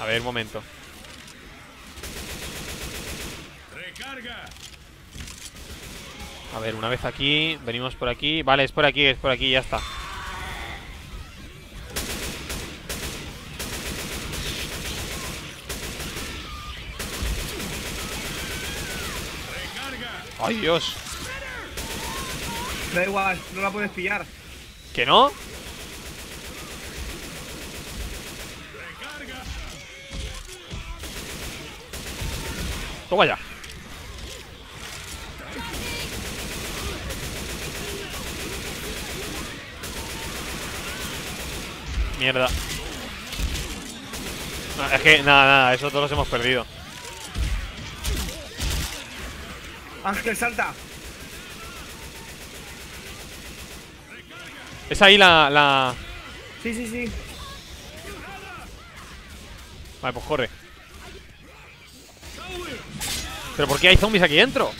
A ver, un momento. A ver, una vez aquí, venimos por aquí. Vale, es por aquí, es por aquí, ya está. ¡Ay, Dios! Da igual, no la puedes pillar. ¿Que no? Toma ya. Mierda. No, es que, nada, nada, eso todos los hemos perdido. Ángel, salta. Es ahí la, la... Sí, sí, sí. Vale, pues corre. ¿Pero por qué hay zombies aquí dentro?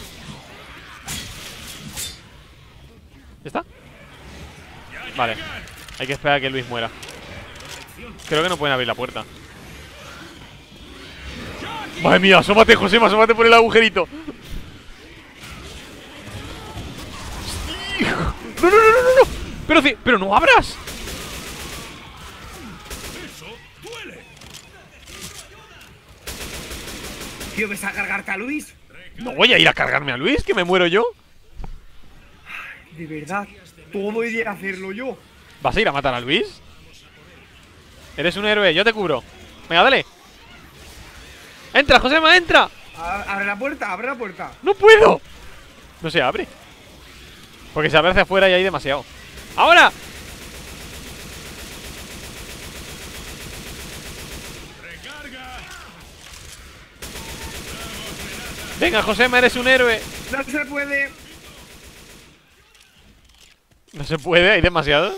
¿Ya está? Vale. Hay que esperar a que Luis muera. Creo que no pueden abrir la puerta. Madre mía, asómate, José, asómate por el agujerito. No, no, no, no, no, no. Pero, pero no abras. Eso duele. Tío, ¿ves a cargarte a Luis? No voy a ir a cargarme a Luis, que me muero yo. De verdad. Todo iría a hacerlo yo. ¿Vas a ir a matar a Luis? Eres un héroe, yo te cubro. Venga, dale. Entra, Josema, entra. A- Abre la puerta, abre la puerta. No puedo. No se abre. Porque se abre hacia afuera y hay demasiado. ¡Ahora! Venga, Josema, eres un héroe. No se puede. No se puede, hay demasiados.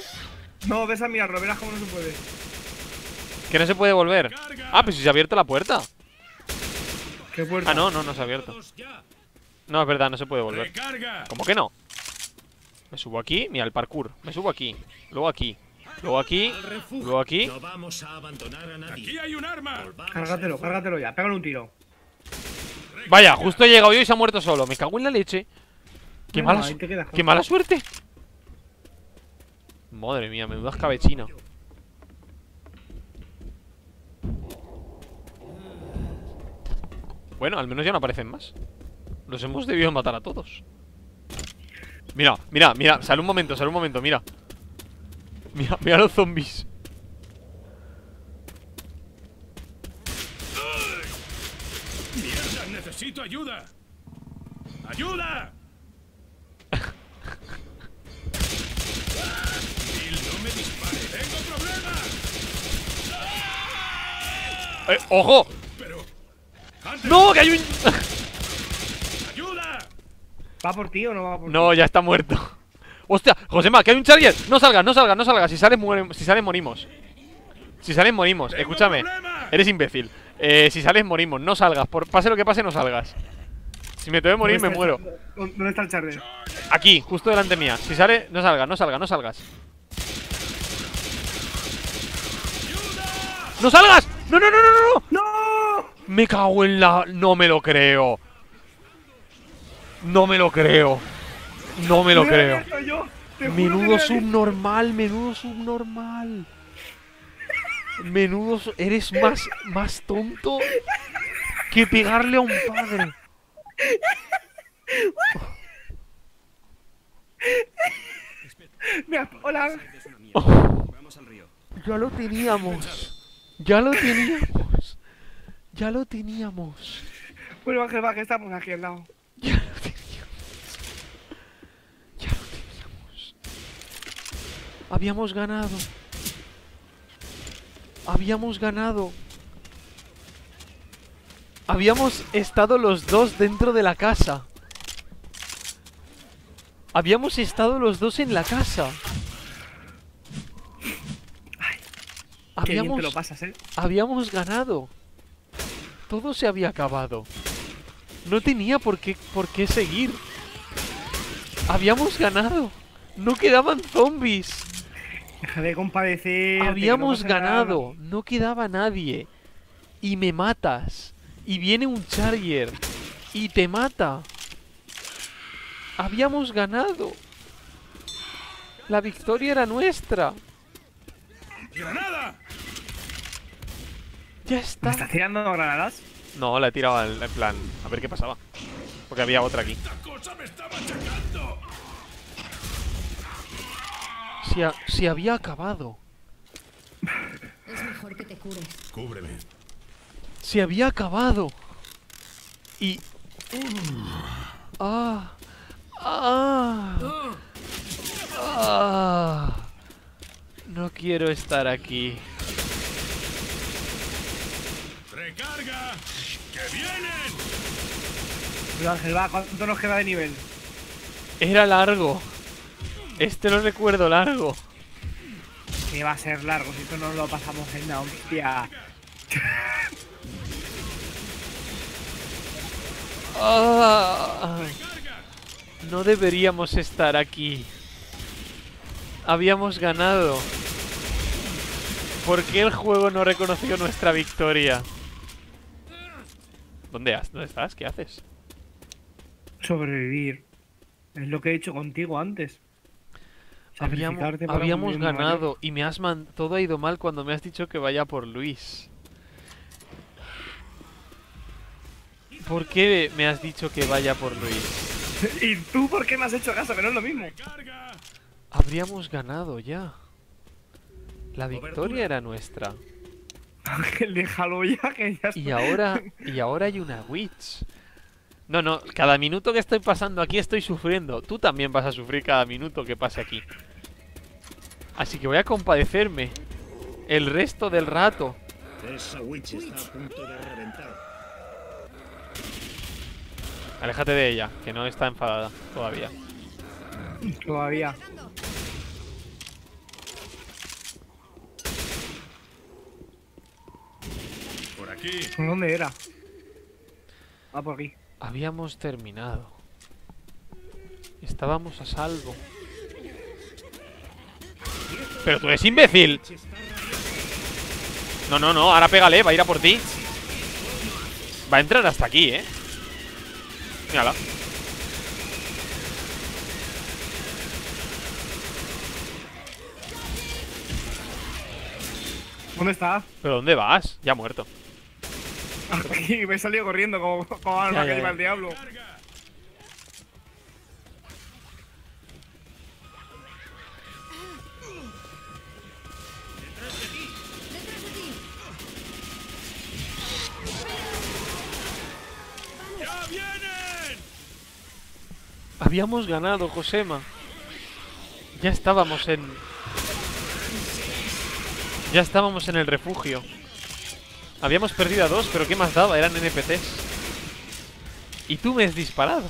No, ves a mirarlo, verás cómo no se puede. Que no se puede volver. Ah, pero si se ha abierto la puerta. ¿Qué puerta? Ah, no, no, no se ha abierto. No, es verdad, no se puede volver. ¿Cómo que no? Me subo aquí, mira el parkour. Me subo aquí, luego aquí, luego aquí, luego aquí. No vamos a abandonar a nadie. Aquí hay un arma. Volvamos Cárgatelo, cárgatelo ya. Pégale un tiro. Vaya, justo he llegado yo y se ha muerto solo. Me cago en la leche. Qué mala, qué mala suerte. Madre mía, menuda escabechina. Bueno, al menos ya no aparecen más. Los hemos debido matar a todos. Mira, mira, mira. Sale un momento, sale un momento, mira. Mira, mira los zombies. Mierda, necesito ayuda. ¡Ayuda! Bill, no me dispare. ¡Tengo problemas! Eh, ¡Ojo! ¡No! ¡Que hay un...! ¡Ayuda! ¿Va por ti o no va por No, ya está muerto. ¡Hostia! ¡Josema, que hay un Charger! ¡No salgas, no salgas, no salgas! Si sales, muere- si sales morimos. Si sales, morimos. Tengo Escúchame. problemas. Eres imbécil. Eh, si sales, morimos. No salgas. Por, pase lo que pase, no salgas. Si me tengo que ti? morir, me ¿Dónde muero. ¿Dónde está el charger? Aquí, justo delante mía. Si sale, no salgas, no salgas, no salgas. ¡No salgas! ¡No, no, no, no, no! no! Me cago en la... No me lo creo. No me lo creo. No me lo creo. Menudo subnormal, menudo subnormal. Menudo. Eres más, más tonto que pegarle a un padre. Mira, hola. Vamos al río. Ya lo teníamos. Ya lo teníamos. Ya lo teníamos. Bueno, Ángel, va, que estamos aquí al lado. Ya lo teníamos. Ya lo teníamos. Habíamos ganado. Habíamos ganado. Habíamos estado los dos dentro de la casa. Habíamos estado los dos en la casa. Qué bien Habíamos, te lo pasas, eh. habíamos ganado. Todo se había acabado. No tenía por qué, por qué seguir. Habíamos ganado. No quedaban zombies. Deja de compadecer. Habíamos ganado. No quedaba nadie. Y me matas. Y viene un Charger. Y te mata. Habíamos ganado. La victoria era nuestra. ¡Granada! Ya ¿Me está. estás tirando granadas? No, la he tirado al- en plan. A ver qué pasaba. Porque había otra aquí. ¡Esta cosa me está machacando! Se, ha- se había acabado. Es mejor que te cures. Cúbreme. Se había acabado. Y... Ah. Ah. Ah. No quiero estar aquí. ¡Que vienen! Pero Ángel, va, ¿cuánto nos queda de nivel? Era largo. Este lo recuerdo largo. Que va a ser largo, si esto no lo pasamos en la hostia. (laughs) Ah. No deberíamos estar aquí. Habíamos ganado. ¿Por qué el juego no reconoció nuestra victoria? ¿Dónde, has, ¿Dónde estás? ¿Qué haces? Sobrevivir. Es lo que he hecho contigo antes. Habíamos, ganado y me has man todo ha ido mal cuando me has dicho que vaya por Luis. ¿Por qué me has dicho que vaya por Luis? (laughs) ¿Y tú por qué me has hecho caso? Que no es lo mismo. ¡Carga! Habríamos ganado ya. La victoria era nuestra. Ángel, déjalo ya, que ya Y está. ahora, y ahora hay una witch. No, no, cada minuto que estoy pasando aquí estoy sufriendo. Tú también vas a sufrir cada minuto que pase aquí. Así que voy a compadecerme. El resto del rato. Esa witch está a punto de reventar. Aléjate de ella, que no está enfadada todavía. Todavía. Aquí. ¿Por dónde era? Ah, por aquí. Habíamos terminado. Estábamos a salvo. Pero tú eres imbécil. No, no, no, ahora pégale, va a ir a por ti. Va a entrar hasta aquí, ¿eh? Mírala. ¿Dónde está? ¿Pero dónde vas? Ya ha muerto. Aquí me he salido corriendo como, como alma Ya, que lleva el diablo. Habíamos ganado, Josema. Ya estábamos en... Ya estábamos en el refugio. Habíamos perdido a dos, pero ¿qué más daba? Eran NPCs. Y tú me has disparado.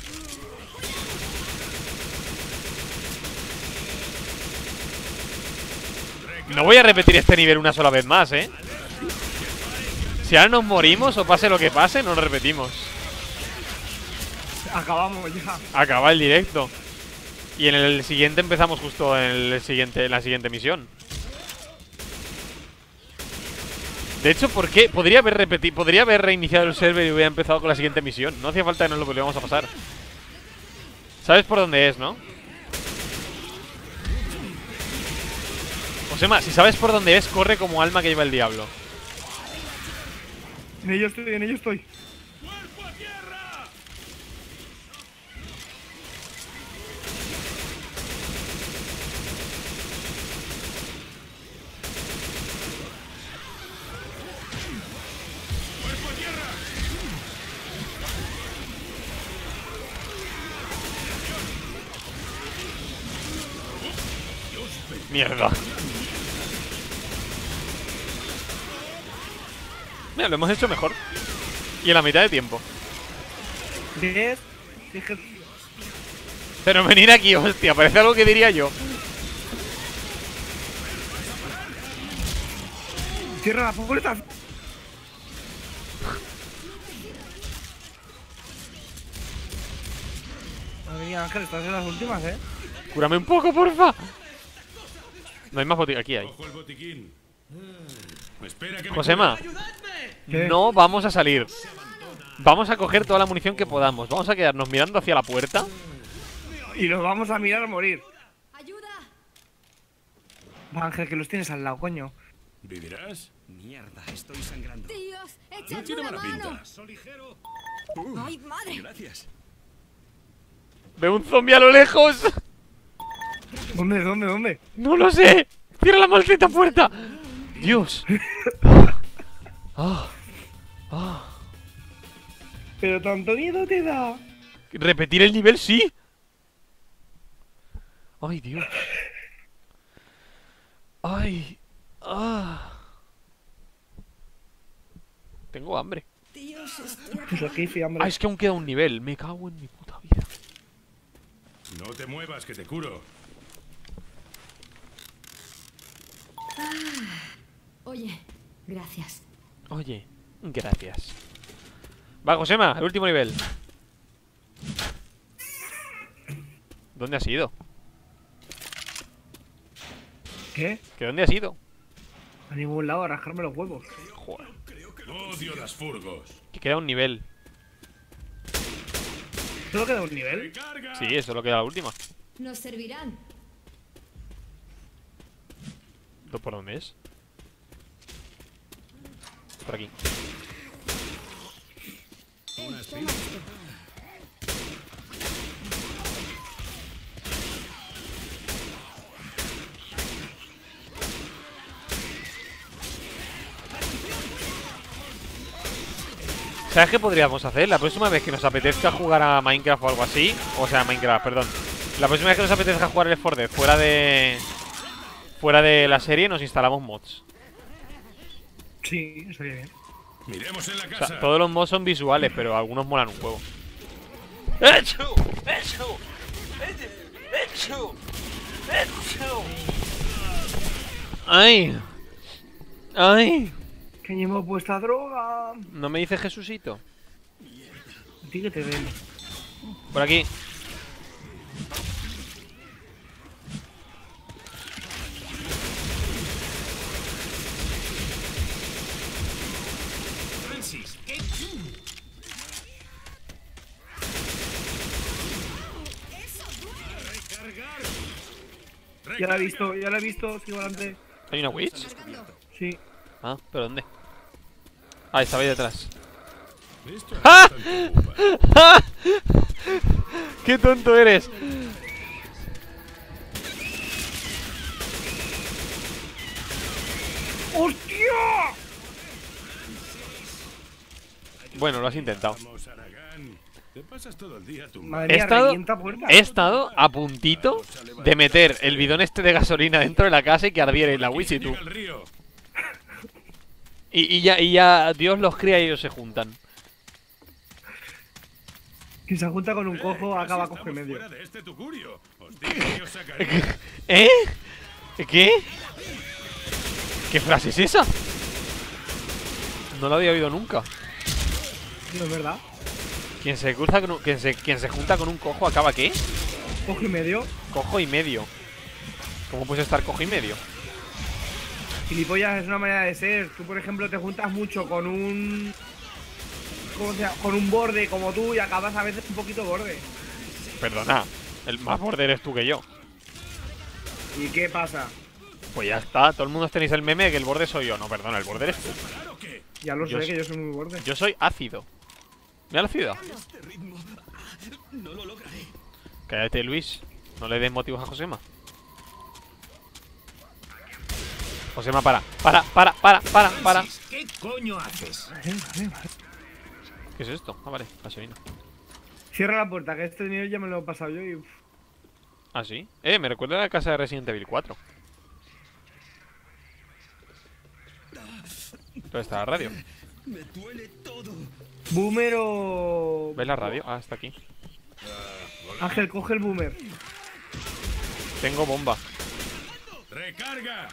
No voy a repetir este nivel una sola vez más, ¿eh? Si ahora nos morimos o pase lo que pase, no lo repetimos. Acabamos ya. Acaba el directo. Y en el siguiente empezamos justo en, el siguiente, en la siguiente misión. De hecho, ¿por qué? Podría haber repetido, podría haber reiniciado el server y hubiera empezado con la siguiente misión. No hacía falta que nos lo volviéramos a pasar. ¿Sabes por dónde es, no? Josema, si sabes por dónde es, corre como alma que lleva el diablo. En ello estoy, en ello estoy. Mierda. Mira, lo hemos hecho mejor. Y en la mitad de tiempo. 10. Dije. Pero venir aquí, hostia, parece algo que diría yo. Cierra la puerta. Madre mía, Ángel, estás en las últimas, eh. Cúrame un poco, porfa. No hay más botica. Aquí hay. Ojo el botiquín. Ah, Espera que Josema, ¿Qué? no vamos a salir. Vamos a coger toda la munición que podamos. Vamos a quedarnos mirando hacia la puerta. Y los vamos a mirar a morir. ¡Ayuda! Va, Ángel, que los tienes al lado, coño. ¿Vivirás? Mierda, estoy sangrando. ¡Tíos! No ¡Echadme tiene una mala mano! ligero. ¡Ay, madre! Gracias. Veo un zombie a lo lejos. ¿Dónde, dónde, dónde? No lo sé. Cierra la maldita puerta. Dios. (laughs) Ah. Ah. Pero tanto miedo te da. Repetir el nivel, sí. Ay, Dios. Ay. Ah. Tengo hambre. Dios, estoy Pues aquí sí, hambre. Ah, es que aún queda un nivel. Me cago en mi puta vida. No te muevas, que te curo. Oye, gracias. Oye, gracias. Va, Josema, el último nivel. ¿Dónde has ido? ¿Qué? ¿Que dónde has ido? A ningún lado, a rascarme los huevos. Joder. Odio las furgos. Que queda un nivel. ¿Solo queda un nivel? Sí, eso lo queda la última. Nos servirán. ¿Por dónde es? Por aquí. ¿Sabes qué podríamos hacer? La próxima vez que nos apetezca jugar a Minecraft o algo así O sea, Minecraft, perdón La próxima vez que nos apetezca jugar el 4 Dead fuera de... Fuera de la serie nos instalamos mods Sí, estaría bien. Miremos en la O casa. sea, todos los mods son visuales, pero algunos molan un juego ¡Hecho! ¡Hecho! ¡Hecho! ¡Hecho! ¡Ay! ¡Ay! Que ni hemos puesto a droga. ¿No me dice Jesucito? A ti que te den. Por aquí Francis, ¿qué? Recargar. Ya la he visto, ya la he visto, sigo adelante. ¿Hay una witch? Sí. Ah, ¿pero dónde? Ah, estaba ahí detrás ¡Ah! ocupa. (laughs) ¡Qué tonto eres! ¡Hostia! Bueno, lo has intentado. Te pasas todo el día tumbado. Madre He estado-. He a puntito de meter el bidón este de gasolina dentro de la casa y que ardiera y la witch y tú y, y ya, y ya Dios los cría y ellos se juntan Si se junta con un cojo, Casi acaba cojo y medio. este. (laughs) ¿Eh? ¿Qué? ¿Qué frase es esa? No la había oído nunca No es verdad. Quien se cruza con un- quien se, quien se junta con un cojo acaba qué? Cojo y medio. Cojo y medio ¿Cómo puedes estar cojo y medio? Gilipollas es una manera de ser. Tú, por ejemplo, te juntas mucho con un. ¿Cómo se llama? Con un borde como tú y acabas a veces un poquito borde. Perdona El más borde eres tú que yo ¿Y qué pasa? Pues ya está, todo el mundo tenéis el meme de que el borde soy yo. No, perdona, el borde eres tú. Ya lo Yo sé. que yo soy muy borde. Yo soy ácido. Mira la ciudad. (laughs) Lograré. Cállate, Luis. No le des motivos a Josema. Josema, para. Para, para, para, para, para. ¿Qué coño haces? ¿Qué es esto? Ah, vale, gasolina. Cierra la puerta, que este nivel ya me lo he pasado yo y. uf, Ah, sí. Eh, me recuerda a la casa de Resident Evil 4. ¿Dónde está la radio? Me duele todo. Boomer o. ¿Ves la radio? Ah, está aquí. Ángel, coge el boomer. Tengo bomba. ¡Recarga!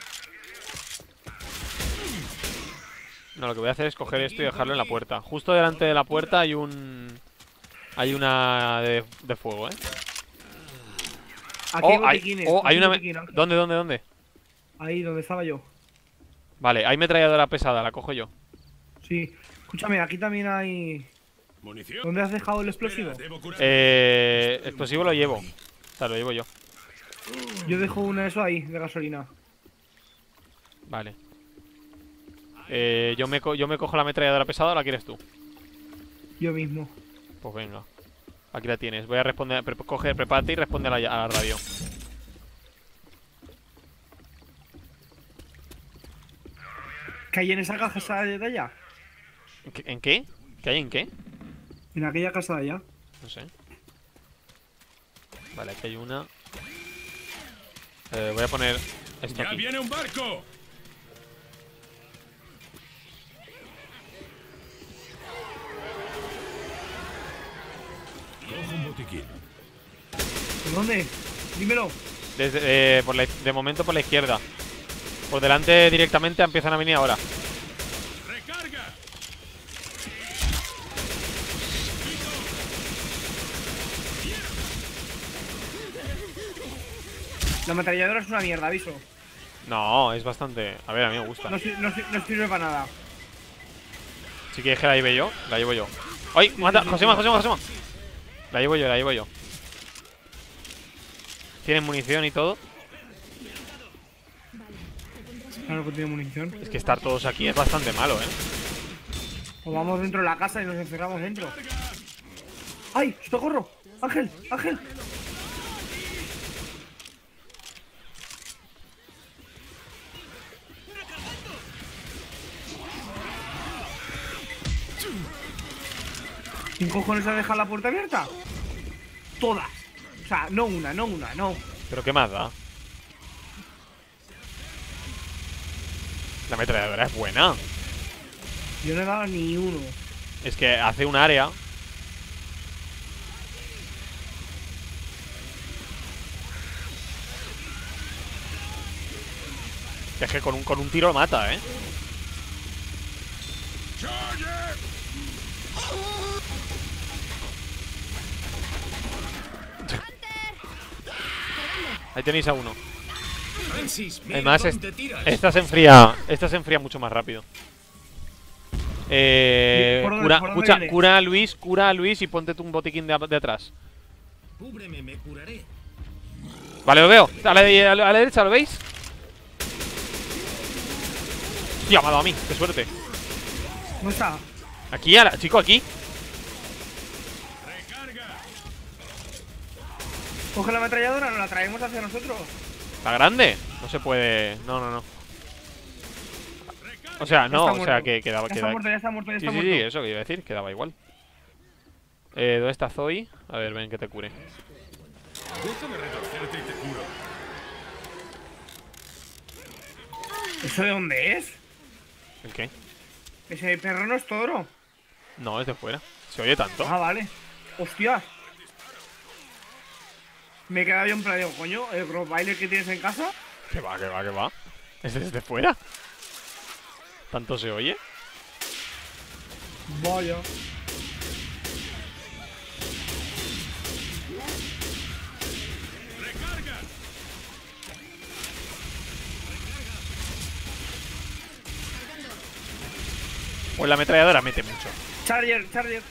No, lo que voy a hacer es coger esto y dejarlo en la puerta. Justo delante de la puerta hay un... Hay una de, de fuego, ¿eh? Aquí hay Oh, hay, botiquines. oh, hay una... botiquín. ¿Dónde, dónde, dónde? Ahí, donde estaba yo. Vale, hay metralladora pesada, la cojo yo. Sí. Escúchame, aquí también hay. ¿Munición? ¿Dónde has dejado el explosivo? Eh... Explosivo lo llevo. O sea, lo llevo yo. Yo dejo una de eso ahí, de gasolina. Vale. Eh, yo, me yo me cojo la ametralladora pesada o la quieres tú. Yo mismo. Pues venga. Aquí la tienes. Voy a responder. pre- coge, prepárate y responde a la, a la radio. ¿Que hay en esa caja esa de allá? ¿En qué- ¿En qué? ¿Qué hay en qué? En aquella casa de allá. No sé. Vale, aquí hay una. Eh, voy a poner esto ¡Ya aquí. viene un barco! Cojo un botiquín. ¿Por dónde? Dímelo. Desde, eh, por la, de momento por la izquierda. Por delante directamente empiezan a venir ahora. ¡Recarga! La ametralladora es una mierda, aviso. No, es bastante. A ver, a mí me gusta. No, sir- no sir- no sirve para nada. Si quieres que la lleve yo, la llevo yo. ¡Ay! ¡Mata! ¡Josema, Josema, Josema! La llevo yo, la llevo yo. Tienen munición y todo. Claro que tiene munición. Es que estar todos aquí es bastante malo, ¿eh? O vamos dentro de la casa y nos encerramos dentro. ¡Ay! ¡Socorro! ¡Ángel! ¡Ángel! ¿Quién cojones ha dejado la puerta abierta? Todas. O sea, no una, no una, no. Pero ¿qué más da? La ametralladora es buena. Yo no he dado ni uno. Es que hace un área. Es que con un, con un tiro lo mata, ¿eh? Ahí tenéis a uno. Además, esta se enfría. Esta se enfría mucho más rápido. Eh, ¿Por dónde- cura, escucha, cura a Luis, cura a Luis y ponte tú un botiquín de, de atrás. Cúbreme, me curaré. Vale, lo veo. A la, a la- derecha, ¿lo veis? Tío, ha a mí. Qué suerte. ¿Dónde está? Aquí, a la- chico, aquí. Coge la ametralladora, nos la traemos hacia nosotros. ¿Está grande? No se puede. No, no, no. O sea, no, o sea, que quedaba. Ya queda- está muerto, ya está muerto, ya Sí, sí, eso que iba a decir, quedaba igual. Eh, ¿dónde está Zoe? A ver, ven que te cure. Déjame retorcerte y te curo. ¿Eso de dónde es? ¿El qué? Ese perro no es toro. No, es de fuera. ¿Se oye tanto? Ah, vale. Hostia. Me he quedado yo en plan, digo, coño, el Rottweiler que tienes en casa. Que va, que va, que va. ¿Es desde fuera? ¿Tanto se oye? Vaya. Pues la ametralladora mete mucho. Charger, Charger.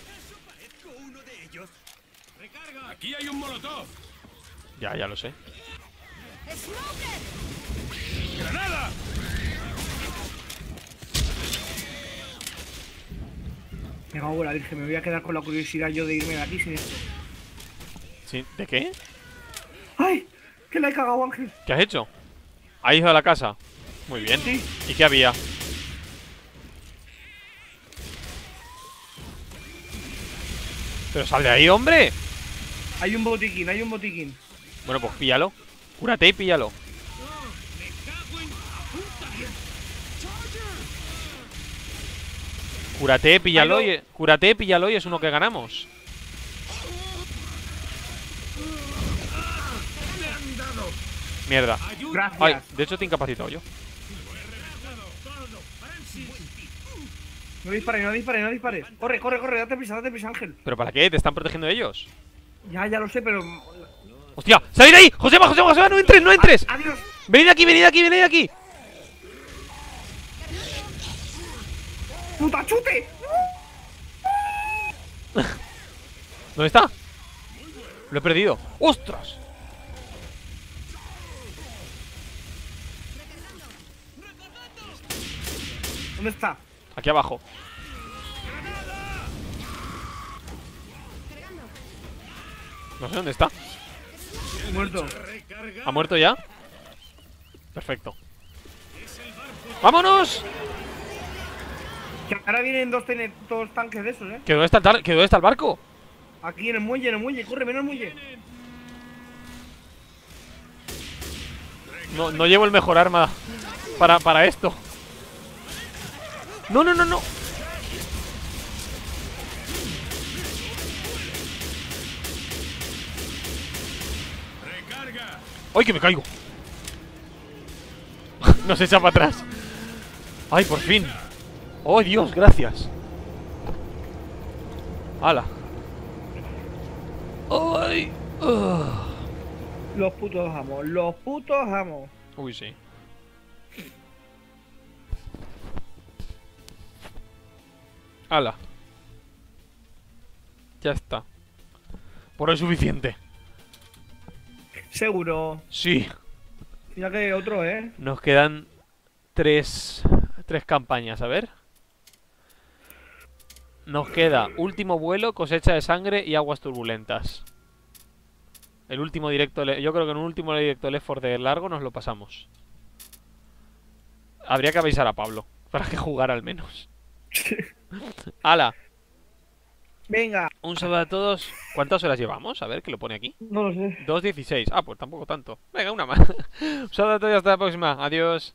Aquí hay un molotov. Ya, ya lo sé. ¡Granada! Me cago en la virgen, me voy a quedar con la curiosidad yo de irme de aquí sin esto. Sí, ¿De qué? ¡Ay! ¡Que le he cagado, Ángel! ¿Qué has hecho? ¿Ha ido a la casa? Muy bien. Sí. ¿Y qué había? Pero sal de ahí, hombre. Hay un botiquín, hay un botiquín. Bueno, pues píllalo. Cúrate y píllalo. Cúrate, píllalo y... Cúrate, píllalo y es uno que ganamos. Mierda. Gracias. Ay, de hecho te he incapacitado yo. No dispare, no dispare, no dispare. Corre, corre, corre, date prisa, date prisa, Ángel. ¿Pero para qué? ¿Te están protegiendo ellos? Ya, ya lo sé, pero. ¡Hostia! ¡Salid de ahí! ¡Josema, Josema, Josema! ¡No entres, no entres! ¡Adiós! ¡Venid aquí, venid aquí, venid aquí! ¡Puta chute! ¿Dónde está? Lo he perdido. ¡Ostras! ¿Dónde está? Aquí abajo. No sé dónde está. Muerto. ¿Ha muerto ya? Perfecto. ¡Vámonos! Que ahora vienen dos, tanques de esos, eh. ¿Que dónde está el, tar- que dónde está el barco? Aquí en el muelle, en el muelle, corre, al muelle. No, no llevo el mejor arma para, para esto. No, no, no, no. ¡Ay, que me caigo! (laughs) no se echa para atrás. ¡Ay, por fin! ¡Oh, Dios, gracias! ¡Hala! ¡Ay! Los putos amos, los putos amos. Uy, sí. ¡Hala! Ya está. Por hoy es suficiente. Seguro. Sí. Mira que otro, eh. Nos quedan tres, tres campañas, a ver. Nos queda último vuelo, cosecha de sangre y aguas turbulentas. El último directo, le- yo creo que en un último directo Left 4 de largo nos lo pasamos. Habría que avisar a Pablo para que jugara al menos. (laughs) ¡Hala! Venga. Un saludo a todos. ¿Cuántas horas llevamos? A ver, que lo pone aquí. No lo sé. 2.16. Ah, pues tampoco tanto. Venga, una más. (laughs) Un saludo a todos y hasta la próxima. Adiós.